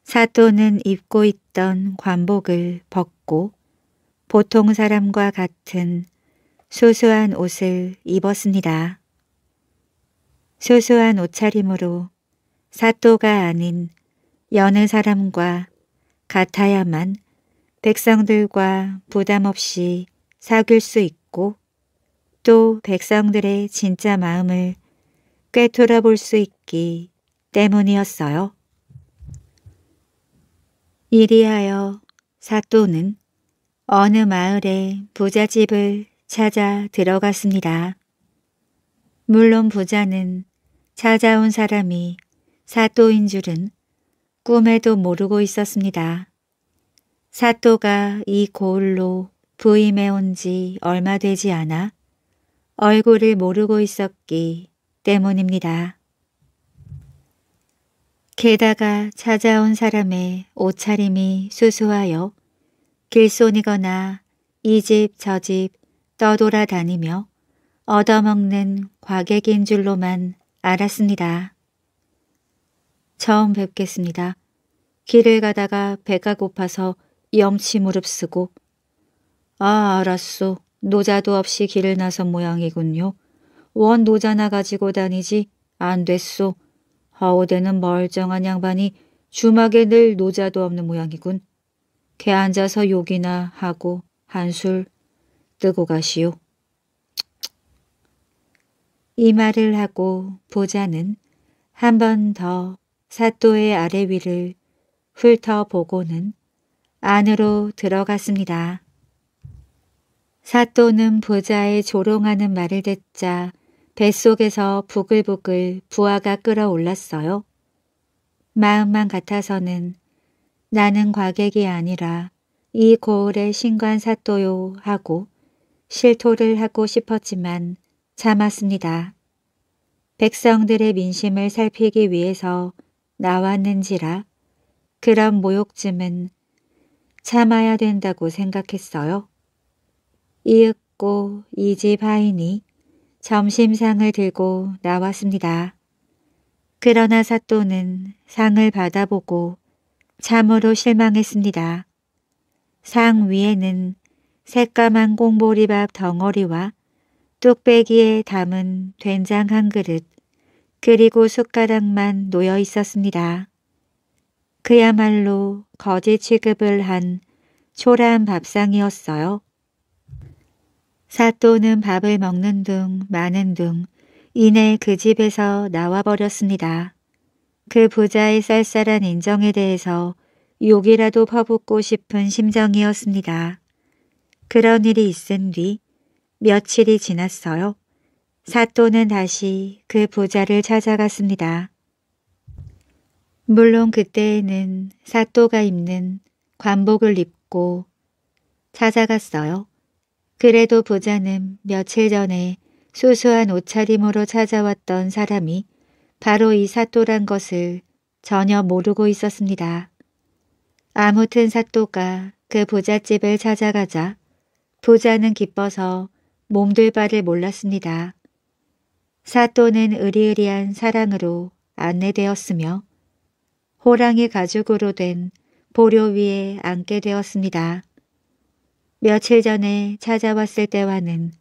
사또는 입고 있던 관복을 벗고 보통 사람과 같은 소소한 옷을 입었습니다. 소소한 옷차림으로 사또가 아닌 여느 사람과 같아야만 백성들과 부담 없이 사귈 수 있고 또 백성들의 진짜 마음을 꿰돌아 볼 수 있기 때문이었어요. 이리하여 사또는 어느 마을에 부잣집을 찾아 들어갔습니다. 물론 부자는 찾아온 사람이 사또인 줄은 꿈에도 모르고 있었습니다. 사또가 이 고을로 부임해 온 지 얼마 되지 않아 얼굴을 모르고 있었기 때문입니다. 게다가 찾아온 사람의 옷차림이 수수하여 길손이거나 이 집 저 집 떠돌아다니며 얻어먹는 과객인 줄로만 알았습니다. 처음 뵙겠습니다. 길을 가다가 배가 고파서 영치 무릅쓰고 아 알았소. 노자도 없이 길을 나선 모양이군요. 원 노자나 가지고 다니지 안 됐소. 하오대는 멀쩡한 양반이 주막에 늘 노자도 없는 모양이군. 개 앉아서 욕이나 하고 한술 뜨고 가시오. 이 말을 하고 보자는 한 번 더 사또의 아래 위를 훑어보고는 안으로 들어갔습니다. 사또는 부자의 조롱하는 말을 듣자 뱃속에서 부글부글 부하가 끓어올랐어요. 마음만 같아서는 나는 과객이 아니라 이 고을의 신관 사또요 하고 실토를 하고 싶었지만 참았습니다. 백성들의 민심을 살피기 위해서 나왔는지라 그런 모욕쯤은 참아야 된다고 생각했어요. 이윽고 이 집 하인이 점심상을 들고 나왔습니다. 그러나 사또는 상을 받아보고 참으로 실망했습니다. 상 위에는 새까만 꽁보리밥 덩어리와 뚝배기에 담은 된장 한 그릇 그리고 숟가락만 놓여 있었습니다. 그야말로 거짓 취급을 한 초라한 밥상이었어요. 사또는 밥을 먹는 둥 마는 둥 이내 그 집에서 나와버렸습니다. 그 부자의 쌀쌀한 인정에 대해서 욕이라도 퍼붓고 싶은 심정이었습니다. 그런 일이 있은 뒤 며칠이 지났어요. 사또는 다시 그 부자를 찾아갔습니다. 물론 그때에는 사또가 입는 관복을 입고 찾아갔어요. 그래도 부자는 며칠 전에 수수한 옷차림으로 찾아왔던 사람이 바로 이 사또란 것을 전혀 모르고 있었습니다. 아무튼 사또가 그 부잣집을 찾아가자 부자는 기뻐서 몸둘 바를 몰랐습니다. 사또는 의리의리한 사랑으로 안내되었으며 호랑이 가죽으로 된 보료 위에 앉게 되었습니다. 며칠 전에 찾아왔을 때와는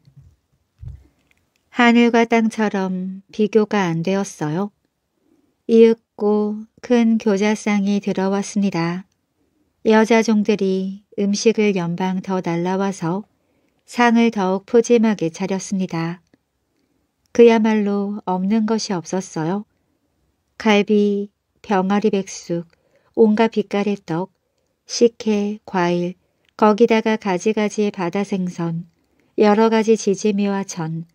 하늘과 땅처럼 비교가 안 되었어요. 이윽고 큰 교자상이 들어왔습니다. 여자 종들이 음식을 연방 더 날라와서 상을 더욱 푸짐하게 차렸습니다. 그야말로 없는 것이 없었어요. 갈비, 병아리 백숙, 온갖 빛깔의 떡, 식혜, 과일, 거기다가 가지가지의 바다 생선, 여러 가지 지짐이와 전,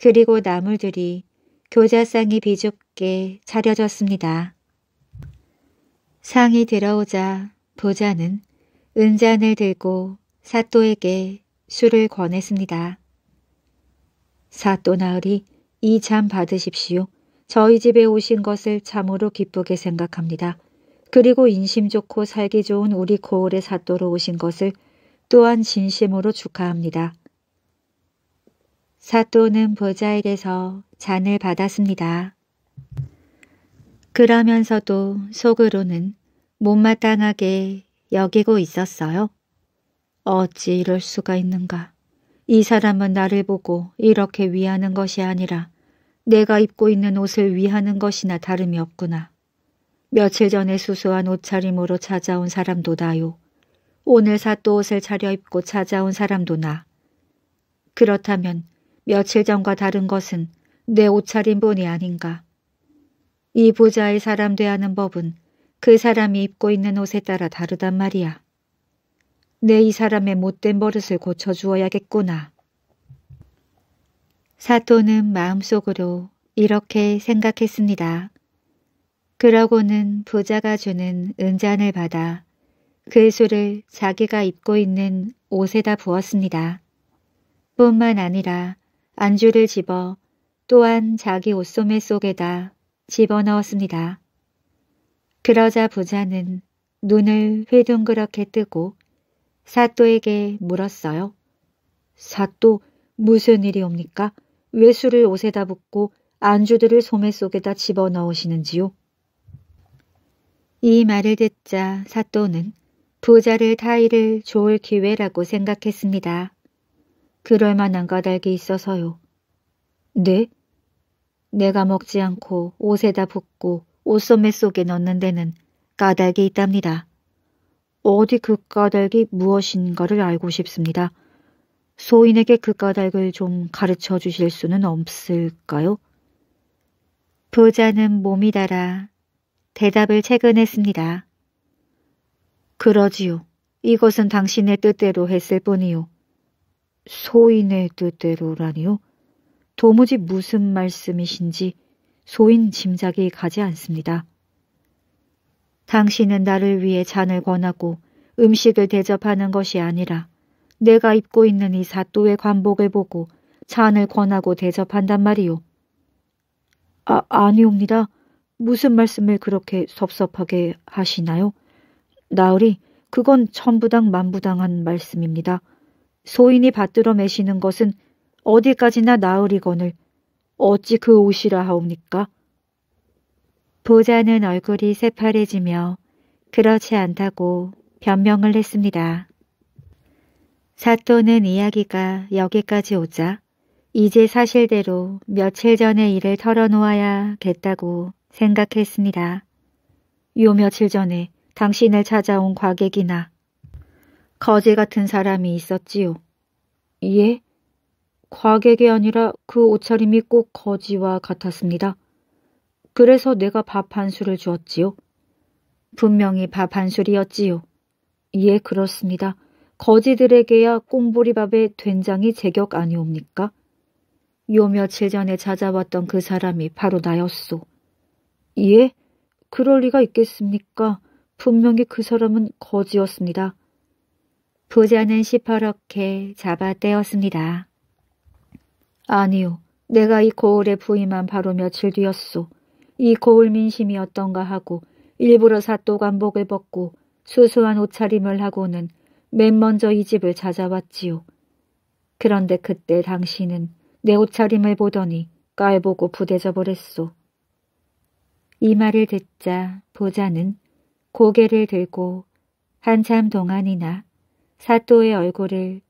그리고 나물들이 교자상이 비좁게 차려졌습니다. 상이 들어오자 부자는 은잔을 들고 사또에게 술을 권했습니다. 사또 나으리 이잠 받으십시오. 저희 집에 오신 것을 참으로 기쁘게 생각합니다. 그리고 인심 좋고 살기 좋은 우리 고을의 사또로 오신 것을 또한 진심으로 축하합니다. 사또는 부자에게서 잔을 받았습니다. 그러면서도 속으로는 못마땅하게 여기고 있었어요. 어찌 이럴 수가 있는가. 이 사람은 나를 보고 이렇게 위하는 것이 아니라 내가 입고 있는 옷을 위하는 것이나 다름이 없구나. 며칠 전에 수수한 옷차림으로 찾아온 사람도 나요. 오늘 사또 옷을 차려입고 찾아온 사람도 나. 그렇다면 며칠 전과 다른 것은 내 옷차림뿐이 아닌가. 이 부자의 사람 대하는 법은 그 사람이 입고 있는 옷에 따라 다르단 말이야. 내 이 사람의 못된 버릇을 고쳐주어야겠구나. 사토는 마음속으로 이렇게 생각했습니다. 그러고는 부자가 주는 은잔을 받아 그 술을 자기가 입고 있는 옷에다 부었습니다. 뿐만 아니라 안주를 집어 또한 자기 옷소매 속에다 집어넣었습니다. 그러자 부자는 눈을 휘둥그렇게 뜨고 사또에게 물었어요. 사또 무슨 일이 옵니까? 왜 술을 옷에다 붓고 안주들을 소매 속에다 집어넣으시는지요? 이 말을 듣자 사또는 부자를 타이를 좋을 기회라고 생각했습니다. 그럴 만한 까닭이 있어서요. 네? 내가 먹지 않고 옷에다 붓고 옷소매 속에 넣는 데는 까닭이 있답니다. 어디 그 까닭이 무엇인가를 알고 싶습니다. 소인에게 그 까닭을 좀 가르쳐 주실 수는 없을까요? 부자는 몸이 달아 대답을 채근했습니다. 그러지요. 이것은 당신의 뜻대로 했을 뿐이요. 소인의 뜻대로라니요? 도무지 무슨 말씀이신지 소인 짐작이 가지 않습니다. 당신은 나를 위해 잔을 권하고 음식을 대접하는 것이 아니라 내가 입고 있는 이 사또의 관복을 보고 잔을 권하고 대접한단 말이요. 아, 아니옵니다. 무슨 말씀을 그렇게 섭섭하게 하시나요? 나으리, 그건 천부당 만부당한 말씀입니다. 소인이 받들어 매시는 것은 어디까지나 나으리거늘 어찌 그 옷이라 하옵니까? 보자는 얼굴이 새파래지며 그렇지 않다고 변명을 했습니다. 사또는 이야기가 여기까지 오자 이제 사실대로 며칠 전의 일을 털어놓아야겠다고 생각했습니다. 요 며칠 전에 당신을 찾아온 과객이나 거지 같은 사람이 있었지요. 예? 과객이 아니라 그 옷차림이 꼭 거지와 같았습니다. 그래서 내가 밥 한 술을 주었지요. 분명히 밥 한 술이었지요. 예, 그렇습니다. 거지들에게야 꽁보리밥에 된장이 제격 아니옵니까? 요 며칠 전에 찾아왔던 그 사람이 바로 나였소. 예? 그럴 리가 있겠습니까? 분명히 그 사람은 거지였습니다. 부자는 시퍼렇게 잡아떼었습니다. 아니요. 내가 이 고을에 부임한 바로 며칠 뒤였소. 이 고을 민심이 어떤가 하고 일부러 사또 관복을 벗고 수수한 옷차림을 하고는 맨 먼저 이 집을 찾아왔지요. 그런데 그때 당신은 내 옷차림을 보더니 깔보고 부대져 버렸소. 이 말을 듣자 보자는 고개를 들고 한참 동안이나 사또의 얼굴을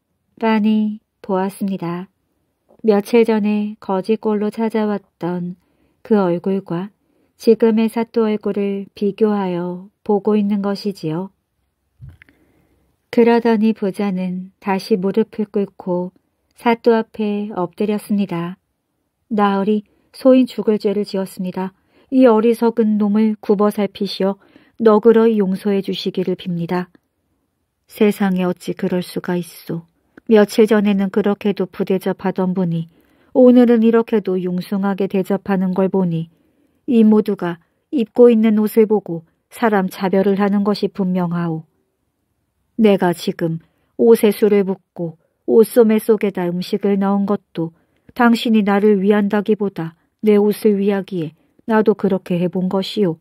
빤히 보았습니다. 며칠 전에 거지꼴로 찾아왔던 그 얼굴과 지금의 사또 얼굴을 비교하여 보고 있는 것이지요. 그러더니 부자는 다시 무릎을 꿇고 사또 앞에 엎드렸습니다. 나으리 소인 죽을 죄를 지었습니다. 이 어리석은 놈을 굽어 살피시어 너그러이 용서해 주시기를 빕니다. 세상에 어찌 그럴 수가 있소. 며칠 전에는 그렇게도 부대접하던 분이 오늘은 이렇게도 융숭하게 대접하는 걸 보니 이 모두가 입고 있는 옷을 보고 사람 차별을 하는 것이 분명하오. 내가 지금 옷에 술을 붓고 옷소매 속에다 음식을 넣은 것도 당신이 나를 위한다기보다 내 옷을 위하기에 나도 그렇게 해본 것이오.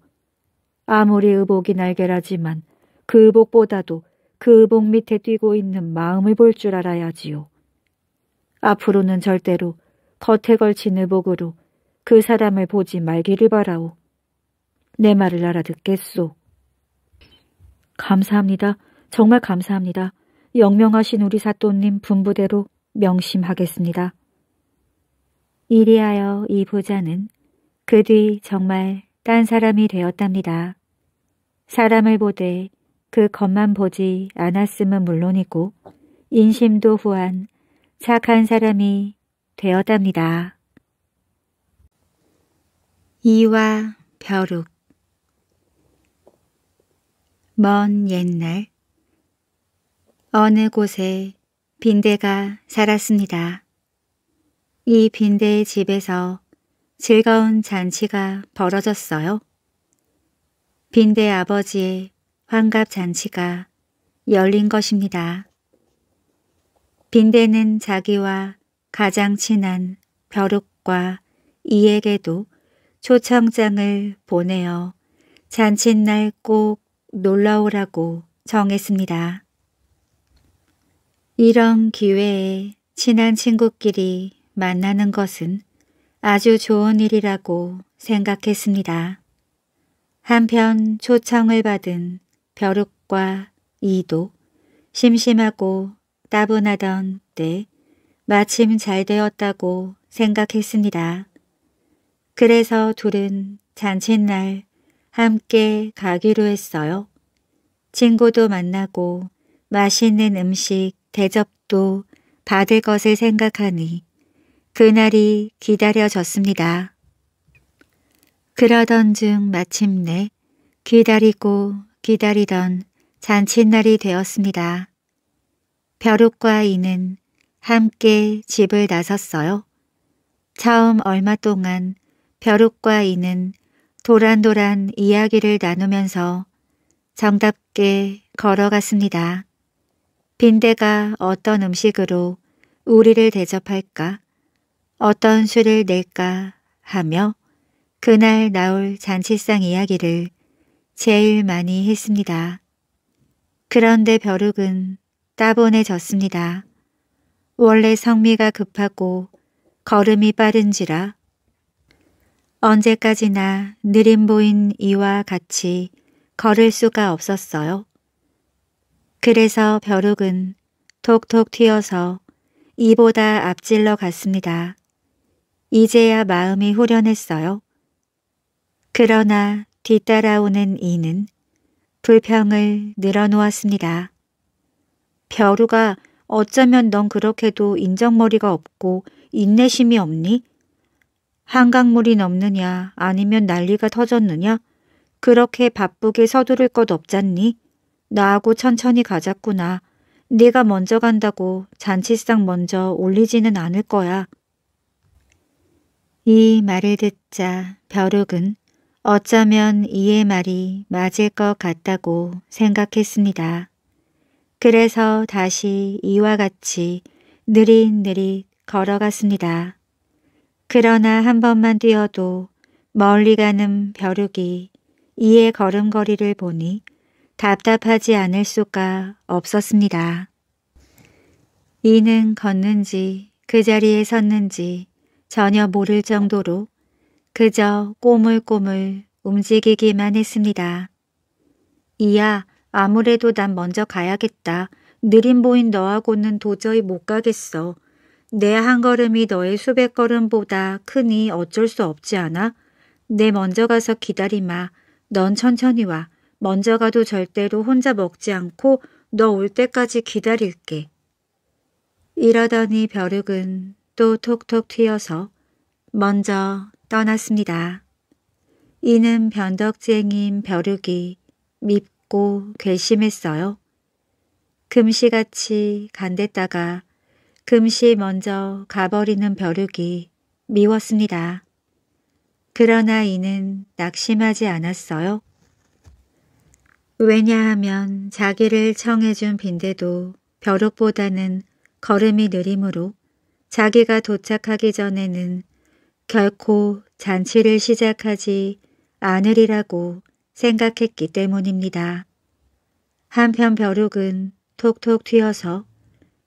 아무리 의복이 날개라지만 그 의복보다도 그 의복 밑에 뛰고 있는 마음을 볼 줄 알아야지요. 앞으로는 절대로 겉에 걸친 의복으로 그 사람을 보지 말기를 바라오. 내 말을 알아듣겠소. 감사합니다. 정말 감사합니다. 영명하신 우리 사또님 분부대로 명심하겠습니다. 이리하여 이 부자는 그 뒤 정말 딴 사람이 되었답니다. 사람을 보되 그 겉만 보지 않았음은 물론이고 인심도 후한 착한 사람이 되었답니다. 이와 벼룩 먼 옛날 어느 곳에 빈대가 살았습니다. 이 빈대의 집에서 즐거운 잔치가 벌어졌어요. 빈대 아버지의 환갑 잔치가 열린 것입니다. 빈대는 자기와 가장 친한 벼룩과 이에게도 초청장을 보내어 잔칫날 꼭 놀러오라고 정했습니다. 이런 기회에 친한 친구끼리 만나는 것은 아주 좋은 일이라고 생각했습니다. 한편 초청을 받은 벼룩과 이도 심심하고 따분하던 때 마침 잘 되었다고 생각했습니다. 그래서 둘은 잔칫날 함께 가기로 했어요. 친구도 만나고 맛있는 음식 대접도 받을 것을 생각하니 그날이 기다려졌습니다. 그러던 중 마침내 기다리고 기다리던 잔칫날이 되었습니다. 벼룩과 이는 함께 집을 나섰어요. 처음 얼마 동안 벼룩과 이는 도란도란 이야기를 나누면서 정답게 걸어갔습니다. 빈대가 어떤 음식으로 우리를 대접할까? 어떤 술을 낼까? 하며 그날 나올 잔치상 이야기를 제일 많이 했습니다. 그런데 벼룩은 따분해졌습니다. 원래 성미가 급하고 걸음이 빠른지라 언제까지나 느림 보인 이와 같이 걸을 수가 없었어요. 그래서 벼룩은 톡톡 튀어서 이보다 앞질러 갔습니다. 이제야 마음이 후련했어요. 그러나 뒤따라오는 이는 불평을 늘어놓았습니다. 벼루가 어쩌면 넌 그렇게도 인정머리가 없고 인내심이 없니? 한강물이 넘느냐 아니면 난리가 터졌느냐? 그렇게 바쁘게 서두를 것 없잖니? 나하고 천천히 가자꾸나. 네가 먼저 간다고 잔치상 먼저 올리지는 않을 거야. 이 말을 듣자 벼룩은 어쩌면 이의 말이 맞을 것 같다고 생각했습니다. 그래서 다시 이와 같이 느릿느릿 걸어갔습니다. 그러나 한 번만 뛰어도 멀리 가는 벼룩이 이의 걸음걸이를 보니 답답하지 않을 수가 없었습니다. 이는 걷는지 그 자리에 섰는지 전혀 모를 정도로 그저 꼬물꼬물 움직이기만 했습니다. 이야 아무래도 난 먼저 가야겠다. 느린 보인 너하고는 도저히 못 가겠어. 내 한 걸음이 너의 수백 걸음보다 크니 어쩔 수 없지 않아? 내 먼저 가서 기다리마. 넌 천천히 와. 먼저 가도 절대로 혼자 먹지 않고 너 올 때까지 기다릴게. 이러더니 벼룩은 또 톡톡 튀어서 먼저 떠났습니다. 이는 변덕쟁인 벼룩이 밉고 괘씸했어요. 금시같이 간댔다가 금시 먼저 가버리는 벼룩이 미웠습니다. 그러나 이는 낙심하지 않았어요. 왜냐하면 자기를 청해준 빈대도 벼룩보다는 걸음이 느림으로 자기가 도착하기 전에는 결코 잔치를 시작하지 않으리라고 생각했기 때문입니다. 한편 벼룩은 톡톡 튀어서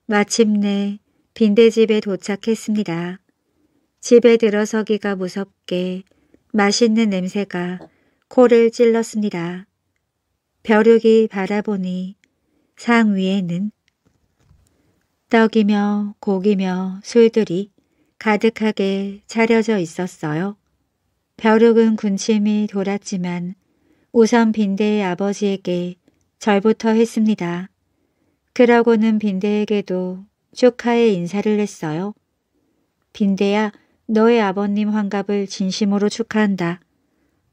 마침내 빈대집에 도착했습니다. 집에 들어서기가 무섭게 맛있는 냄새가 코를 찔렀습니다. 벼룩이 바라보니 상 위에는 떡이며 고기며 술들이 가득하게 차려져 있었어요. 벼룩은 군침이 돌았지만 우선 빈대의 아버지에게 절부터 했습니다. 그러고는 빈대에게도 축하의 인사를 했어요. 빈대야 너의 아버님 환갑을 진심으로 축하한다.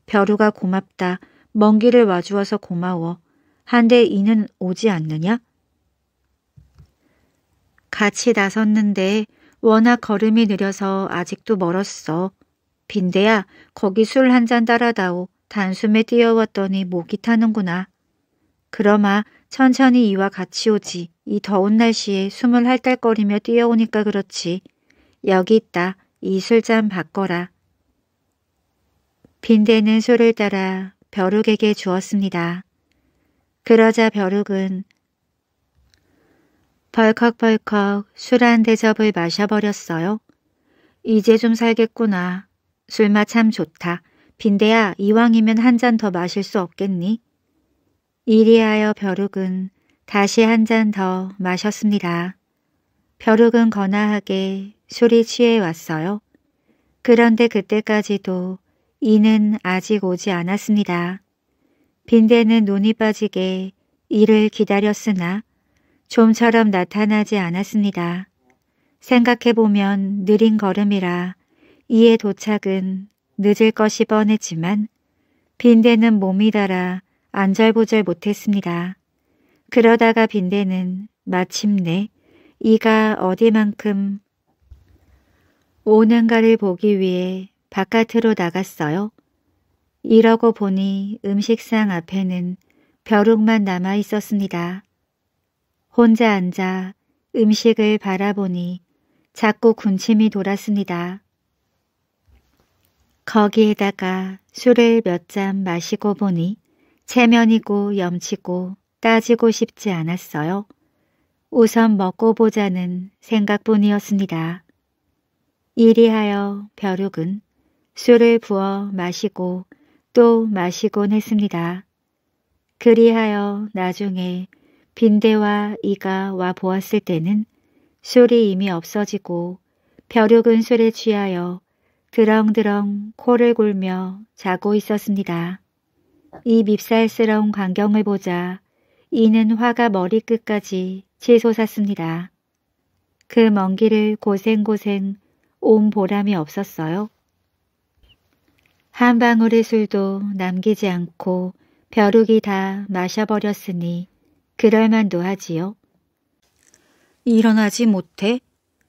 벼루가 고맙다. 먼 길을 와주어서 고마워. 한데 이는 오지 않느냐? 같이 나섰는데 워낙 걸음이 느려서 아직도 멀었어. 빈대야 거기 술 한 잔 따라다오. 단숨에 뛰어왔더니 목이 타는구나. 그러마 천천히 이와 같이 오지. 이 더운 날씨에 숨을 할딸거리며 뛰어오니까 그렇지. 여기 있다. 이 술잔 바꿔라. 빈대는 술을 따라 벼룩에게 주었습니다. 그러자 벼룩은 벌컥벌컥 술 한 대접을 마셔버렸어요. 이제 좀 살겠구나. 술맛 참 좋다. 빈대야 이왕이면 한 잔 더 마실 수 없겠니? 이리하여 벼룩은 다시 한 잔 더 마셨습니다. 벼룩은 거나하게 술이 취해 왔어요. 그런데 그때까지도 이는 아직 오지 않았습니다. 빈대는 눈이 빠지게 이를 기다렸으나 좀처럼 나타나지 않았습니다. 생각해보면 느린 걸음이라 이의 도착은 늦을 것이 뻔했지만 빈대는 몸이 달아 안절보절 못했습니다. 그러다가 빈대는 마침내 이가 어디만큼 오는가를 보기 위해 바깥으로 나갔어요. 이러고 보니 음식상 앞에는 벼룩만 남아 있었습니다. 혼자 앉아 음식을 바라보니 자꾸 군침이 돌았습니다. 거기에다가 술을 몇 잔 마시고 보니 체면이고 염치고 따지고 싶지 않았어요. 우선 먹고 보자는 생각뿐이었습니다. 이리하여 벼룩은 술을 부어 마시고 또 마시곤 했습니다. 그리하여 나중에 빈대와 이가 와 보았을 때는 술이 이미 없어지고 벼룩은 술에 취하여 드렁드렁 코를 골며 자고 있었습니다. 이 밉살스러운 광경을 보자 이는 화가 머리끝까지 치솟았습니다. 그 먼 길을 고생고생 온 보람이 없었어요. 한 방울의 술도 남기지 않고 벼룩이 다 마셔버렸으니 그럴만도 하지요. 일어나지 못해?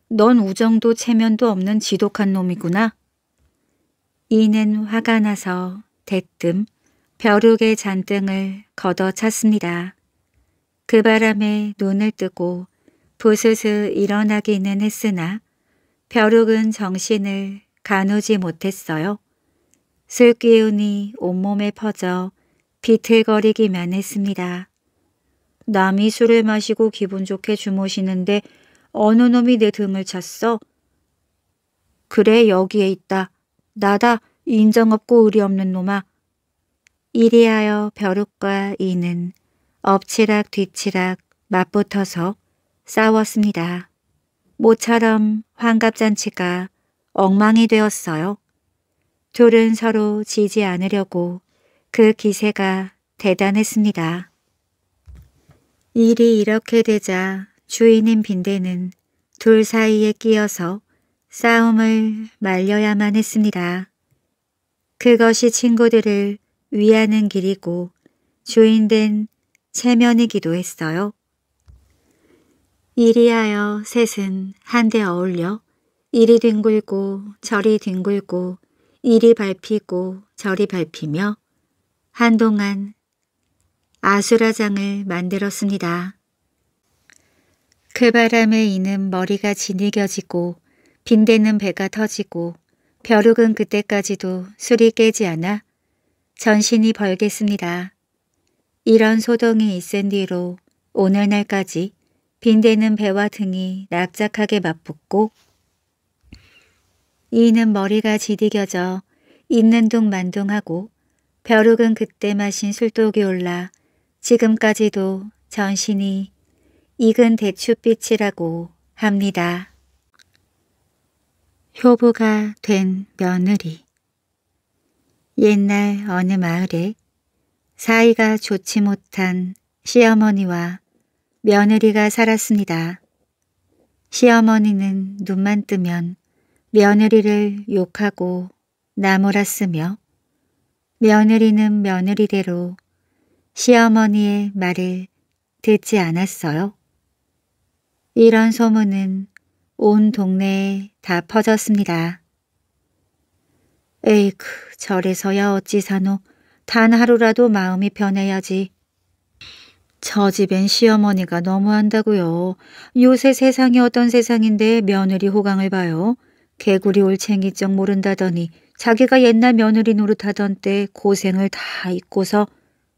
넌 우정도 체면도 없는 지독한 놈이구나. 이는 화가 나서 대뜸 벼룩의 잔등을 걷어찼습니다. 그 바람에 눈을 뜨고 부스스 일어나기는 했으나 벼룩은 정신을 가누지 못했어요. 슬기운이 온몸에 퍼져 비틀거리기만 했습니다. 남이 술을 마시고 기분 좋게 주무시는데 어느 놈이 내 등을 찼어? 그래 여기에 있다. 나다 인정 없고 의리 없는 놈아. 이리하여 벼룩과 이는 엎치락 뒤치락 맞붙어서 싸웠습니다. 모처럼 환갑잔치가 엉망이 되었어요. 둘은 서로 지지 않으려고 그 기세가 대단했습니다. 일이 이렇게 되자 주인인 빈대는 둘 사이에 끼어서 싸움을 말려야만 했습니다. 그것이 친구들을 위하는 길이고 주인된 체면이기도 했어요. 이리하여 셋은 한데 어울려 이리 뒹굴고 저리 뒹굴고 이리 밟히고 저리 밟히며 한동안 아수라장을 만들었습니다. 그 바람에 이는 머리가 지니겨지고 빈대는 배가 터지고 벼룩은 그때까지도 술이 깨지 않아 전신이 벌겠습니다. 이런 소동이 있은 뒤로 오늘날까지 빈대는 배와 등이 납작하게 맞붙고 이는 머리가 지디겨져 있는 둥 만둥하고 벼룩은 그때 마신 술독이 올라 지금까지도 전신이 익은 대추빛이라고 합니다. 효부가 된 며느리 옛날 어느 마을에 사이가 좋지 못한 시어머니와 며느리가 살았습니다. 시어머니는 눈만 뜨면 며느리를 욕하고 나무랐으며 며느리는 며느리대로 시어머니의 말을 듣지 않았어요. 이런 소문은 온 동네에 다 퍼졌습니다. 에이크, 저래서야 어찌 사노. 단 하루라도 마음이 변해야지. 저 집엔 시어머니가 너무한다고요. 요새 세상이 어떤 세상인데 며느리 호강을 봐요. 개구리 올챙이쩍 모른다더니 자기가 옛날 며느리 노릇하던 때 고생을 다 잊고서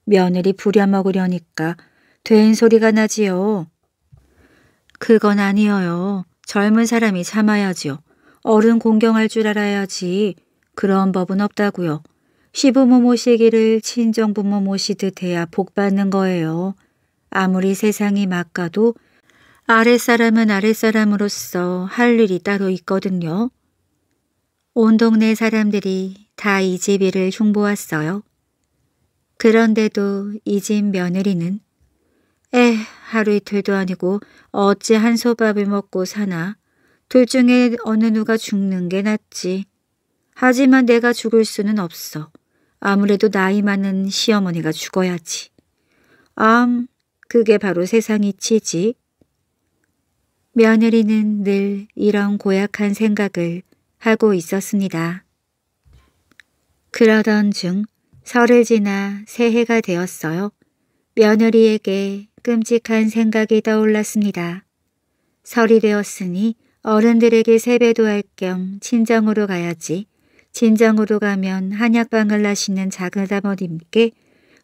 며느리 부려먹으려니까 된 소리가 나지요. 그건 아니어요. 젊은 사람이 참아야지요. 어른 공경할 줄 알아야지. 그런 법은 없다고요. 시부모 모시기를 친정부모 모시듯 해야 복 받는 거예요. 아무리 세상이 막가도 아랫사람은 아랫사람으로서 할 일이 따로 있거든요. 온 동네 사람들이 다 이 집 일을 흉보았어요. 그런데도 이 집 며느리는 에 하루 이틀도 아니고 어찌 한솥밥을 먹고 사나. 둘 중에 어느 누가 죽는 게 낫지. 하지만 내가 죽을 수는 없어. 아무래도 나이 많은 시어머니가 죽어야지. 암, 그게 바로 세상 이치지. 며느리는 늘 이런 고약한 생각을 하고 있었습니다. 그러던 중 설을 지나 새해가 되었어요. 며느리에게 끔찍한 생각이 떠올랐습니다. 설이 되었으니 어른들에게 세배도 할 겸 친정으로 가야지. 친정으로 가면 한약방을 나시는 작은 아버님께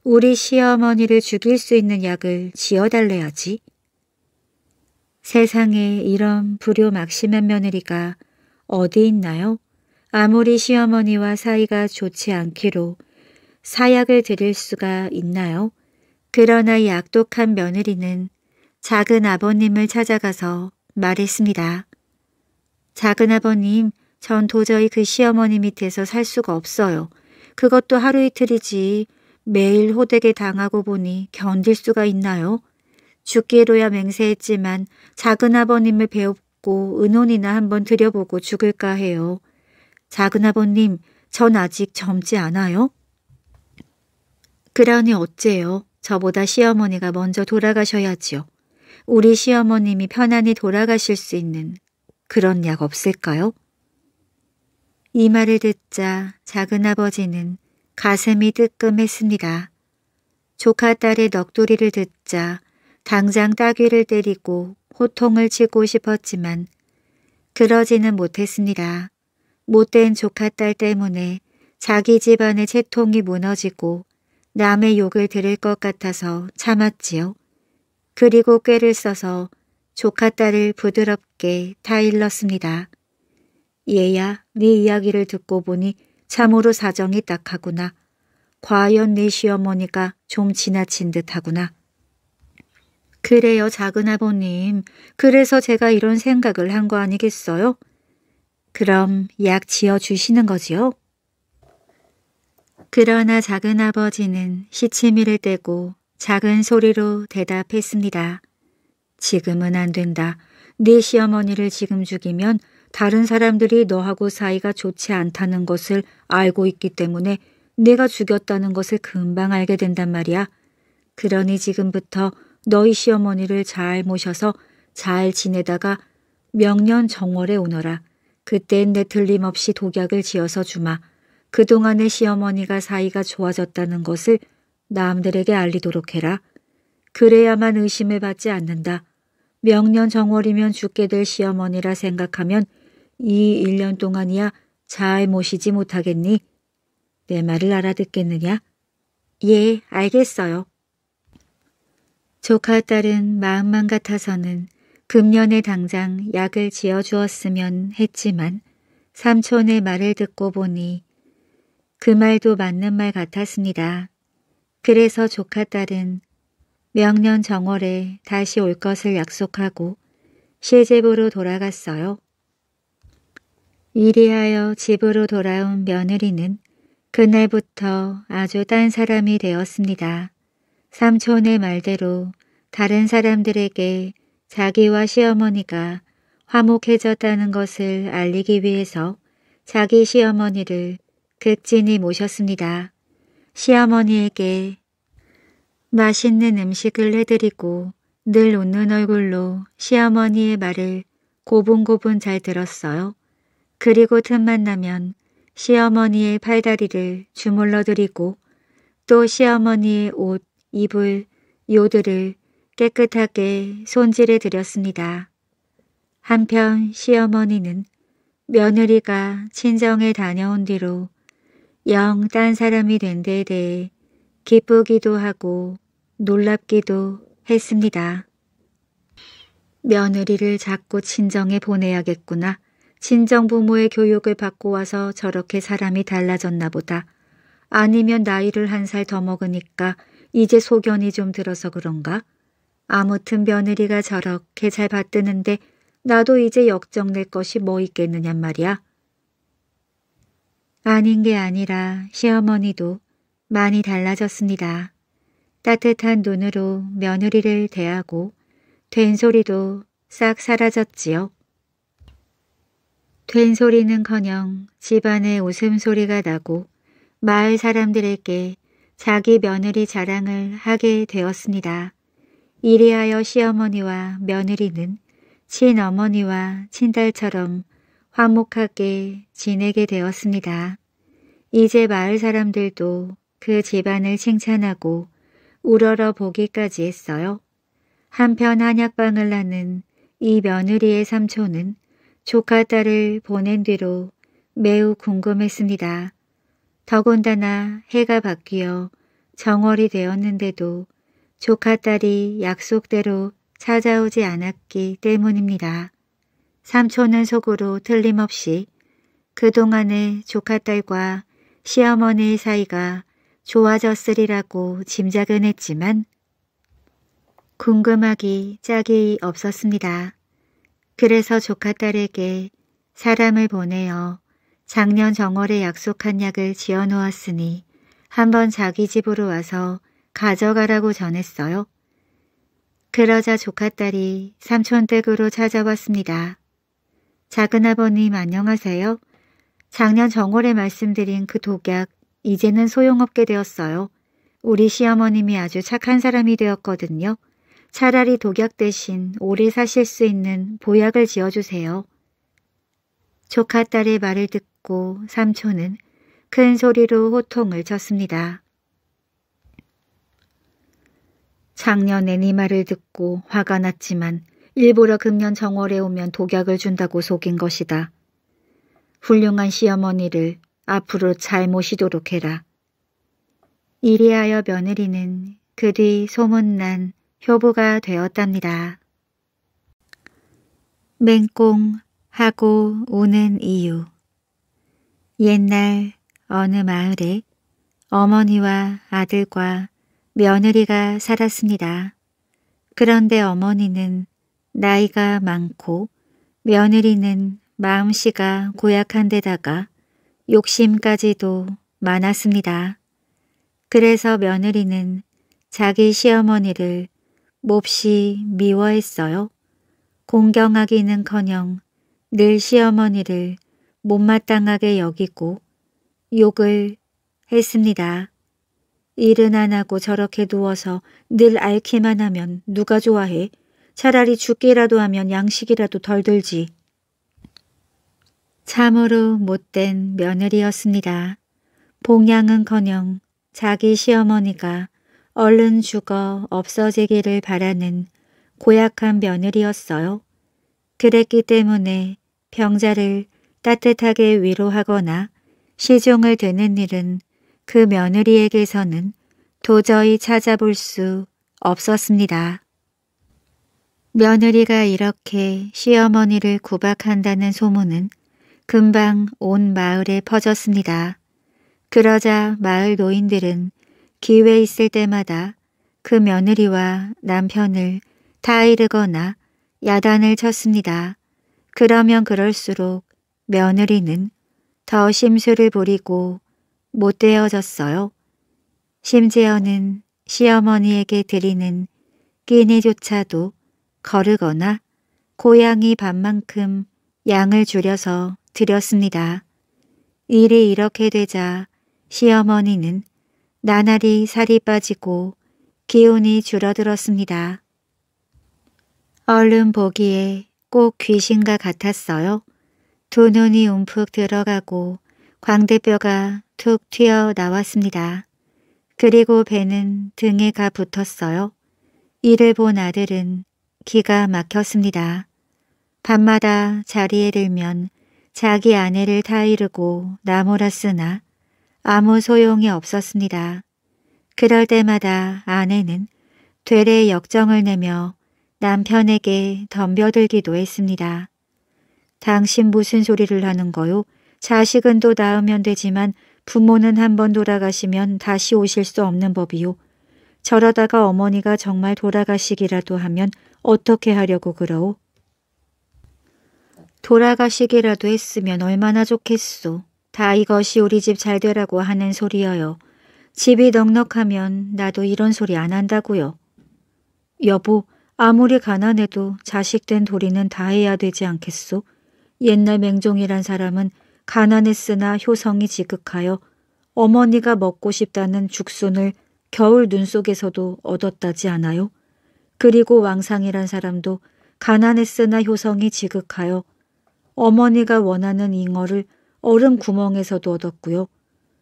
우리 시어머니를 죽일 수 있는 약을 지어달래야지. 세상에 이런 불효 막심한 며느리가 어디 있나요? 아무리 시어머니와 사이가 좋지 않기로 사약을 드릴 수가 있나요? 그러나 약독한 며느리는 작은 아버님을 찾아가서 말했습니다. 작은 아버님, 전 도저히 그 시어머니 밑에서 살 수가 없어요. 그것도 하루 이틀이지 매일 호되게 당하고 보니 견딜 수가 있나요? 죽기로야 맹세했지만 작은 아버님을 배웁고 은혼이나 한번 드려보고 죽을까 해요. 작은 아버님, 전 아직 젊지 않아요? 그러니 어째요? 저보다 시어머니가 먼저 돌아가셔야지요. 우리 시어머님이 편안히 돌아가실 수 있는 그런 약 없을까요? 이 말을 듣자 작은 아버지는 가슴이 뜨끔했습니다. 조카 딸의 넋두리를 듣자 당장 따귀를 때리고 호통을 치고 싶었지만 그러지는 못했습니다. 못된 조카 딸 때문에 자기 집안의 채통이 무너지고 남의 욕을 들을 것 같아서 참았지요. 그리고 꾀를 써서 조카 딸을 부드럽게 타일렀습니다. 얘야, 네 이야기를 듣고 보니 참으로 사정이 딱하구나. 과연 네 시어머니가 좀 지나친 듯하구나. 그래요 작은 아버님. 그래서 제가 이런 생각을 한 거 아니겠어요? 그럼 약 지어주시는 거지요? 그러나 작은 아버지는 시치미를 떼고 작은 소리로 대답했습니다. 지금은 안 된다. 네 시어머니를 지금 죽이면 다른 사람들이 너하고 사이가 좋지 않다는 것을 알고 있기 때문에 내가 죽였다는 것을 금방 알게 된단 말이야. 그러니 지금부터 너희 시어머니를 잘 모셔서 잘 지내다가 명년 정월에 오너라. 그땐 내 틀림없이 독약을 지어서 주마. 그동안의 시어머니가 사이가 좋아졌다는 것을 남들에게 알리도록 해라. 그래야만 의심을 받지 않는다. 명년 정월이면 죽게 될 시어머니라 생각하면 이 1년 동안이야 잘 모시지 못하겠니? 내 말을 알아듣겠느냐? 예, 알겠어요. 조카 딸은 마음만 같아서는 금년에 당장 약을 지어 주었으면 했지만 삼촌의 말을 듣고 보니 그 말도 맞는 말 같았습니다. 그래서 조카 딸은 명년 정월에 다시 올 것을 약속하고 시집으로 돌아갔어요. 이리하여 집으로 돌아온 며느리는 그날부터 아주 딴 사람이 되었습니다. 삼촌의 말대로 다른 사람들에게 자기와 시어머니가 화목해졌다는 것을 알리기 위해서 자기 시어머니를 극진히 모셨습니다. 시어머니에게 맛있는 음식을 해드리고 늘 웃는 얼굴로 시어머니의 말을 고분고분 잘 들었어요. 그리고 틈만 나면 시어머니의 팔다리를 주물러 드리고 또 시어머니의 옷, 이불, 요들을 깨끗하게 손질해 드렸습니다. 한편 시어머니는 며느리가 친정에 다녀온 뒤로 영 딴 사람이 된 데에 대해 기쁘기도 하고 놀랍기도 했습니다. 며느리를 자꾸 친정에 보내야겠구나. 친정 부모의 교육을 받고 와서 저렇게 사람이 달라졌나 보다. 아니면 나이를 한 살 더 먹으니까 이제 소견이 좀 들어서 그런가? 아무튼 며느리가 저렇게 잘 받드는데 나도 이제 역정낼 것이 뭐 있겠느냔 말이야. 아닌 게 아니라 시어머니도 많이 달라졌습니다. 따뜻한 눈으로 며느리를 대하고 된소리도 싹 사라졌지요. 된소리는커녕 집안에 웃음소리가 나고 마을 사람들에게 자기 며느리 자랑을 하게 되었습니다. 이리하여 시어머니와 며느리는 친어머니와 친딸처럼 화목하게 지내게 되었습니다. 이제 마을 사람들도 그 집안을 칭찬하고 우러러 보기까지 했어요. 한편 한약방을 나는 이 며느리의 삼촌은 조카 딸을 보낸 뒤로 매우 궁금했습니다. 더군다나 해가 바뀌어 정월이 되었는데도 조카 딸이 약속대로 찾아오지 않았기 때문입니다. 삼촌은 속으로 틀림없이 그동안의 조카 딸과 시어머니의 사이가 좋아졌으리라고 짐작은 했지만 궁금하기 짝이 없었습니다. 그래서 조카 딸에게 사람을 보내어 작년 정월에 약속한 약을 지어 놓았으니 한번 자기 집으로 와서 가져가라고 전했어요. 그러자 조카딸이 삼촌 댁으로 찾아왔습니다. 작은아버님 안녕하세요. 작년 정월에 말씀드린 그 독약 이제는 소용없게 되었어요. 우리 시어머님이 아주 착한 사람이 되었거든요. 차라리 독약 대신 오래 사실 수 있는 보약을 지어주세요. 조카 딸의 말을 듣고 삼촌은 큰 소리로 호통을 쳤습니다. 작년에 네 말을 듣고 화가 났지만 일부러 금년 정월에 오면 독약을 준다고 속인 것이다. 훌륭한 시어머니를 앞으로 잘 모시도록 해라. 이리하여 며느리는 그 뒤 소문난 효부가 되었답니다. 맹꽁 하고 우는 이유 옛날 어느 마을에 어머니와 아들과 며느리가 살았습니다. 그런데 어머니는 나이가 많고 며느리는 마음씨가 고약한 데다가 욕심까지도 많았습니다. 그래서 며느리는 자기 시어머니를 몹시 미워했어요. 공경하기는커녕 늘 시어머니를 못마땅하게 여기고 욕을 했습니다. 일은 안 하고 저렇게 누워서 늘 앓기만 하면 누가 좋아해? 차라리 죽기라도 하면 양식이라도 덜 들지. 참으로 못된 며느리였습니다. 봉양은커녕 자기 시어머니가 얼른 죽어 없어지기를 바라는 고약한 며느리였어요. 그랬기 때문에 병자를 따뜻하게 위로하거나 시종을 드는 일은 그 며느리에게서는 도저히 찾아볼 수 없었습니다. 며느리가 이렇게 시어머니를 구박한다는 소문은 금방 온 마을에 퍼졌습니다. 그러자 마을 노인들은 기회 있을 때마다 그 며느리와 남편을 타이르거나 야단을 쳤습니다. 그러면 그럴수록 며느리는 더 심술을 부리고 못되어졌어요. 심지어는 시어머니에게 드리는 끼니조차도 거르거나 고양이 밥만큼 양을 줄여서 드렸습니다. 일이 이렇게 되자 시어머니는 나날이 살이 빠지고 기운이 줄어들었습니다. 얼른 보기에 꼭 귀신과 같았어요. 두 눈이 움푹 들어가고 광대뼈가 툭 튀어 나왔습니다. 그리고 배는 등에 가 붙었어요. 이를 본 아들은 기가 막혔습니다. 밤마다 자리에 들면 자기 아내를 타이르고 나무랐으나 아무 소용이 없었습니다. 그럴 때마다 아내는 되레 역정을 내며 남편에게 덤벼들기도 했습니다. 당신 무슨 소리를 하는 거요? 자식은 또 낳으면 되지만 부모는 한 번 돌아가시면 다시 오실 수 없는 법이요. 저러다가 어머니가 정말 돌아가시기라도 하면 어떻게 하려고 그러오? 돌아가시기라도 했으면 얼마나 좋겠소. 다 이것이 우리 집 잘 되라고 하는 소리여요. 집이 넉넉하면 나도 이런 소리 안 한다고요. 여보, 아무리 가난해도 자식된 도리는 다 해야 되지 않겠소? 옛날 맹종이란 사람은 가난했으나 효성이 지극하여 어머니가 먹고 싶다는 죽순을 겨울 눈 속에서도 얻었다지 않아요? 그리고 왕상이란 사람도 가난했으나 효성이 지극하여 어머니가 원하는 잉어를 얼음 구멍에서도 얻었고요.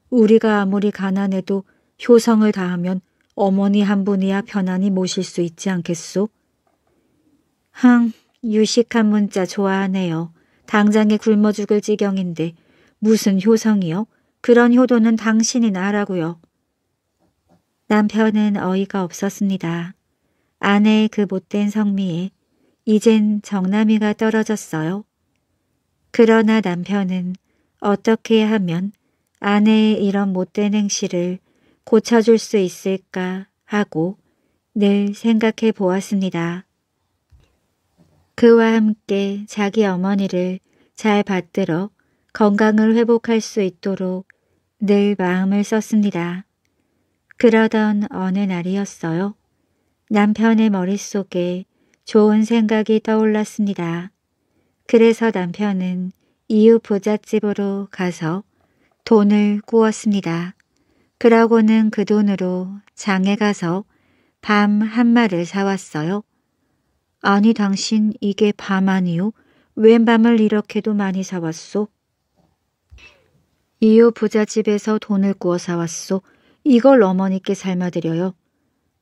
우리가 아무리 가난해도 효성을 다하면 어머니 한 분이야 편안히 모실 수 있지 않겠소? 흥, 유식한 문자 좋아하네요. 당장에 굶어 죽을 지경인데 무슨 효성이요? 그런 효도는 당신이나 하라고요. 남편은 어이가 없었습니다. 아내의 그 못된 성미에 이젠 정남이가 떨어졌어요. 그러나 남편은 어떻게 하면 아내의 이런 못된 행실을 고쳐줄 수 있을까 하고 늘 생각해 보았습니다. 그와 함께 자기 어머니를 잘 받들어 건강을 회복할 수 있도록 늘 마음을 썼습니다. 그러던 어느 날이었어요. 남편의 머릿속에 좋은 생각이 떠올랐습니다. 그래서 남편은 이웃 부잣집으로 가서 돈을 꾸었습니다. 그러고는 그 돈으로 장에 가서 밤 한 마를 사왔어요. 아니 당신 이게 밤 아니요? 웬 밤을 이렇게도 많이 사왔소? 이웃 부잣집에서 돈을 꾸어 사왔소. 이걸 어머니께 삶아드려요.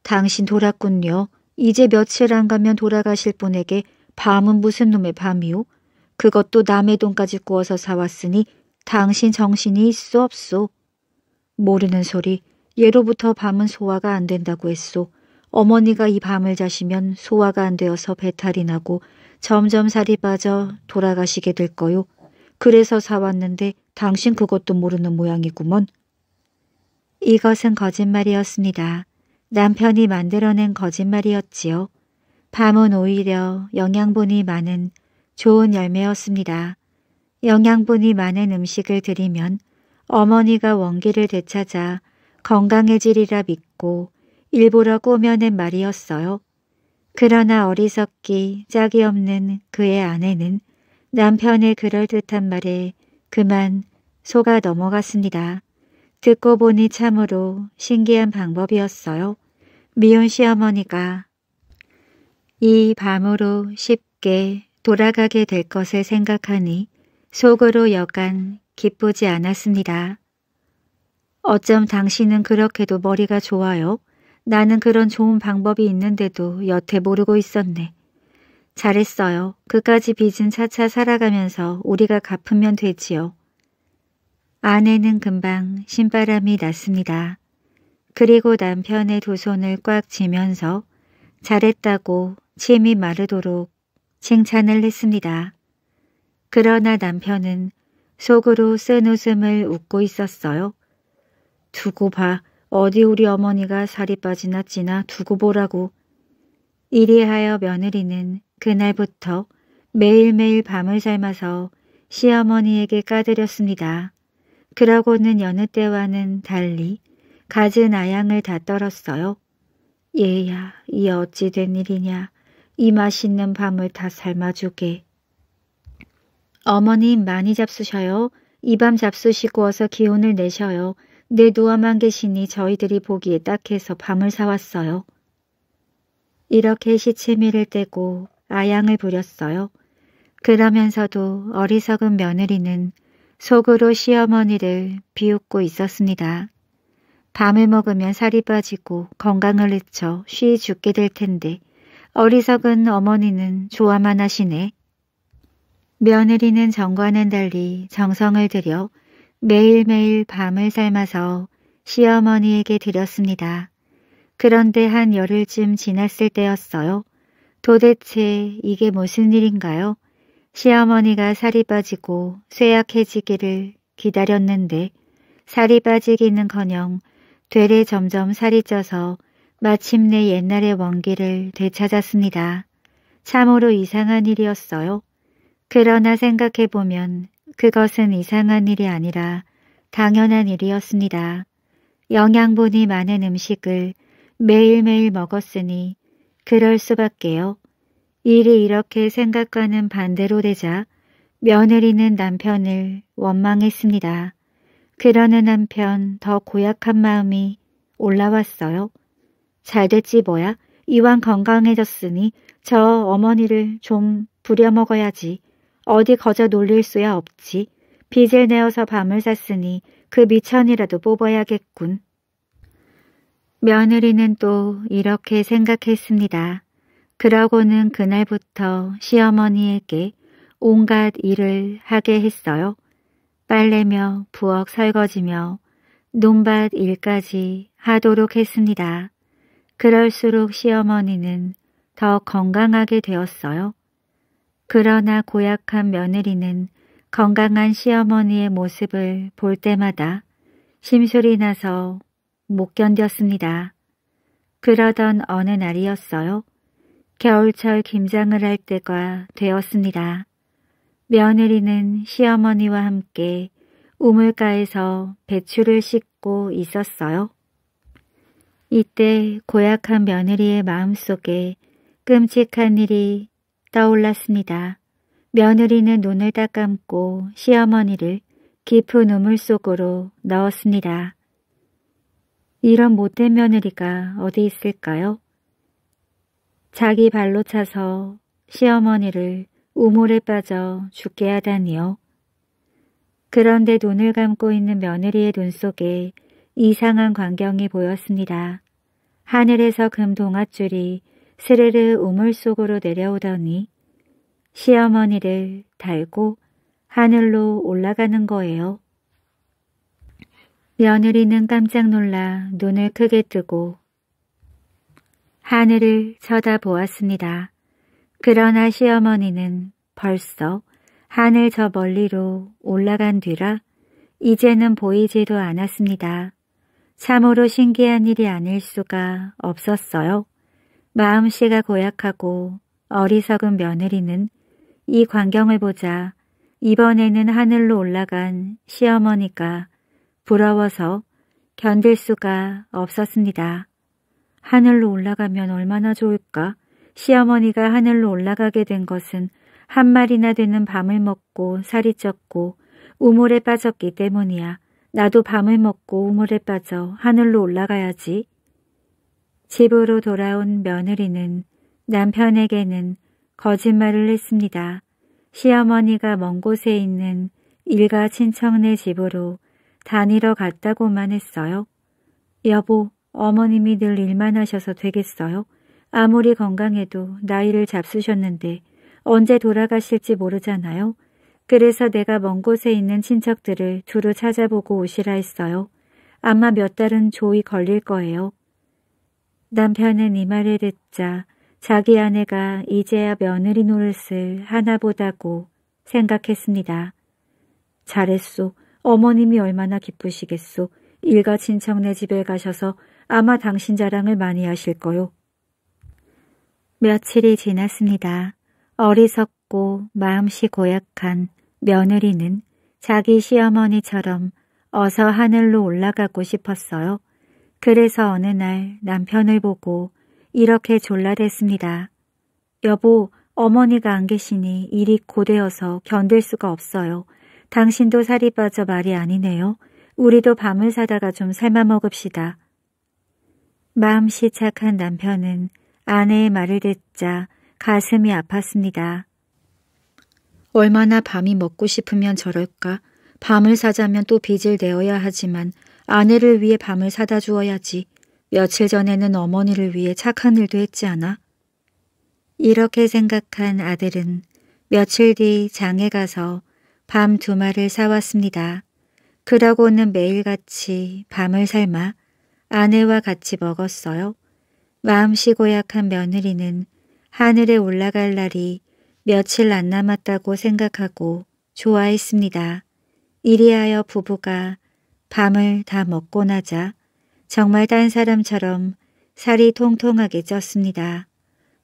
당신 돌았군요. 이제 며칠 안 가면 돌아가실 분에게 밤은 무슨 놈의 밤이오? 그것도 남의 돈까지 구워서 사왔으니 당신 정신이 있어 없소. 모르는 소리. 예로부터 밤은 소화가 안 된다고 했소. 어머니가 이 밤을 자시면 소화가 안 되어서 배탈이 나고 점점 살이 빠져 돌아가시게 될 거요. 그래서 사왔는데 당신 그것도 모르는 모양이구먼. 이것은 거짓말이었습니다. 남편이 만들어낸 거짓말이었지요. 밤은 오히려 영양분이 많은 좋은 열매였습니다. 영양분이 많은 음식을 드리면 어머니가 원기를 되찾아 건강해지리라 믿고 일부러 꾸며낸 말이었어요. 그러나 어리석기 짝이 없는 그의 아내는 남편의 그럴듯한 말에 그만 속아 넘어갔습니다. 듣고 보니 참으로 신기한 방법이었어요. 미운 시어머니가 이 밤으로 쉽게 돌아가게 될 것을 생각하니 속으로 여간 기쁘지 않았습니다. 어쩜 당신은 그렇게도 머리가 좋아요? 나는 그런 좋은 방법이 있는데도 여태 모르고 있었네. 잘했어요. 그까지 빚은 차차 살아가면서 우리가 갚으면 되지요. 아내는 금방 신바람이 났습니다. 그리고 남편의 두 손을 꽉 쥐면서 잘했다고 침이 마르도록 칭찬을 했습니다. 그러나 남편은 속으로 쓴 웃음을 웃고 있었어요. 두고 봐. 어디 우리 어머니가 살이 빠지나 찌나 두고 보라고. 이리하여 며느리는 그날부터 매일매일 밤을 삶아서 시어머니에게 까드렸습니다. 그러고는 여느 때와는 달리 갖은 아양을 다 떨었어요. 얘야, 이 어찌 된 일이냐. 이 맛있는 밤을 다 삶아주게. 어머님 많이 잡수셔요. 이 밤 잡수시고 어서 기운을 내셔요. 내 누워만 계시니 저희들이 보기에 딱해서 밤을 사왔어요. 이렇게 시치미를 떼고 아양을 부렸어요. 그러면서도 어리석은 며느리는 속으로 시어머니를 비웃고 있었습니다. 밤을 먹으면 살이 빠지고 건강을 잃쳐 쉬 죽게 될 텐데 어리석은 어머니는 좋아만 하시네. 며느리는 정과는 달리 정성을 들여 매일매일 밤을 삶아서 시어머니에게 드렸습니다. 그런데 한 열흘쯤 지났을 때였어요. 도대체 이게 무슨 일인가요? 시어머니가 살이 빠지고 쇠약해지기를 기다렸는데 살이 빠지기는커녕 되레 점점 살이 쪄서 마침내 옛날의 원기를 되찾았습니다. 참으로 이상한 일이었어요. 그러나 생각해보면 그것은 이상한 일이 아니라 당연한 일이었습니다. 영양분이 많은 음식을 매일매일 먹었으니 그럴 수밖에요. 일이 이렇게 생각과는 반대로 되자 며느리는 남편을 원망했습니다. 그러는 한편 더 고약한 마음이 올라왔어요. 잘 됐지 뭐야? 이왕 건강해졌으니 저 어머니를 좀 부려먹어야지. 어디 거저 놀릴 수야 없지. 빚을 내어서 밤을 샀으니 그 미천이라도 뽑아야겠군. 며느리는 또 이렇게 생각했습니다. 그러고는 그날부터 시어머니에게 온갖 일을 하게 했어요. 빨래며 부엌 설거지며 논밭 일까지 하도록 했습니다. 그럴수록 시어머니는 더 건강하게 되었어요. 그러나 고약한 며느리는 건강한 시어머니의 모습을 볼 때마다 심술이 나서 못 견뎠습니다. 그러던 어느 날이었어요. 겨울철 김장을 할 때가 되었습니다. 며느리는 시어머니와 함께 우물가에서 배추를 씻고 있었어요. 이때 고약한 며느리의 마음속에 끔찍한 일이 떠올랐습니다. 며느리는 눈을 딱 감고 시어머니를 깊은 우물 속으로 넣었습니다. 이런 못된 며느리가 어디 있을까요? 자기 발로 차서 시어머니를 우물에 빠져 죽게 하다니요. 그런데 눈을 감고 있는 며느리의 눈 속에 이상한 광경이 보였습니다. 하늘에서 금 동아줄이 스르르 우물 속으로 내려오더니 시어머니를 달고 하늘로 올라가는 거예요. 며느리는 깜짝 놀라 눈을 크게 뜨고 하늘을 쳐다보았습니다. 그러나 시어머니는 벌써 하늘 저 멀리로 올라간 뒤라 이제는 보이지도 않았습니다. 참으로 신기한 일이 아닐 수가 없었어요. 마음씨가 고약하고 어리석은 며느리는 이 광경을 보자 이번에는 하늘로 올라간 시어머니가 부러워서 견딜 수가 없었습니다. 하늘로 올라가면 얼마나 좋을까? 시어머니가 하늘로 올라가게 된 것은 한 마리나 되는 밤을 먹고 살이 쪘고 우물에 빠졌기 때문이야. 나도 밤을 먹고 우물에 빠져 하늘로 올라가야지. 집으로 돌아온 며느리는 남편에게는 거짓말을 했습니다. 시어머니가 먼 곳에 있는 일가 친척네 집으로 다니러 갔다고만 했어요. 여보, 어머님이 늘 일만 하셔서 되겠어요? 아무리 건강해도 나이를 잡수셨는데 언제 돌아가실지 모르잖아요. 그래서 내가 먼 곳에 있는 친척들을 두루 찾아보고 오시라 했어요. 아마 몇 달은 조이 걸릴 거예요. 남편은 이 말을 듣자 자기 아내가 이제야 며느리 노릇을 하나 보다고 생각했습니다. 잘했소. 어머님이 얼마나 기쁘시겠소. 일가 친척네 집에 가셔서 아마 당신 자랑을 많이 하실 거요. 며칠이 지났습니다. 어리석고 마음씨 고약한 며느리는 자기 시어머니처럼 어서 하늘로 올라가고 싶었어요. 그래서 어느 날 남편을 보고 이렇게 졸라댔습니다. 여보, 어머니가 안 계시니 일이 고되어서 견딜 수가 없어요. 당신도 살이 빠져 말이 아니네요. 우리도 밤을 사다가 좀 삶아 먹읍시다. 마음씨 착한 남편은 아내의 말을 듣자 가슴이 아팠습니다. 얼마나 밤이 먹고 싶으면 저럴까. 밤을 사자면 또 빚을 내어야 하지만 아내를 위해 밤을 사다 주어야지. 며칠 전에는 어머니를 위해 착한 일도 했지 않아? 이렇게 생각한 아들은 며칠 뒤 장에 가서 밤 두 마를 사왔습니다. 그러고는 매일같이 밤을 삶아 아내와 같이 먹었어요. 마음씨 고약한 며느리는 하늘에 올라갈 날이 며칠 안 남았다고 생각하고 좋아했습니다. 이리하여 부부가 밤을 다 먹고 나자 정말 딴 사람처럼 살이 통통하게 쪘습니다.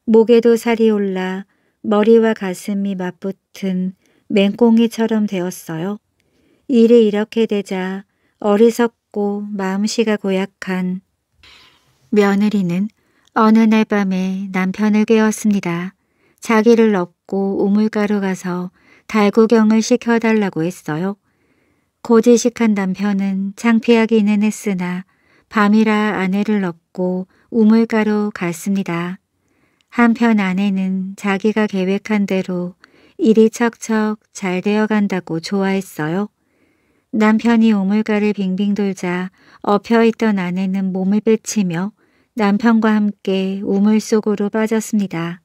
목에도 살이 올라 머리와 가슴이 맞붙은 맹꽁이처럼 되었어요. 일이 이렇게 되자 어리석 고 마음씨가 고약한 며느리는 어느 날 밤에 남편을 깨웠습니다. 자기를 업고 우물가로 가서 달구경을 시켜달라고 했어요. 고지식한 남편은 창피하기는 했으나 밤이라 아내를 업고 우물가로 갔습니다. 한편 아내는 자기가 계획한 대로 일이 척척 잘 되어간다고 좋아했어요. 남편이 우물가를 빙빙 돌자 엎혀있던 아내는 몸을 빼치며 남편과 함께 우물 속으로 빠졌습니다.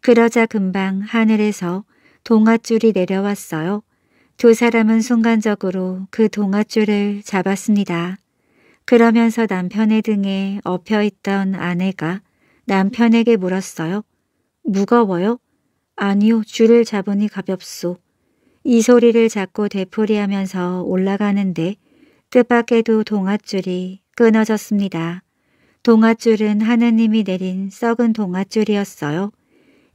그러자 금방 하늘에서 동아줄이 내려왔어요. 두 사람은 순간적으로 그 동아줄을 잡았습니다. 그러면서 남편의 등에 엎혀있던 아내가 남편에게 물었어요. 무거워요? 아니요, 줄을 잡으니 가볍소. 이 소리를 잡고 되풀이하면서 올라가는데 뜻밖에도 동아줄이 끊어졌습니다. 동아줄은 하느님이 내린 썩은 동아줄이었어요.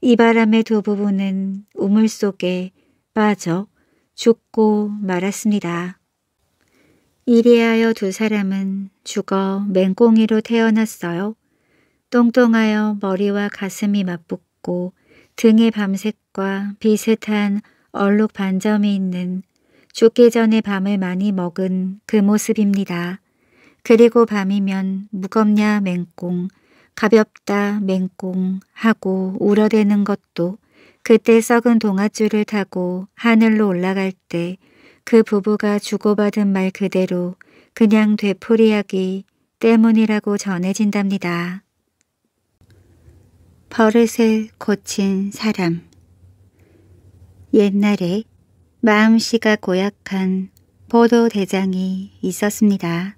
이 바람에 두 부부는 우물 속에 빠져 죽고 말았습니다. 이리하여 두 사람은 죽어 맹꽁이로 태어났어요. 똥똥하여 머리와 가슴이 맞붙고 등의 밤색과 비슷한 얼룩 반점이 있는 죽기 전에 밤을 많이 먹은 그 모습입니다. 그리고 밤이면 무겁냐 맹꽁, 가볍다 맹꽁 하고 울어대는 것도 그때 썩은 동아줄을 타고 하늘로 올라갈 때 그 부부가 주고받은 말 그대로 그냥 되풀이하기 때문이라고 전해진답니다. 버릇을 고친 사람 옛날에 마음씨가 고약한 보도대장이 있었습니다.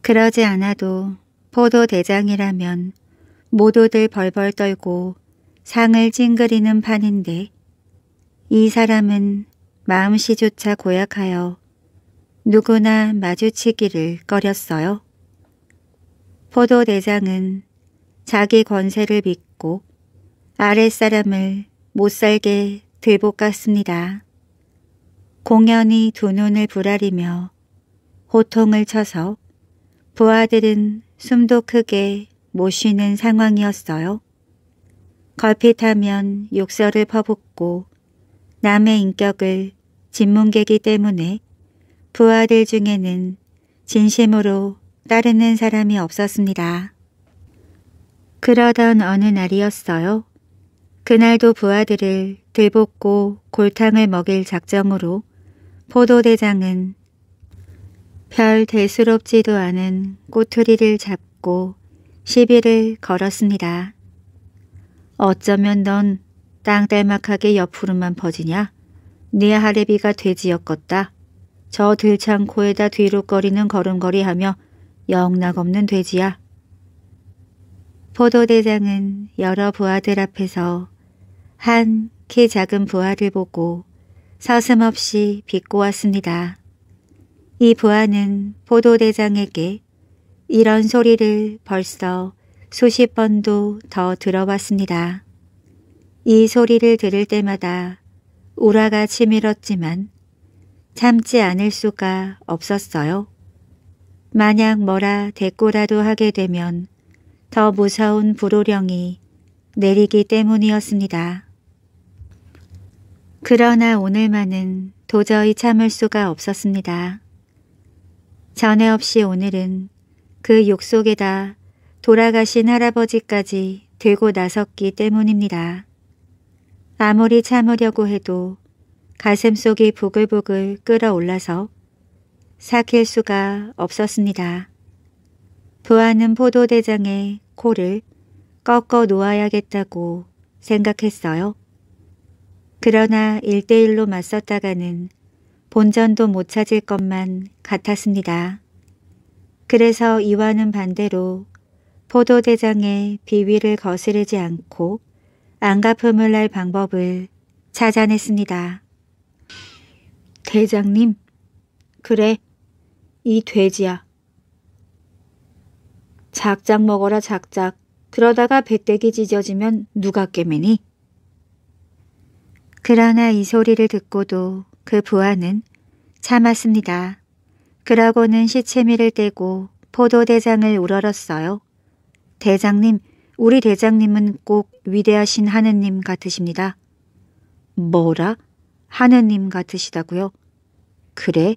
그러지 않아도 포도대장이라면 모두들 벌벌 떨고 상을 찡그리는 판인데 이 사람은 마음씨조차 고약하여 누구나 마주치기를 꺼렸어요. 포도대장은 자기 권세를 믿고 아랫사람을 못살게 들볶았습니다. 공연히 두 눈을 부라리며 호통을 쳐서 부하들은 숨도 크게 못 쉬는 상황이었어요. 걸핏하면 욕설을 퍼붓고 남의 인격을 진문계기 때문에 부하들 중에는 진심으로 따르는 사람이 없었습니다. 그러던 어느 날이었어요. 그날도 부하들을 들볶고 골탕을 먹일 작정으로 포도대장은 별 대수롭지도 않은 꼬투리를 잡고 시비를 걸었습니다. 어쩌면 넌 땅딸막하게 옆으로만 퍼지냐? 네 하레비가 돼지였겄다. 저 들창 코에다 뒤룩거리는 걸음걸이하며 영락없는 돼지야. 포도대장은 여러 부하들 앞에서 한 키 작은 부하를 보고 서슴없이 비꼬았습니다. 이 부하는 포도대장에게 이런 소리를 벌써 수십 번도 더 들어봤습니다. 이 소리를 들을 때마다 우라가 치밀었지만 참지 않을 수가 없었어요. 만약 뭐라 대꾸라도 하게 되면 더 무서운 불호령이 내리기 때문이었습니다. 그러나 오늘만은 도저히 참을 수가 없었습니다. 전에 없이 오늘은 그 욕 속에다 돌아가신 할아버지까지 들고 나섰기 때문입니다. 아무리 참으려고 해도 가슴 속이 부글부글 끓어올라서 삭힐 수가 없었습니다. 부하는 포도대장의 코를 꺾어 놓아야겠다고 생각했어요. 그러나 일대일로 맞섰다가는 본전도 못 찾을 것만 같았습니다. 그래서 이와는 반대로 포도대장의 비위를 거스르지 않고 안갚음을 할 방법을 찾아냈습니다. 대장님, 그래, 이 돼지야. 작작 먹어라 작작. 그러다가 배때기 찢어지면 누가 깨매니? 그러나 이 소리를 듣고도 그 부하는 참았습니다. 그러고는 시체미를 떼고 포도대장을 우러렀어요. 대장님, 우리 대장님은 꼭 위대하신 하느님 같으십니다. 뭐라? 하느님 같으시다고요? 그래?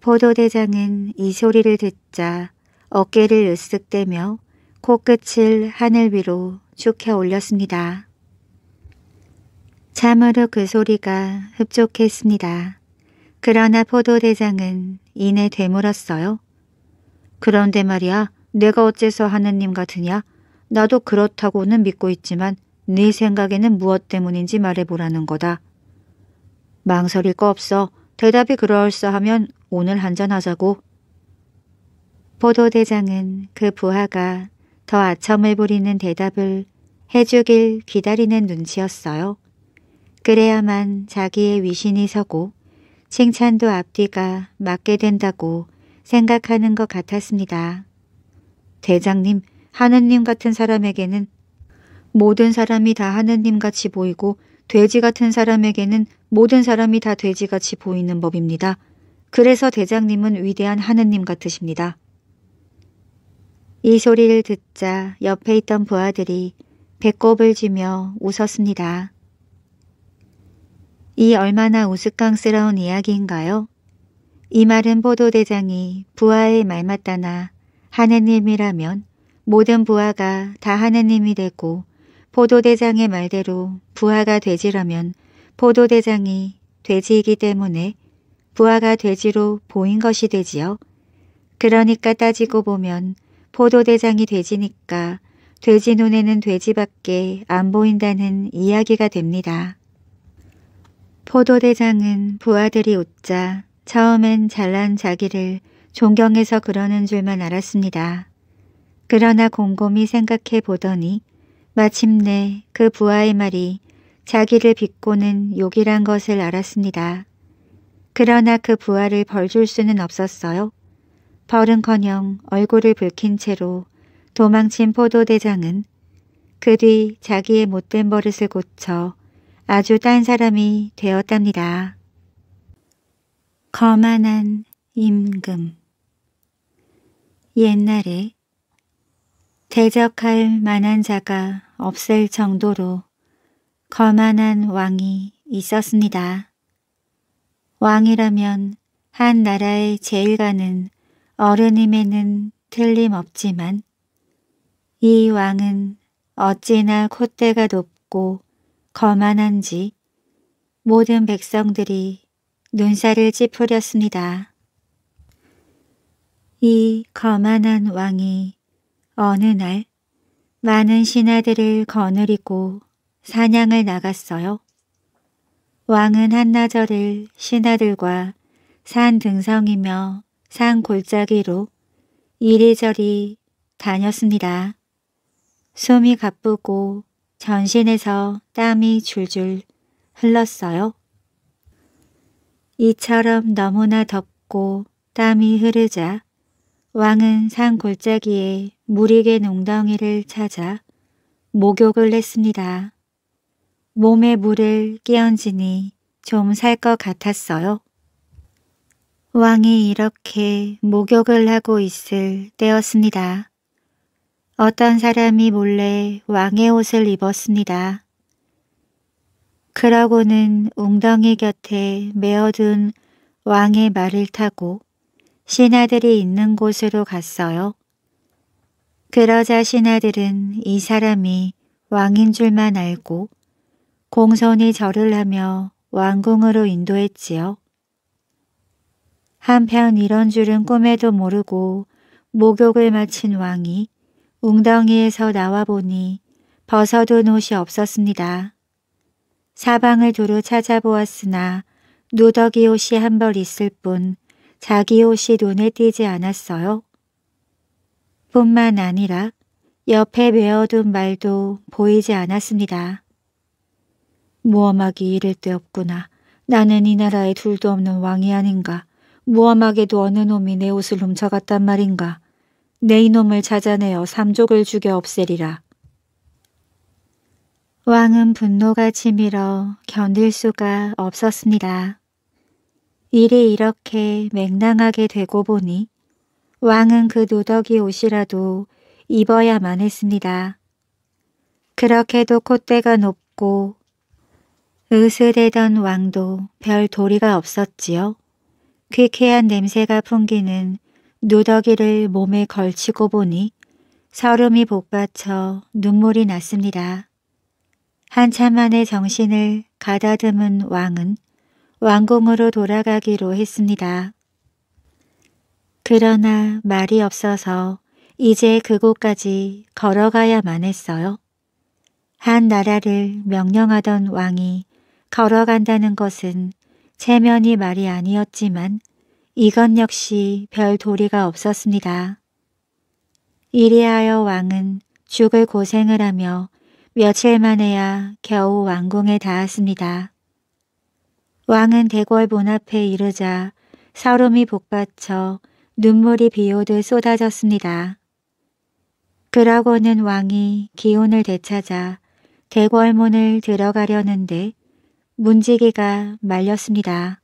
포도대장은 이 소리를 듣자 어깨를 으쓱대며 코끝을 하늘 위로 축혀 올렸습니다. 참으로 그 소리가 흡족했습니다. 그러나 포도대장은 이내 되물었어요. 그런데 말이야 내가 어째서 하느님 같으냐? 나도 그렇다고는 믿고 있지만 네 생각에는 무엇 때문인지 말해보라는 거다. 망설일 거 없어. 대답이 그럴싸하면 오늘 한잔하자고. 포도대장은 그 부하가 더 아첨을 부리는 대답을 해주길 기다리는 눈치였어요. 그래야만 자기의 위신이 서고 칭찬도 앞뒤가 맞게 된다고 생각하는 것 같았습니다. 대장님, 하느님 같은 사람에게는 모든 사람이 다 하느님같이 보이고 돼지 같은 사람에게는 모든 사람이 다 돼지같이 보이는 법입니다. 그래서 대장님은 위대한 하느님 같으십니다. 이 소리를 듣자 옆에 있던 부하들이 배꼽을 쥐며 웃었습니다. 이 얼마나 우스꽝스러운 이야기인가요? 이 말은 보도대장이 부하의 말 맞다나 하느님이라면 모든 부하가 다 하느님이 되고 포도대장의 말대로 부하가 돼지라면 포도대장이 돼지이기 때문에 부하가 돼지로 보인 것이 되지요. 그러니까 따지고 보면 포도대장이 돼지니까 돼지 눈에는 돼지밖에 안 보인다는 이야기가 됩니다. 포도대장은 부하들이 웃자 처음엔 잘난 자기를 존경해서 그러는 줄만 알았습니다. 그러나 곰곰이 생각해 보더니 마침내 그 부하의 말이 자기를 비꼬는 욕이란 것을 알았습니다. 그러나 그 부하를 벌 줄 수는 없었어요. 벌은커녕 얼굴을 붉힌 채로 도망친 포도대장은 그 뒤 자기의 못된 버릇을 고쳐 아주 딴 사람이 되었답니다. 거만한 임금 옛날에 대적할 만한 자가 없을 정도로 거만한 왕이 있었습니다. 왕이라면 한 나라의 제일가는 어른임에는 틀림없지만 이 왕은 어찌나 콧대가 높고 거만한지 모든 백성들이 눈살을 찌푸렸습니다. 이 거만한 왕이 어느 날 많은 신하들을 거느리고 사냥을 나갔어요. 왕은 한나절을 신하들과 산 등성이며 산 골짜기로 이리저리 다녔습니다. 숨이 가쁘고 전신에서 땀이 줄줄 흘렀어요. 이처럼 너무나 덥고 땀이 흐르자 왕은 산 골짜기에 무리개 농덩이를 찾아 목욕을 했습니다. 몸에 물을 끼얹으니 좀 살 것 같았어요. 왕이 이렇게 목욕을 하고 있을 때였습니다. 어떤 사람이 몰래 왕의 옷을 입었습니다. 그러고는 웅덩이 곁에 메어둔 왕의 말을 타고 신하들이 있는 곳으로 갔어요. 그러자 신하들은 이 사람이 왕인 줄만 알고 공손히 절을 하며 왕궁으로 인도했지요. 한편 이런 줄은 꿈에도 모르고 목욕을 마친 왕이 웅덩이에서 나와 보니 벗어둔 옷이 없었습니다. 사방을 두루 찾아보았으나 누더기 옷이 한 벌 있을 뿐 자기 옷이 눈에 띄지 않았어요. 뿐만 아니라 옆에 메어둔 말도 보이지 않았습니다. 무엄하기 이를 데 없구나. 나는 이 나라에 둘도 없는 왕이 아닌가. 무엄하게도 어느 놈이 내 옷을 훔쳐갔단 말인가. 내 이놈을 찾아내어 삼족을 죽여 없애리라. 왕은 분노가 치밀어 견딜 수가 없었습니다. 일이 이렇게 맹랑하게 되고 보니 왕은 그 누더기 옷이라도 입어야만 했습니다. 그렇게도 콧대가 높고 으스대던 왕도 별 도리가 없었지요. 퀴퀴한 냄새가 풍기는 누더기를 몸에 걸치고 보니 서름이 복받쳐 눈물이 났습니다. 한참 만에 정신을 가다듬은 왕은 왕궁으로 돌아가기로 했습니다. 그러나 말이 없어서 이제 그곳까지 걸어가야만 했어요. 한 나라를 명령하던 왕이 걸어간다는 것은 체면이 말이 아니었지만 이건 역시 별 도리가 없었습니다. 이리하여 왕은 죽을 고생을 하며 며칠 만에야 겨우 왕궁에 닿았습니다. 왕은 대궐 문 앞에 이르자 서름이 복받쳐 눈물이 비오듯 쏟아졌습니다. 그러고는 왕이 기운을 되찾아 대궐문을 들어가려는데 문지기가 말렸습니다.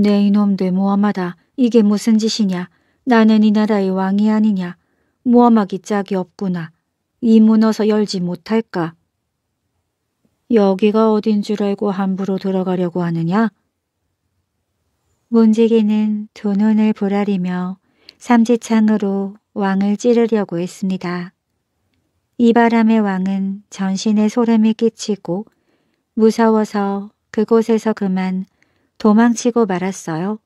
내 이놈들 모함하다. 이게 무슨 짓이냐. 나는 이 나라의 왕이 아니냐. 모함하기 짝이 없구나. 이 문 어서 열지 못할까? 여기가 어딘 줄 알고 함부로 들어가려고 하느냐? 문지기는 두 눈을 부라리며 삼지창으로 왕을 찌르려고 했습니다. 이 바람에 왕은 전신에 소름이 끼치고 무서워서 그곳에서 그만 도망치고 말았어요.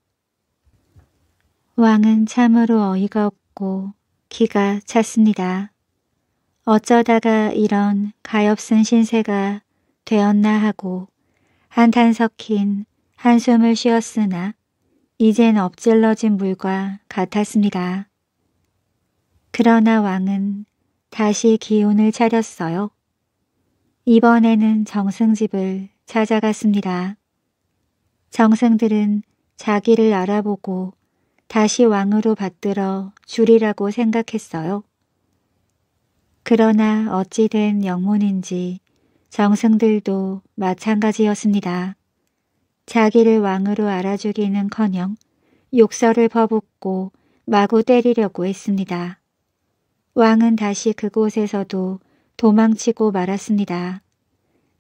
왕은 참으로 어이가 없고 기가 찼습니다. 어쩌다가 이런 가엾은 신세가 되었나 하고 한탄 섞인 한숨을 쉬었으나 이젠 엎질러진 물과 같았습니다. 그러나 왕은 다시 기운을 차렸어요. 이번에는 정승집을 찾아갔습니다. 정승들은 자기를 알아보고 다시 왕으로 받들어 주리라고 생각했어요. 그러나 어찌된 영문인지 정승들도 마찬가지였습니다. 자기를 왕으로 알아주기는커녕 욕설을 퍼붓고 마구 때리려고 했습니다. 왕은 다시 그곳에서도 도망치고 말았습니다.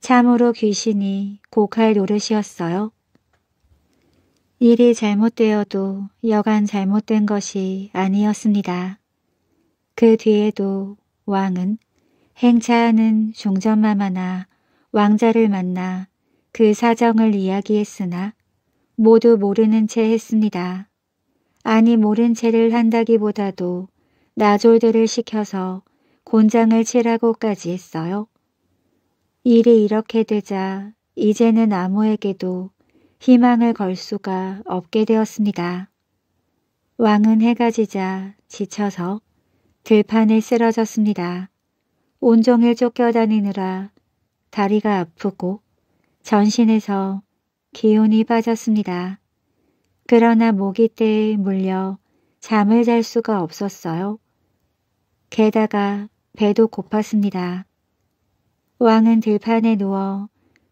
참으로 귀신이 곡할 노릇이었어요. 일이 잘못되어도 여간 잘못된 것이 아니었습니다. 그 뒤에도 왕은 행차하는 중전마마나 왕자를 만나 그 사정을 이야기했으나 모두 모르는 채 했습니다. 아니 모른 채를 한다기보다도 나졸들을 시켜서 곤장을 치라고까지 했어요. 일이 이렇게 되자 이제는 아무에게도 희망을 걸 수가 없게 되었습니다. 왕은 해가 지자 지쳐서 들판에 쓰러졌습니다. 온종일 쫓겨다니느라 다리가 아프고 전신에서 기운이 빠졌습니다. 그러나 모기 때에 물려 잠을 잘 수가 없었어요. 게다가 배도 고팠습니다. 왕은 들판에 누워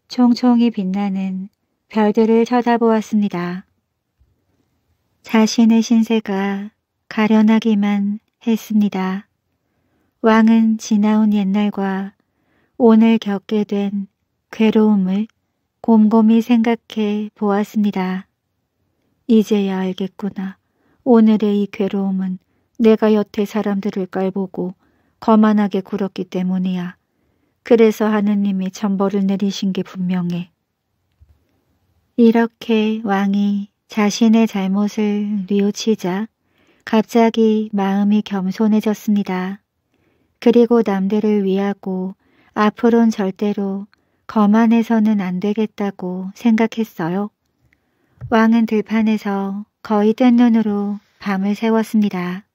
총총히 빛나는 별들을 쳐다보았습니다. 자신의 신세가 가련하기만 했습니다. 왕은 지나온 옛날과 오늘 겪게 된 괴로움을 곰곰이 생각해 보았습니다. 이제야 알겠구나. 오늘의 이 괴로움은 내가 여태 사람들을 깔보고 거만하게 굴었기 때문이야. 그래서 하느님이 천벌을 내리신 게 분명해. 이렇게 왕이 자신의 잘못을 뉘우치자 갑자기 마음이 겸손해졌습니다. 그리고 남들을 위하고 앞으론 절대로 거만해서는 안 되겠다고 생각했어요. 왕은 들판에서 거의 뜬 눈으로 밤을 새웠습니다.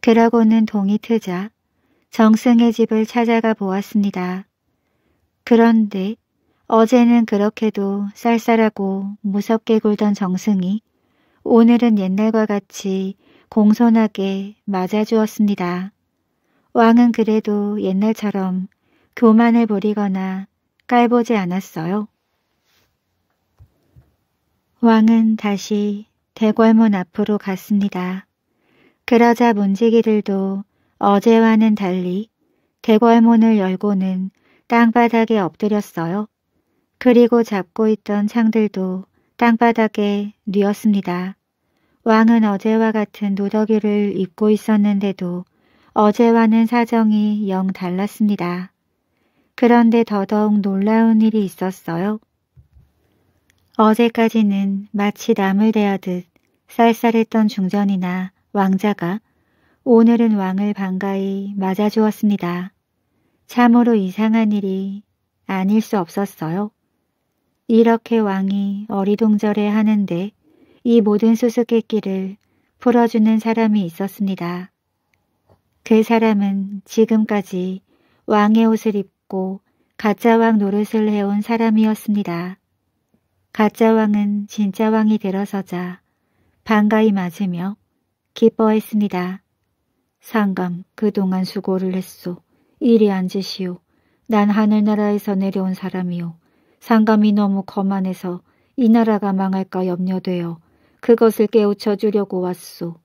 그러고는 동이 트자 정승의 집을 찾아가 보았습니다. 그런데 어제는 그렇게도 쌀쌀하고 무섭게 굴던 정승이 오늘은 옛날과 같이 공손하게 맞아주었습니다. 왕은 그래도 옛날처럼 교만을 부리거나 깔보지 않았어요. 왕은 다시 대궐문 앞으로 갔습니다. 그러자 문지기들도 어제와는 달리 대궐문을 열고는 땅바닥에 엎드렸어요. 그리고 잡고 있던 창들도 땅바닥에 뉘었습니다. 왕은 어제와 같은 노덕이를 입고 있었는데도 어제와는 사정이 영 달랐습니다. 그런데 더더욱 놀라운 일이 있었어요. 어제까지는 마치 남을 대하듯 쌀쌀했던 중전이나 왕자가 오늘은 왕을 반가이 맞아주었습니다. 참으로 이상한 일이 아닐 수 없었어요. 이렇게 왕이 어리동절해 하는데 이 모든 수수께끼를 풀어주는 사람이 있었습니다. 그 사람은 지금까지 왕의 옷을 입고 가짜 왕 노릇을 해온 사람이었습니다. 가짜 왕은 진짜 왕이 들어서자 반가이 맞으며 기뻐했습니다. 상감 그동안 수고를 했소. 이리 앉으시오. 난 하늘나라에서 내려온 사람이오. 상감이 너무 거만해서 이 나라가 망할까 염려되어 그것을 깨우쳐 주려고 왔소.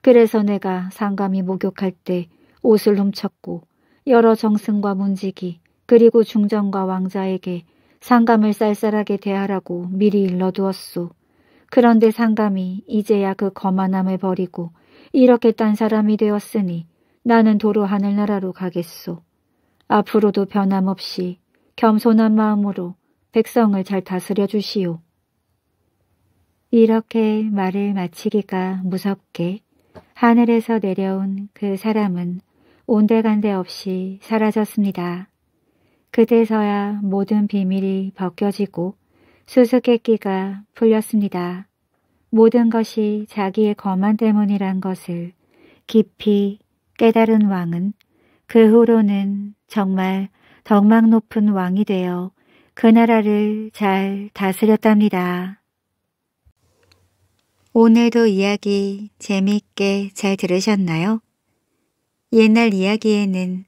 그래서 내가 상감이 목욕할 때 옷을 훔쳤고 여러 정승과 문지기 그리고 중전과 왕자에게 상감을 쌀쌀하게 대하라고 미리 일러두었소. 그런데 상감이 이제야 그 거만함을 버리고 이렇게 딴 사람이 되었으니 나는 도로 하늘나라로 가겠소. 앞으로도 변함없이 겸손한 마음으로 백성을 잘 다스려 주시오. 이렇게 말을 마치기가 무섭게 하늘에서 내려온 그 사람은 온데간데 없이 사라졌습니다. 그때서야 모든 비밀이 벗겨지고 수수께끼가 풀렸습니다. 모든 것이 자기의 거만 때문이란 것을 깊이 깨달은 왕은 그 후로는 정말 덕망 높은 왕이 되어 그 나라를 잘 다스렸답니다. 오늘도 이야기 재미있게 잘 들으셨나요? 옛날 이야기에는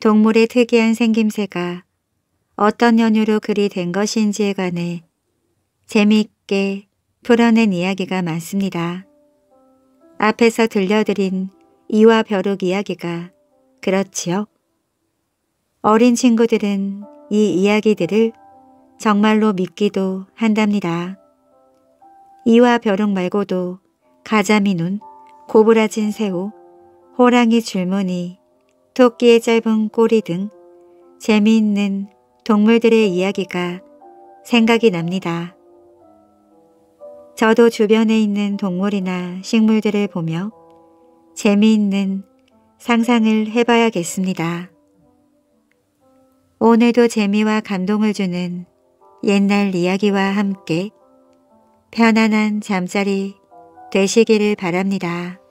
동물의 특이한 생김새가 어떤 연유로 그리 된 것인지에 관해 재미있게 풀어낸 이야기가 많습니다. 앞에서 들려드린 이와 벼룩 이야기가 그렇지요. 어린 친구들은 이 이야기들을 정말로 믿기도 한답니다. 이와 벼룩 말고도 가자미 눈, 고부라진 새우, 호랑이 줄무늬, 토끼의 짧은 꼬리 등 재미있는 동물들의 이야기가 생각이 납니다. 저도 주변에 있는 동물이나 식물들을 보며 재미있는 상상을 해봐야겠습니다. 오늘도 재미와 감동을 주는 옛날 이야기와 함께 편안한 잠자리 되시기를 바랍니다.